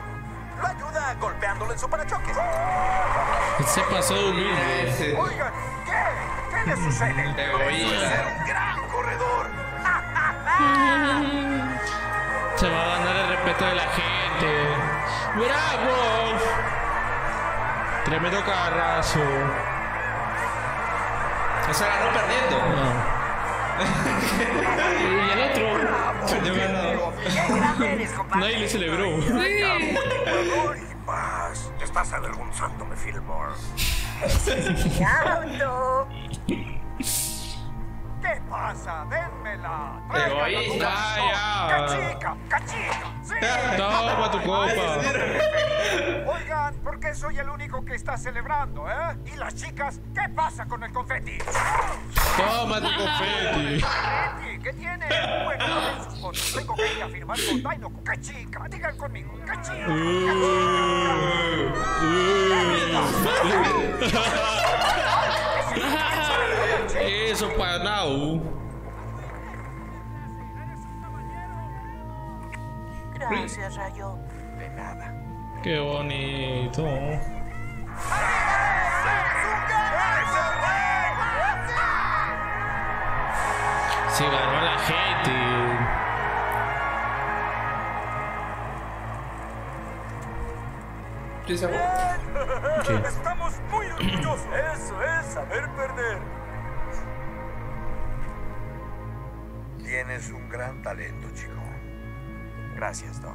[SPEAKER 8] Lo ayuda golpeándolo en su parachoques.
[SPEAKER 1] Se pasó de humilde.
[SPEAKER 8] Oigan, ¿qué? ¿Qué le sucede?
[SPEAKER 2] Egoísta.
[SPEAKER 8] un gran corredor.
[SPEAKER 1] Se va a ganar el respeto de la gente. ¡Bravo! Tremendo carrazo.
[SPEAKER 2] O sea, ganó perdiendo.
[SPEAKER 1] y el otro. Nadie le celebró.
[SPEAKER 8] Corredor y paz. Estás avergonzándome, Fillmore. ¿Qué pasa? Dénmela.
[SPEAKER 2] Egoísta.
[SPEAKER 1] Ah, ya.
[SPEAKER 8] ¡Cachica! ¡Cachica! ¡Sí!
[SPEAKER 1] Toma tu copa.
[SPEAKER 8] Oigan, ¿por qué soy el único que está celebrando, eh? ¿Y las chicas? ¿Qué pasa con el confeti?
[SPEAKER 1] Toma tu confeti.
[SPEAKER 8] ¿Qué tiene? Bueno. Tengo que ir a firmar con Dino. ¡Cachica! Digan conmigo. ¡Cachica!
[SPEAKER 1] Eso para now.
[SPEAKER 10] Gracias, Rayo.
[SPEAKER 5] De nada.
[SPEAKER 1] Qué bonito. Se ganó la gente.
[SPEAKER 2] ¿Qué se
[SPEAKER 1] ¿Qué?
[SPEAKER 8] Estamos muy orgullosos. Eso es saber perder.
[SPEAKER 7] Tienes un gran talento, chico.
[SPEAKER 5] Gracias, Doc.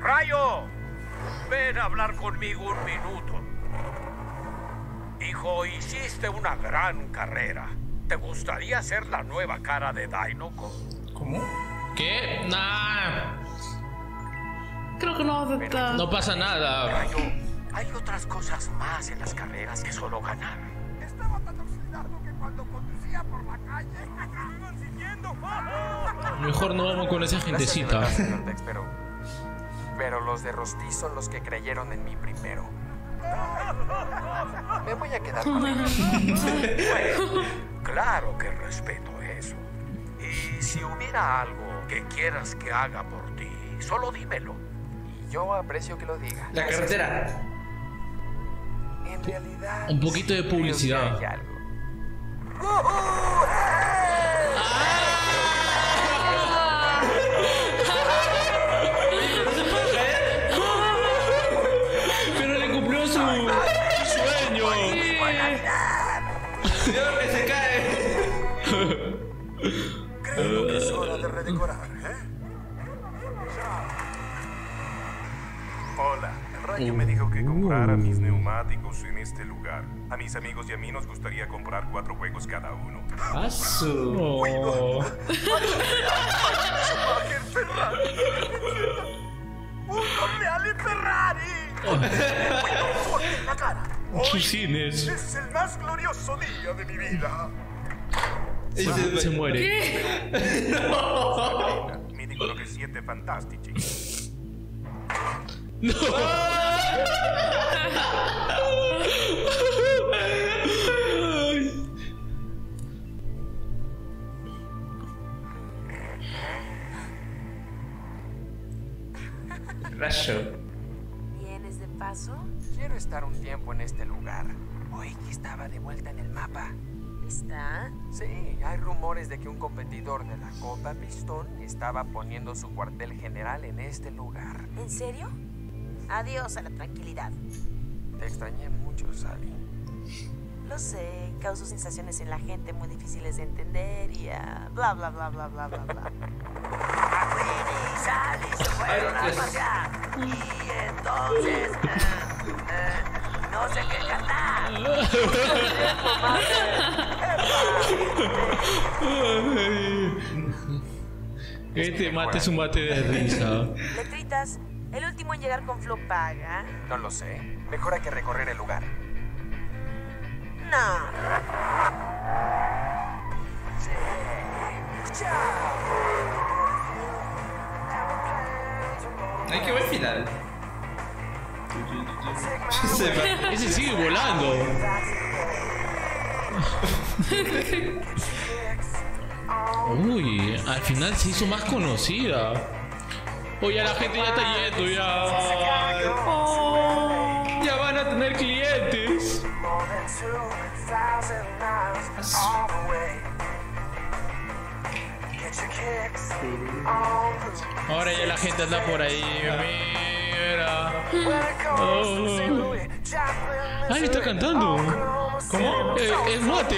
[SPEAKER 7] Rayo, ven a hablar conmigo un minuto. Hijo, hiciste una gran carrera. ¿Te gustaría ser la nueva cara de Dinoco?
[SPEAKER 2] ¿Cómo?
[SPEAKER 1] ¿Qué? Nah.
[SPEAKER 11] Creo que no va a aceptar.
[SPEAKER 1] No pasa nada.
[SPEAKER 7] Rayo, hay otras cosas más en las carreras que solo ganar.
[SPEAKER 8] Estaba tan oxidado que cuando conducía por la calle me siguiendo.
[SPEAKER 1] Mejor no vamos con esa gentecita.
[SPEAKER 5] pero... Pero los de Rosti son los que creyeron en mí primero. Me voy a quedar con ellos.
[SPEAKER 7] Bueno, claro que respeto eso. Y si hubiera algo que quieras que haga por ti, solo dímelo.
[SPEAKER 5] Y yo aprecio que lo diga.
[SPEAKER 2] La carretera.
[SPEAKER 5] En realidad...
[SPEAKER 1] Un poquito de publicidad.
[SPEAKER 5] hay algo.
[SPEAKER 1] Pero
[SPEAKER 2] Cuidado que se cae.
[SPEAKER 8] Creo que es hora de redecorar, ¿eh?
[SPEAKER 16] Hola, el rayo me dijo que comprara mis neumáticos en este lugar. A mis amigos y a mí nos gustaría comprar cuatro juegos cada uno.
[SPEAKER 1] Asu.
[SPEAKER 8] Ferrari. ¡Un Ferrari! Fuerte en la cara. Hoy
[SPEAKER 1] cines.
[SPEAKER 8] es el más glorioso día de mi vida.
[SPEAKER 1] Se, se muere.
[SPEAKER 16] Mi dicono che siete fantastici.
[SPEAKER 2] Rayo.
[SPEAKER 4] ¿Vienes de paso?
[SPEAKER 5] Quiero estar un tiempo en este lugar. Oí que estaba de vuelta en el mapa.
[SPEAKER 4] ¿Está?
[SPEAKER 5] Sí, hay rumores de que un competidor de la Copa Pistón estaba poniendo su cuartel general en este lugar.
[SPEAKER 4] ¿En serio? Adiós a la tranquilidad.
[SPEAKER 5] Te extrañé mucho, Sally.
[SPEAKER 4] Lo sé, causó sensaciones en la gente muy difíciles de entender y ah, bla bla bla bla bla bla bla.
[SPEAKER 13] Y Sally se fueron a pasear. Y entonces, no sé qué cantar.
[SPEAKER 1] Este mate es un mate de risa.
[SPEAKER 4] Letritas, el último en llegar con Flo paga.
[SPEAKER 5] No lo sé. Mejor hay que recorrer el lugar.
[SPEAKER 4] No.
[SPEAKER 2] Ay, qué buen final. Se va.
[SPEAKER 1] Ese sigue volando. Uy, al final se hizo más conocida. Oye, la gente ya está yendo ya. Oh, ya van a tener clientes. Ahora ya la gente anda por ahí. Mira. Oh. Ay, está cantando. ¿Cómo? Eh, es mate.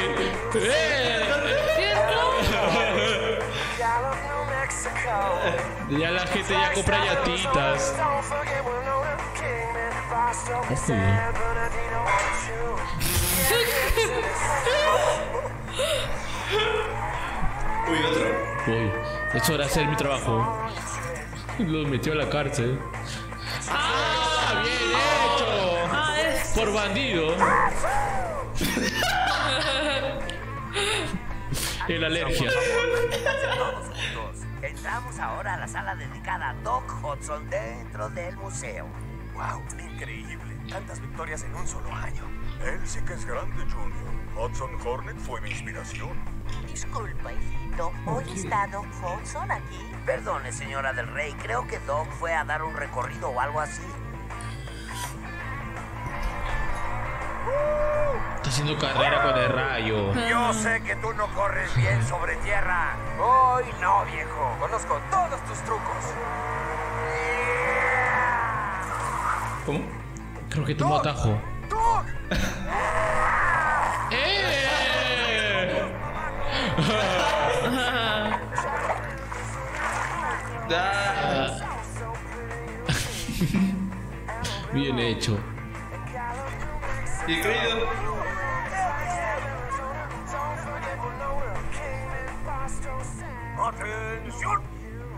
[SPEAKER 1] Eh. Ya la gente ya compra yatitas.
[SPEAKER 15] Don't forget we're known as Kingman, Boston,
[SPEAKER 1] Ojo.
[SPEAKER 15] San Bernardino,
[SPEAKER 2] Uy, otro.
[SPEAKER 1] Uy, es hora de hacer mi trabajo. Lo metió a la cárcel. ¡Ah! ¡Bien hecho! Por bandido. El alergia.
[SPEAKER 13] Todos juntos. Entramos ahora a la sala dedicada a Doc Hudson dentro del museo.
[SPEAKER 8] ¡Wow! Increíble. Tantas victorias en un solo año. Él sí que es grande, Junior. Hudson Hornet fue mi inspiración.
[SPEAKER 4] Disculpa, hijito. ¿Hoy está Doc Hudson aquí?
[SPEAKER 13] Perdone, señora del Rey, creo que Doc fue a dar un recorrido o algo así.
[SPEAKER 1] Está haciendo carrera con el rayo.
[SPEAKER 7] Yo sé que tú no corres bien sobre tierra.
[SPEAKER 5] Hoy no, viejo. Conozco todos tus trucos.
[SPEAKER 1] ¿Cómo? Creo que tomó atajo. ¡Eh! Bien hecho.
[SPEAKER 2] Y.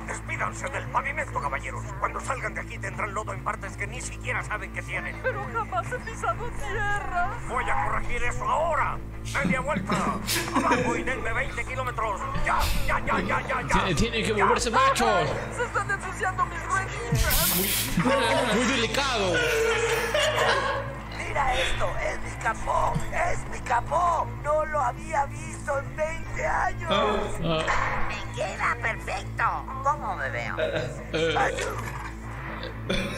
[SPEAKER 7] Despídanse del pavimento, caballeros. Cuando salgan de aquí tendrán lodo en partes que ni siquiera saben que tienen.
[SPEAKER 10] Pero jamás he pisado tierra.
[SPEAKER 7] Voy a corregir eso ahora. Media vuelta. Abajo y denme 20 kilómetros. Ya, ya, ya, ya, ya, ya.
[SPEAKER 1] Tiene- Tienen que moverse mucho.
[SPEAKER 10] Se están ensuciando mis rueditas.
[SPEAKER 1] Muy delicado.
[SPEAKER 13] Mira esto, es mi capó, es mi capó. No lo había visto en 20 años.
[SPEAKER 1] Ah.
[SPEAKER 13] Me queda perfecto. ¿Cómo me veo?
[SPEAKER 1] Eh.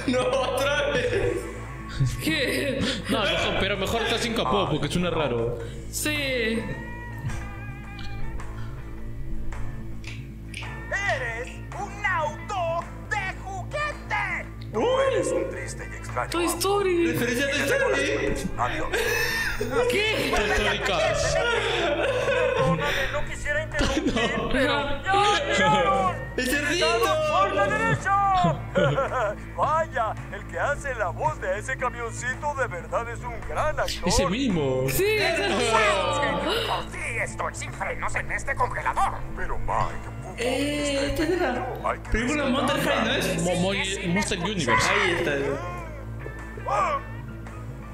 [SPEAKER 2] No, otra vez.
[SPEAKER 11] ¿Qué?
[SPEAKER 1] No, mejor- pero mejor está sin capó porque suena raro.
[SPEAKER 11] Sí.
[SPEAKER 5] ¡Eres un auto de juguete!
[SPEAKER 8] Tú eres un triste y
[SPEAKER 11] Toy. Story.
[SPEAKER 2] Referencia a Toy Story.
[SPEAKER 8] Adiós.
[SPEAKER 11] ¿Qué?
[SPEAKER 1] Toy Story Cars.
[SPEAKER 10] Perdóname, no quisiera interrumpir, pero ya llegaron.
[SPEAKER 2] ¡El cerdito!
[SPEAKER 10] ¡Por la derecha!
[SPEAKER 5] Vaya, el que hace la voz de ese camioncito de verdad es un gran actor.
[SPEAKER 1] Ese mismo.
[SPEAKER 11] Sí, es el
[SPEAKER 7] Por ti estoy sin frenos en este congelador.
[SPEAKER 8] Pero Mike,
[SPEAKER 2] Eh, ¿qué era?
[SPEAKER 8] hay que
[SPEAKER 2] Película Monster High, ¿no es?
[SPEAKER 1] Mo- Mo- Monster Universe.
[SPEAKER 2] Ahí está.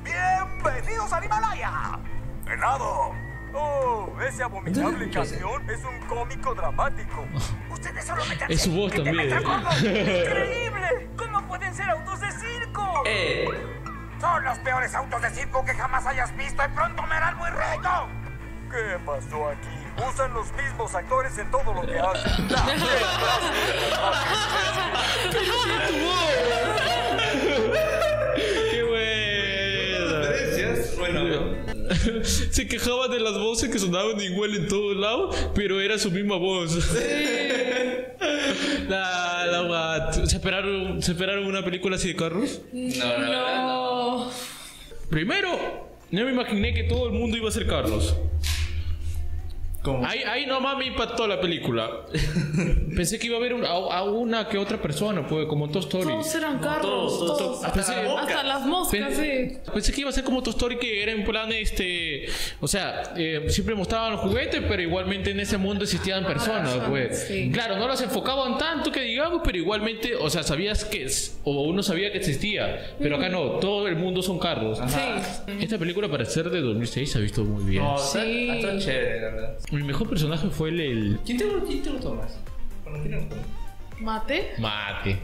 [SPEAKER 5] ¡Bienvenidos al Himalaya!
[SPEAKER 7] ¡Venado!
[SPEAKER 5] Oh, ese abominable camión es un cómico dramático.
[SPEAKER 7] Ustedes solo me
[SPEAKER 1] Es su voz también.
[SPEAKER 10] ¡Increíble! ¿Cómo pueden ser autos de circo?
[SPEAKER 2] Eh.
[SPEAKER 7] Son los peores autos de circo que jamás hayas visto y pronto me harán muy rico.
[SPEAKER 5] ¿Qué pasó aquí? Usan los mismos actores en todo lo que hacen.
[SPEAKER 1] Se quejaban de las voces que sonaban igual en todos lados, pero era su misma voz. La, la, la- ¿se, esperaron, ¿Se esperaron una película así de carros?
[SPEAKER 2] no, la verdad. no.
[SPEAKER 11] No.
[SPEAKER 1] Primero, no me imaginé que todo el mundo iba a ser Carlos.
[SPEAKER 2] ¿Cómo?
[SPEAKER 1] Ahí, ahí nomás me impactó la película. Pensé que iba a haber un- a, a una que otra persona, pues, como Toy Story.
[SPEAKER 11] Todos eran carros.
[SPEAKER 2] Todos, todos,
[SPEAKER 11] todos.
[SPEAKER 2] todos. Hasta
[SPEAKER 1] Pensé-
[SPEAKER 2] la.
[SPEAKER 11] Hasta las moscas, sí.
[SPEAKER 1] Pen- Pensé que iba a ser como Toy Story que era en plan este, o sea, eh, siempre mostraban los juguetes, pero igualmente en ese mundo existían personas, pues.
[SPEAKER 11] sí.
[SPEAKER 1] Claro, no las enfocaban tanto que digamos, pero igualmente, o sea, sabías que es- o uno sabía que existía, pero acá no, todo el mundo son carros.
[SPEAKER 11] Sí.
[SPEAKER 1] Esta película para ser de 2006 se ha visto muy bien.
[SPEAKER 2] No, está,
[SPEAKER 11] Sí.
[SPEAKER 2] está chévere, la verdad.
[SPEAKER 1] Mi mejor personaje fue el, el
[SPEAKER 2] ¿Quién te, quién te gustó más? Bueno, ¿quién te gustó?
[SPEAKER 11] ¿Mate?
[SPEAKER 1] Mate.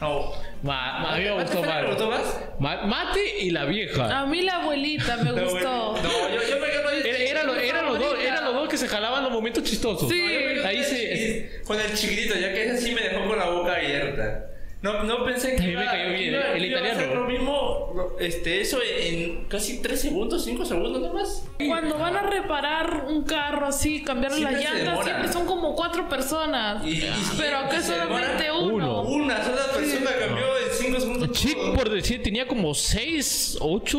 [SPEAKER 2] No.
[SPEAKER 1] Ma- ma- a mí me
[SPEAKER 2] ¿Mate
[SPEAKER 1] gustó más.
[SPEAKER 2] te gustó más?
[SPEAKER 1] Ma- Mate y la vieja.
[SPEAKER 11] A mí la abuelita me gustó.
[SPEAKER 2] No, yo, yo me quedo ahí.
[SPEAKER 1] Era, era lo- eran los dos, eran los dos que se jalaban los momentos chistosos.
[SPEAKER 11] Sí.
[SPEAKER 1] Ahí se.
[SPEAKER 2] Con el chiquitito, ya que ese sí me dejó con la boca abierta. No, no pensé que
[SPEAKER 1] También me cayó bien,
[SPEAKER 2] iba-
[SPEAKER 1] el
[SPEAKER 2] iba a
[SPEAKER 1] italiano.
[SPEAKER 2] hacer lo mismo, este, eso en casi 3 segundos, 5 segundos nomás.
[SPEAKER 11] Cuando van a reparar un carro así, cambiarle
[SPEAKER 2] Siempre
[SPEAKER 11] las llantas, siempre son como cuatro personas.
[SPEAKER 2] Y- y-
[SPEAKER 11] Pero acá solamente
[SPEAKER 2] demora
[SPEAKER 11] uno.
[SPEAKER 2] Una sola persona cambió 5 segundos.
[SPEAKER 1] Chick, por decir, tenía como 6, 8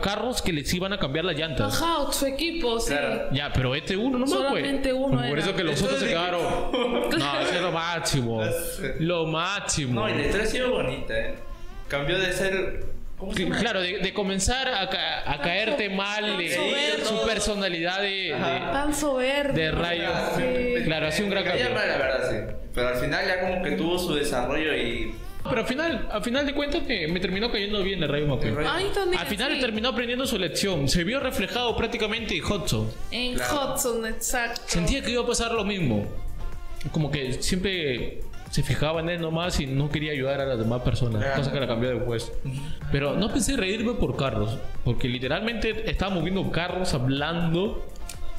[SPEAKER 1] carros que les iban a cambiar las llantas.
[SPEAKER 11] Ajá, su equipo, sí.
[SPEAKER 1] Ya, pero este uno no
[SPEAKER 11] Solamente uno
[SPEAKER 1] Por
[SPEAKER 11] era.
[SPEAKER 1] eso que los otros se quedaron. No, eso es lo máximo. Lo máximo.
[SPEAKER 2] No, y la historia ha sido bonita, ¿eh? Cambió de ser.
[SPEAKER 1] Claro, de, de comenzar a, ca- a caerte mal de su personalidad de, de,
[SPEAKER 11] Tan soberbio.
[SPEAKER 1] de rayo.
[SPEAKER 11] Sí.
[SPEAKER 1] Claro, ha sido un gran cambio.
[SPEAKER 2] mal, la verdad, sí. Pero al final ya como que tuvo su desarrollo y.
[SPEAKER 1] Pero al final, al final de cuentas que me terminó cayendo bien el Rayo McQueen.
[SPEAKER 11] Ay, también.
[SPEAKER 1] Al final
[SPEAKER 11] sí.
[SPEAKER 1] terminó aprendiendo su lección. Se vio reflejado prácticamente en Hudson.
[SPEAKER 11] En Hudson, exacto.
[SPEAKER 1] Sentía que iba a pasar lo mismo. Como que siempre se fijaba en él nomás y no quería ayudar a las demás personas. Cosa que la cambió después. Pero no pensé reírme por Carlos. Porque literalmente estábamos viendo carros hablando.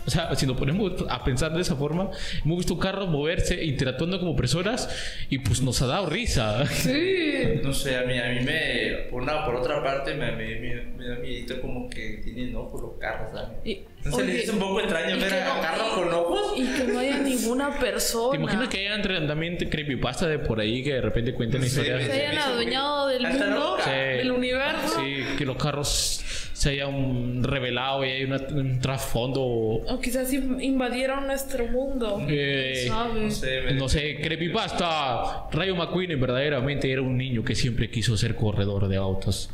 [SPEAKER 1] O sea, si nos ponemos a pensar de esa forma, hemos visto carros moverse, interactuando como personas y pues nos ha dado risa.
[SPEAKER 11] Sí.
[SPEAKER 2] No sé, a mí, a mí me. Por una, por otra parte, me, me, me, me da miedito como que tienen ojos los carros.
[SPEAKER 11] Y-
[SPEAKER 2] Entonces
[SPEAKER 11] oye,
[SPEAKER 2] hizo un poco extraño ver
[SPEAKER 11] que
[SPEAKER 2] a
[SPEAKER 11] no-
[SPEAKER 2] carros con ojos.
[SPEAKER 11] Y que no haya ninguna persona.
[SPEAKER 1] ¿Te imaginas que hayan entre- también creepypasta de por ahí que de repente cuenten
[SPEAKER 2] Sí,
[SPEAKER 1] historias?
[SPEAKER 11] se hayan adueñado del mundo, del universo.
[SPEAKER 1] Sí, que los carros se hayan revelado y hay una- un trasfondo.
[SPEAKER 11] O quizás in- invadieron nuestro mundo.
[SPEAKER 1] eh,
[SPEAKER 11] ¿Sabes?
[SPEAKER 2] sé,
[SPEAKER 1] no sé, creepypasta. Rayo McQueen verdaderamente era un niño que siempre quiso ser corredor de autos.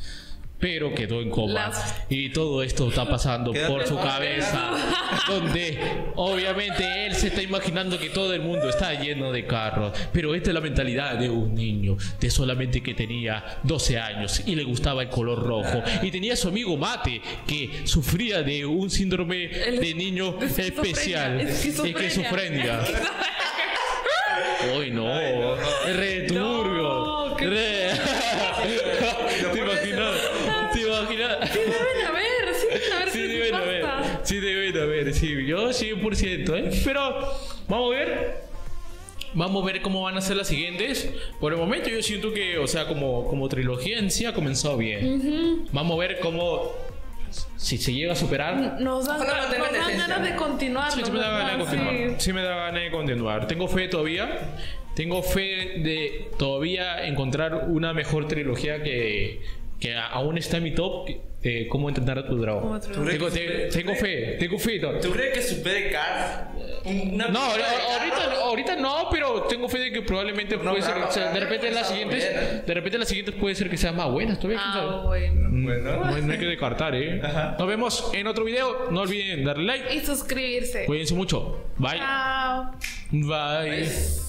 [SPEAKER 1] Pero quedó en coma.
[SPEAKER 11] Las-
[SPEAKER 1] Y todo esto está pasando por su cabeza. donde obviamente él se está imaginando que todo el mundo está lleno de carros. Pero esta es la mentalidad de un niño. De solamente que tenía 12 años y le gustaba el color rojo. Y tenía a su amigo Mate que sufría de un síndrome
[SPEAKER 11] El-
[SPEAKER 1] de niño especial.
[SPEAKER 11] esquizofrenia.
[SPEAKER 1] Esquizofrenia. Uy, no. Re turbio.
[SPEAKER 11] No, Sí deben haber. Sí,
[SPEAKER 1] yo 100%, ¿eh? Pero vamos a ver. Vamos a ver cómo van a ser las siguientes. Por el momento yo siento que, o sea, como, como trilogía en sí ha comenzado bien. Vamos a ver cómo... Si se llega a superar...
[SPEAKER 11] Nos dan, ganas de continuar.
[SPEAKER 1] Sí, sí me da ganas de continuar. Sí me da ganas de continuar. Tengo fe todavía. Tengo fe de todavía encontrar una mejor trilogía que, que a- aún está en mi top. De cómo intentar a tu dragón. Tengo, te- tengo fe, tengo fe. no.
[SPEAKER 2] ¿Tú crees que supere Cars? Una
[SPEAKER 1] No, ahorita, no, pero tengo fe de que probablemente puede ser.
[SPEAKER 2] claro,
[SPEAKER 1] o sea, de
[SPEAKER 2] claro,
[SPEAKER 1] repente las
[SPEAKER 2] está
[SPEAKER 1] siguientes,
[SPEAKER 2] bien.
[SPEAKER 1] de repente las siguientes puede ser que sean más buenas todavía.
[SPEAKER 11] Ah, bueno.
[SPEAKER 2] Bueno.
[SPEAKER 1] No, no hay que descartar, eh. Nos vemos en otro video. No olviden darle like.
[SPEAKER 11] Y suscribirse.
[SPEAKER 1] Cuídense mucho. Bye.
[SPEAKER 11] Chao.
[SPEAKER 1] Bye.